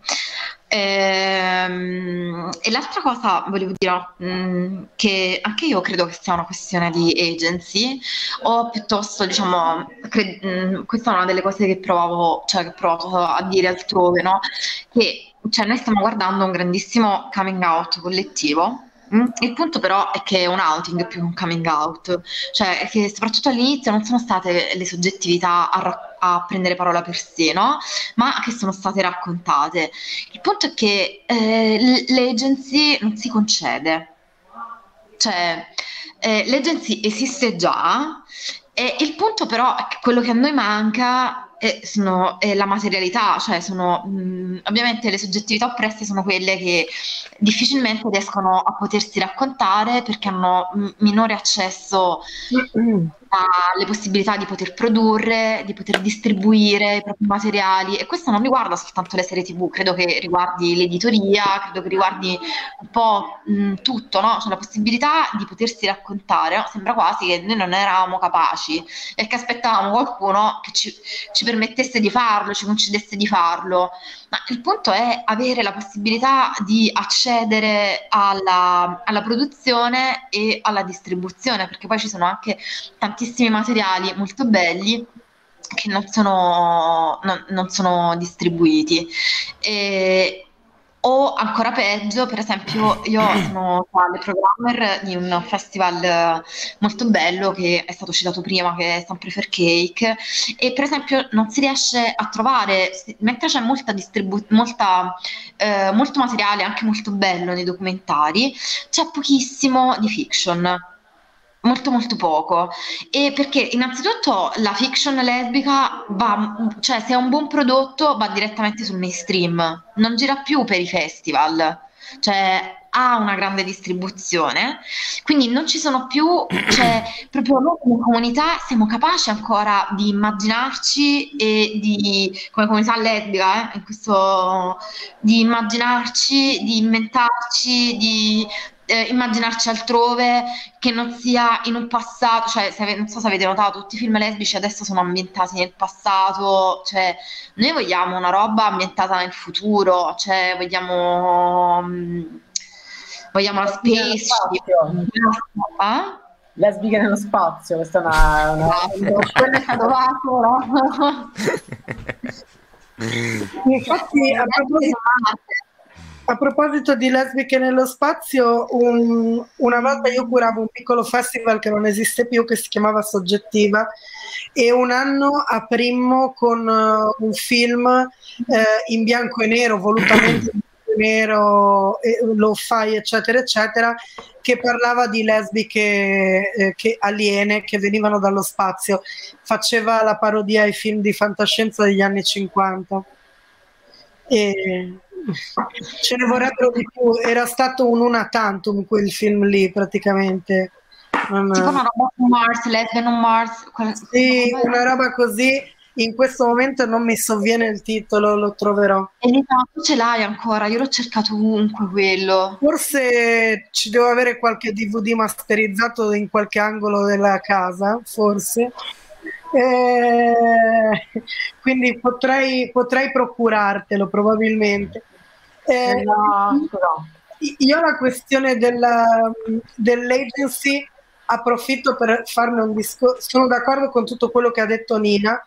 Ehm, e l'altra cosa volevo dire, mh, che anche io credo che sia una questione di agency, o piuttosto, diciamo, cre- mh, questa è una delle cose che provavo, cioè che ho provato a dire altrove, no? Che cioè, noi stiamo guardando un grandissimo coming out collettivo Mm, il punto però è che è un outing più che un coming out, cioè che soprattutto all'inizio non sono state le soggettività a, ra- a prendere parola per sé, no? ma che sono state raccontate. Il punto è che eh, l'agency non si concede, cioè eh, l'agency esiste già e il punto però è che quello che a noi manca è, sono, è la materialità, cioè sono mh, ovviamente le soggettività oppresse sono quelle che difficilmente riescono a potersi raccontare perché hanno m- minore accesso alle possibilità di poter produrre, di poter distribuire i propri materiali e questo non riguarda soltanto le serie tv, credo che riguardi l'editoria, credo che riguardi un po' mh, tutto, no? cioè la possibilità di potersi raccontare, no? sembra quasi che noi non eravamo capaci e che aspettavamo qualcuno che ci, ci permettesse di farlo, ci concedesse di farlo, ma il punto è avere la possibilità di accedere alla, alla produzione e alla distribuzione, perché poi ci sono anche tantissimi materiali molto belli che non sono, non, non sono distribuiti. E, o ancora peggio, per esempio, io sono tale programmer di un festival eh, molto bello che è stato citato prima, che è sempre Fair Cake, e per esempio non si riesce a trovare, mentre c'è molta distribu- molta, eh, molto materiale, anche molto bello nei documentari, c'è pochissimo di fiction molto molto poco. E perché innanzitutto la fiction lesbica va, cioè se è un buon prodotto va direttamente sul mainstream, non gira più per i festival, cioè ha una grande distribuzione, quindi non ci sono più, cioè [clears throat] proprio noi come comunità siamo capaci ancora di immaginarci e di, come comunità lesbica, eh, in questo, di immaginarci, di inventarci, di eh, immaginarci altrove che non sia in un passato, cioè se, non so se avete notato, tutti i film lesbici adesso sono ambientati nel passato, cioè noi vogliamo una roba ambientata nel futuro, cioè vogliamo, um, vogliamo la space. Eh? Lesbiche nello spazio, questa è una... una... quello è stato vaso, no? [laughs] Infatti, a proposito, a proposito di lesbiche nello spazio, un, una volta io curavo un piccolo festival che non esiste più, che si chiamava Soggettiva, e un anno aprimmo con uh, un film eh, in bianco e nero, volutamente in bianco e nero, lo fai, eccetera, eccetera, che parlava di lesbiche eh, che, aliene che venivano dallo spazio. Faceva la parodia ai film di fantascienza degli anni 50. E ce ne vorrebbero di più. Era stato un una tantum quel film lì, praticamente. Non... Tipo una roba su Mars, Lesbian on Mars. Sì, una roba così. In questo momento non mi sovviene il titolo, lo troverò. E tu ce l'hai ancora? Io l'ho cercato ovunque quello. Forse ci devo avere qualche DVD masterizzato in qualche angolo della casa, forse. Eh, quindi potrei, potrei procurartelo probabilmente. Eh, no, io la questione della, dell'agency approfitto per farne un discorso, sono d'accordo con tutto quello che ha detto Nina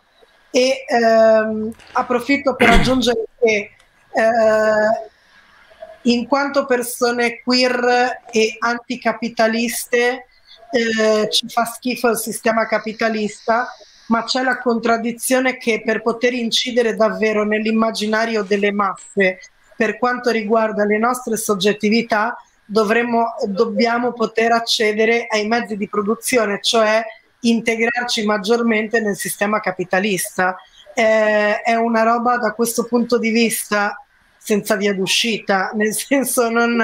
e ehm, approfitto per aggiungere che eh, in quanto persone queer e anticapitaliste eh, ci fa schifo il sistema capitalista, ma c'è la contraddizione che per poter incidere davvero nell'immaginario delle masse per quanto riguarda le nostre soggettività, dovremmo, dobbiamo poter accedere ai mezzi di produzione, cioè integrarci maggiormente nel sistema capitalista. Eh, è una roba da questo punto di vista senza via d'uscita, nel senso non,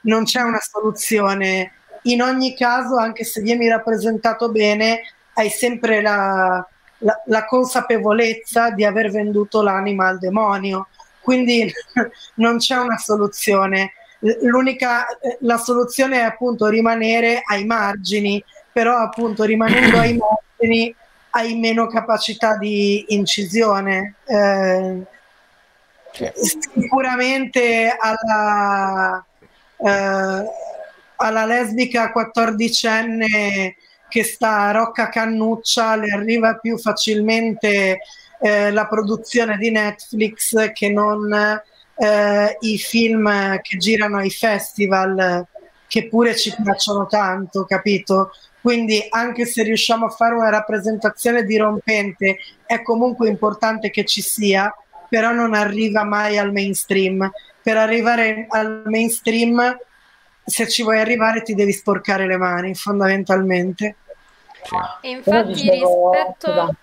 non c'è una soluzione. In ogni caso, anche se vieni rappresentato bene, hai sempre la, la, la consapevolezza di aver venduto l'anima al demonio quindi [laughs] non c'è una soluzione. L'unica, la soluzione è appunto rimanere ai margini, però appunto rimanendo ai [clears throat] margini hai meno capacità di incisione. Eh, sicuramente alla, eh, alla lesbica quattordicenne che sta a Rocca Cannuccia le arriva più facilmente eh, la produzione di Netflix che non eh, i film che girano ai festival che pure ci piacciono tanto, capito? Quindi anche se riusciamo a fare una rappresentazione dirompente, è comunque importante che ci sia, però non arriva mai al mainstream. Per arrivare al mainstream, se ci vuoi arrivare, ti devi sporcare le mani, fondamentalmente. Sì. E infatti dicevo... rispetto...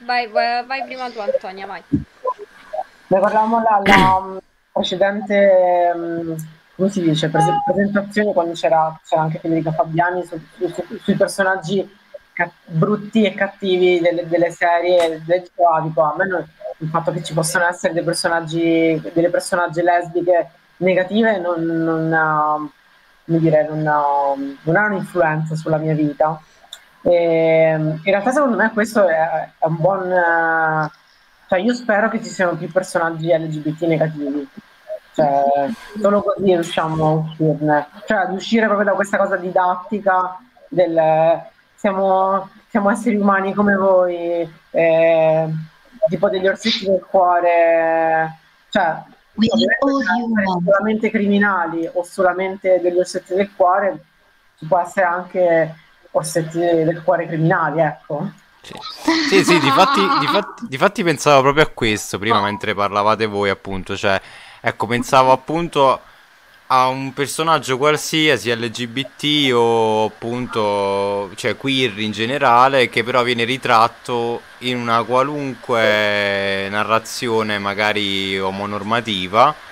Vai, vai, vai, prima tu Antonia, vai. Ne parlavamo alla precedente, mm, come si dice, presentazione quando c'era, c'era anche Federica Fabiani su, su, su, sui personaggi ca- brutti e cattivi delle, delle serie. Dico, ah, a me non, il fatto che ci possano essere dei personaggi, delle personaggi lesbiche negative non, non, ha, dire, non, ha, non ha un'influenza sulla mia vita. E, in realtà secondo me questo è, è un buon... Cioè io spero che ci siano più personaggi LGBT negativi. Cioè, solo così riusciamo a uscirne. Cioè ad uscire proprio da questa cosa didattica del siamo, siamo esseri umani come voi, eh, tipo degli orsetti del cuore. Cioè, solamente criminali o solamente degli orsetti del cuore, ci può essere anche orsetti del cuore criminali, ecco. Sì, sì, sì difatti, difatti, difatti, pensavo proprio a questo prima mentre parlavate voi, appunto, cioè, ecco, pensavo appunto a un personaggio qualsiasi LGBT o appunto, cioè queer in generale, che però viene ritratto in una qualunque narrazione magari omonormativa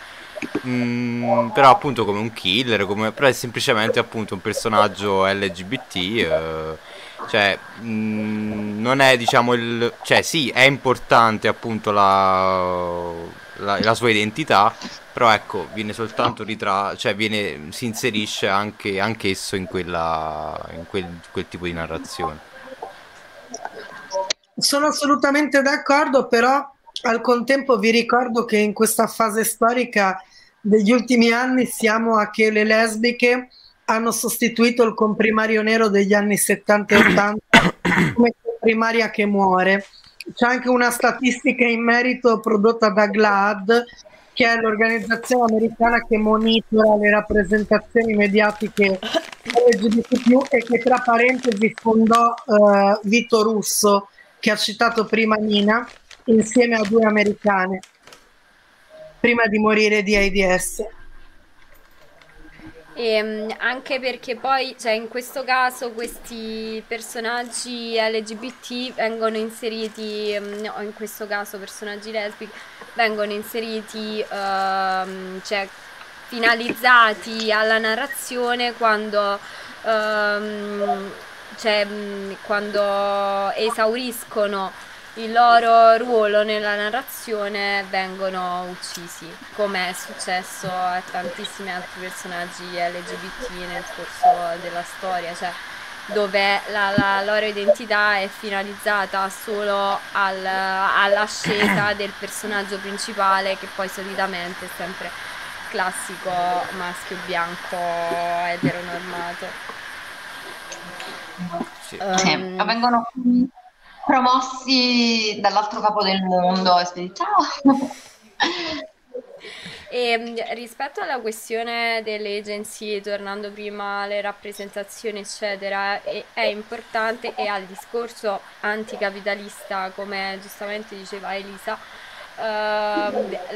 Mm, però appunto come un killer, come, però è semplicemente appunto un personaggio LGBT. Eh, cioè, mh, mm, non è diciamo il... Cioè sì, è importante appunto la, la, la sua identità, però ecco, viene soltanto ritratto, cioè viene, si inserisce anche anch'esso in, quella, in quel, quel tipo di narrazione. Sono assolutamente d'accordo, però al contempo vi ricordo che in questa fase storica degli ultimi anni siamo a che le lesbiche hanno sostituito il comprimario nero degli anni 70 e 80 [coughs] come comprimaria che muore. C'è anche una statistica in merito prodotta da GLAD, che è l'organizzazione americana che monitora le rappresentazioni mediatiche LGBT+, e che tra parentesi fondò uh, Vito Russo, che ha citato prima Nina, insieme a due americane prima di morire di AIDS. E, ehm, anche perché poi, cioè, in questo caso, questi personaggi LGBT vengono inseriti, mm, o in questo caso personaggi lesbici, vengono inseriti, uh, cioè, finalizzati alla narrazione quando, um, cioè, quando esauriscono il loro ruolo nella narrazione vengono uccisi, come è successo a tantissimi altri personaggi LGBT nel corso della storia, cioè dove la, la loro identità è finalizzata solo al, all'ascesa [coughs] del personaggio principale che poi solitamente è sempre classico maschio bianco eteronormato. Sì. Um, vengono promossi dall'altro capo del mondo e si ciao. E ehm, rispetto alla questione delle agenzie, tornando prima alle rappresentazioni, eccetera, è, è importante e al discorso anticapitalista, come giustamente diceva Elisa, uh,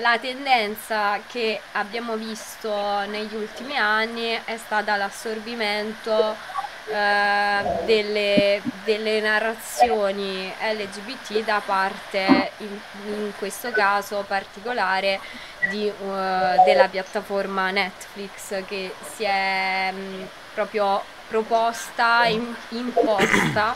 la tendenza che abbiamo visto negli ultimi anni è stata l'assorbimento eh, delle, delle, narrazioni LGBT da parte, in, in questo caso particolare, di, uh, della piattaforma Netflix che si è mh, mm, proprio proposta, in, imposta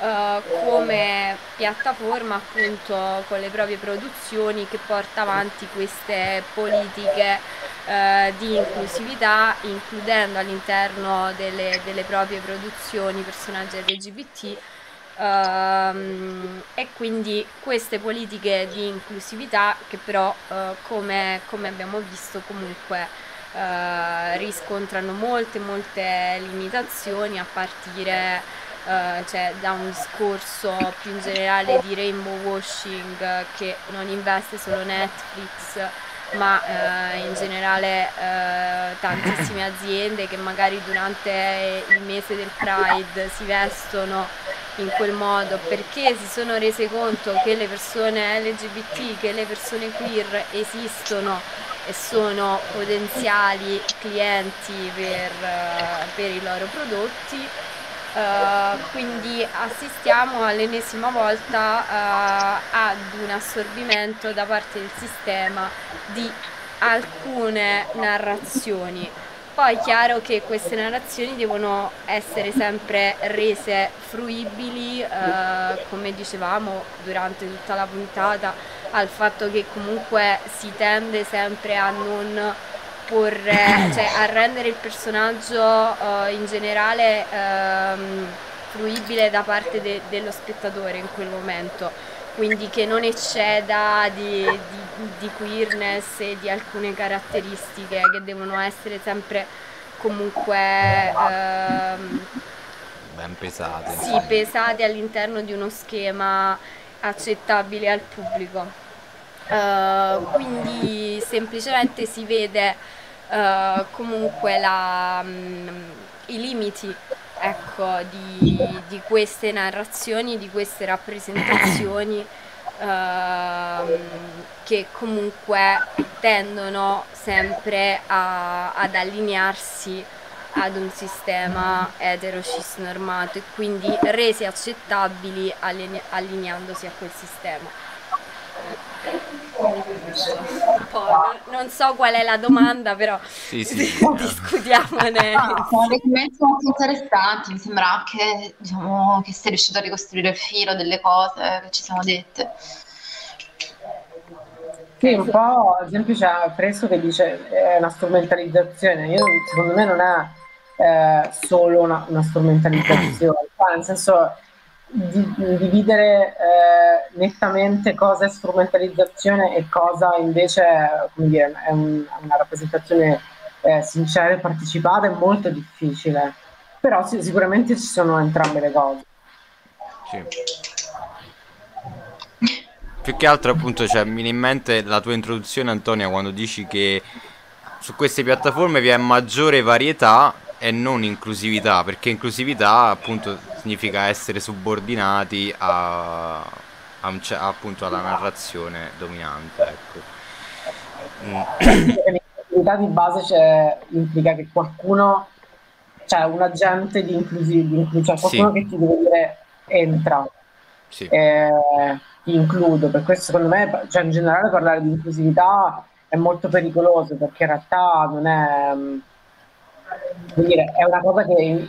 uh, come piattaforma appunto con le proprie produzioni che porta avanti queste politiche uh, di inclusività includendo all'interno delle, delle proprie produzioni personaggi LGBT Um, ehm, e quindi queste politiche di inclusività che però uh, come, come, abbiamo visto comunque uh, riscontrano molte molte limitazioni a partire uh, cioè, da un discorso più in generale di rainbow washing che non investe solo Netflix ma eh, in generale eh, tantissime aziende che magari durante il mese del Pride si vestono in quel modo perché si sono rese conto che le persone LGBT, che le persone queer esistono e sono potenziali clienti per, uh, per i loro prodotti. Uh, quindi assistiamo all'ennesima volta uh, ad un assorbimento da parte del sistema di alcune narrazioni. Poi è chiaro che queste narrazioni devono essere sempre rese fruibili, eh, come dicevamo durante tutta la puntata, al fatto che comunque si tende sempre a non porre, cioè a rendere il personaggio eh, in generale ehm, fruibile da parte de- dello spettatore in quel momento quindi che non ecceda di, di, di, queerness e di alcune caratteristiche che devono essere sempre comunque ehm, ben pesate. Sì, insomma. pesate all'interno di uno schema accettabile al pubblico. Uh, quindi semplicemente si vede uh, comunque la, um, i limiti ecco, di, di, queste narrazioni, di queste rappresentazioni ehm, che comunque tendono sempre a, ad allinearsi ad un sistema etero-cis normato e quindi resi accettabili allineandosi a quel sistema. Non so qual è la domanda, però sì, sì, [laughs] discutiamone. Ah, sono dei commenti molto interessanti, mi sembra anche diciamo, che sei riuscito a ricostruire il filo delle cose che ci siamo dette. Sì, un po' ad esempio c'è Preso che dice è una strumentalizzazione, Io, secondo me non è eh, solo una, una strumentalizzazione, nel senso di, dividere eh, nettamente cosa è strumentalizzazione e cosa invece dire, è un, una rappresentazione eh, sincera e partecipata è molto difficile, però sì, sicuramente ci sono entrambe le cose. Sì. Più che altro appunto cioè, mi viene in mente la tua introduzione Antonia quando dici che su queste piattaforme vi è maggiore varietà e non inclusività, perché inclusività appunto significa essere subordinati a, a un, appunto alla narrazione dominante. Ecco. [coughs] L'inclusività di base cioè, implica che qualcuno, cioè un agente di inclusività, cioè qualcuno sì. che ti deve dire entra. Sì. Eh, ti includo, per questo secondo me, cioè in generale parlare di inclusività è molto pericoloso perché in realtà non è dire, è una cosa che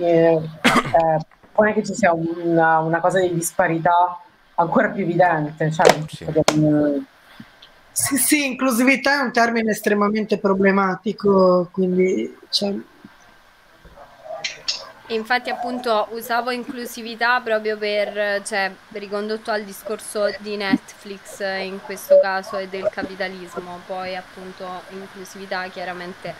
eh, eh, pone che ci sia una, una, cosa di disparità ancora più evidente. Cioè, sì. Che, sì, sì, inclusività è un termine estremamente problematico, quindi cioè... Infatti appunto usavo inclusività proprio per, cioè, ricondotto al discorso di Netflix in questo caso e del capitalismo, poi appunto inclusività chiaramente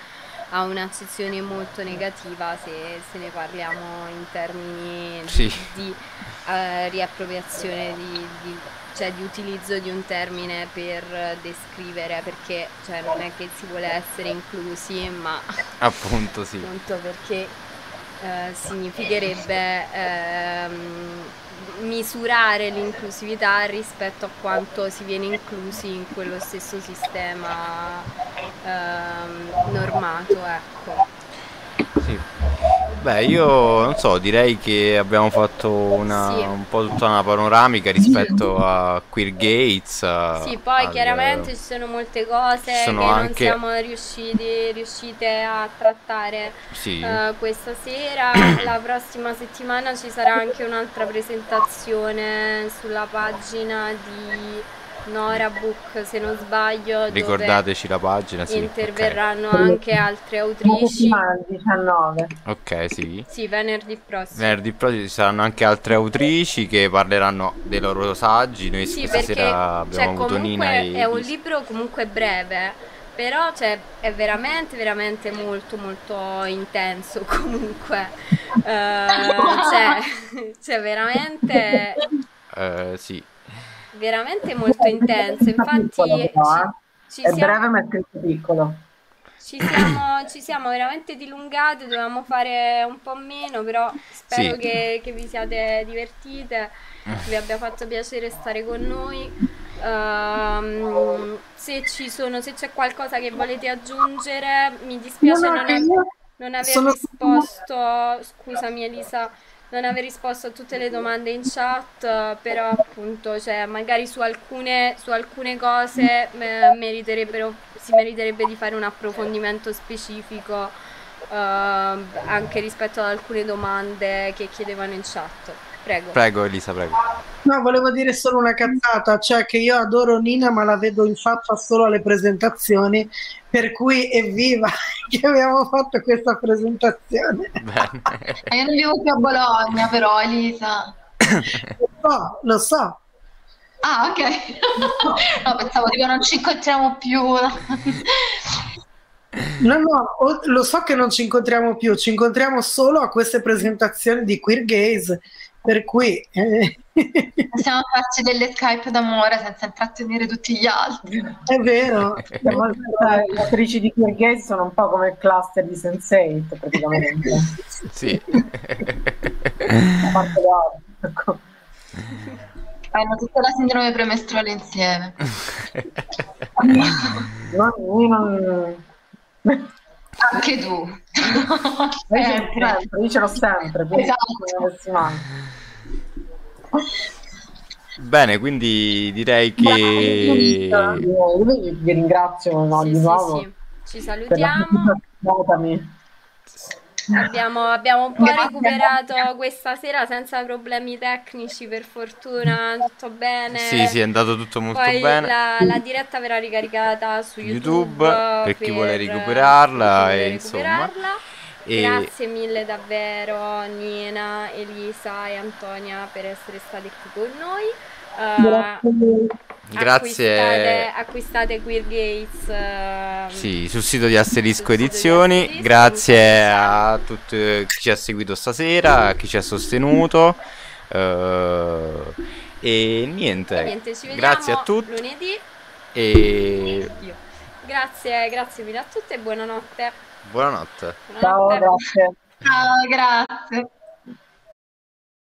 ha un'accezione molto negativa se, se ne parliamo in termini sì. di, di uh, riappropriazione, di, di, cioè di utilizzo di un termine per descrivere, perché cioè, non è che si vuole essere inclusi, ma appunto sì. Appunto perché uh, significherebbe... Uh, misurare l'inclusività rispetto a quanto si viene inclusi in quello stesso sistema ehm, normato. Ecco. Sì. Beh, io non so, direi che abbiamo fatto una, sì. un po' tutta una panoramica rispetto a Queer Gates. Sì, poi al... chiaramente ci sono molte cose sono che anche... non siamo riusciti, riuscite a trattare sì. uh, questa sera. [coughs] La prossima settimana ci sarà anche un'altra presentazione sulla pagina di Nora Book se non sbaglio ricordateci la pagina sì, interverranno okay. anche altre autrici. 19 ok sì. Sì venerdì prossimo. Venerdì prossimo ci saranno anche altre autrici che parleranno dei loro saggi. Noi sì, stasera abbiamo cioè, avuto Nina e è un libro comunque breve però cioè, è veramente veramente molto molto intenso [laughs] comunque. Uh, cioè, [laughs] cioè veramente uh, sì veramente molto intenso. Infatti, eh. Ci È siamo, breve ma è scritto piccolo. ci siamo, ci siamo veramente dilungate, dovevamo fare un po' meno, però spero Sì. che, che vi siate divertite, che vi abbia fatto piacere stare con noi. Ehm, se ci sono, se c'è qualcosa che volete aggiungere, mi dispiace No, no, non, è- non aver risposto, scusami Elisa, non aver risposto a tutte le domande in chat, però appunto, cioè, magari su alcune, su alcune cose meriterebbero, si meriterebbe di fare un approfondimento specifico eh, anche rispetto ad alcune domande che chiedevano in chat. Prego. Prego Elisa, prego. No, volevo dire solo una cazzata, cioè che io adoro Nina, ma la vedo in faccia solo alle presentazioni, per cui evviva [laughs] che abbiamo fatto questa presentazione. Bene. Ma Io non vivo più a Bologna, però, Elisa. [coughs] Lo so, lo so. Ah, ok. [laughs] No, pensavo, dico, non ci incontriamo più. [laughs] No, no, lo so che non ci incontriamo più, ci incontriamo solo a queste presentazioni di Queer Gaze, per cui eh, Possiamo farci delle Skype d'amore senza intrattenere tutti gli altri. è vero. Eh, Le attrici di Gaze sono un po' come il cluster di Sense8 praticamente. Sì. A parte altre, ecco. Hanno tutta la sindrome premestruale insieme. [laughs] Non- io non... Anche tu. Io ce l'ho Sempre. io ce l'ho sempre, Esatto. Bene, quindi direi che io vi ringrazio no, Sì, di sì, nuovo sì. Ci salutiamo. Abbiamo, abbiamo un po' Grazie. recuperato questa sera senza problemi tecnici, per fortuna, tutto bene. sì, sì, è andato tutto molto Poi bene. La, la diretta verrà ricaricata su YouTube, YouTube, per chi vuole recuperarla, per chi vuole e insomma. recuperarla. E Grazie mille davvero Nina, Elisa e Antonia per essere state qui con noi. Eh, Grazie. Acquistate, acquistate Queer Gates eh, sì, sul sito di Asterisco sito di Edizioni. Asterisco, Grazie a tutti chi ci ha seguito stasera, a chi ci ha sostenuto. eh, e niente, E niente, ci vediamo grazie a tutti. lunedì. E Io. Grazie, grazie mille a tutte e buonanotte. buonanotte. Ciao, Buonanotte. grazie. Ciao, grazie.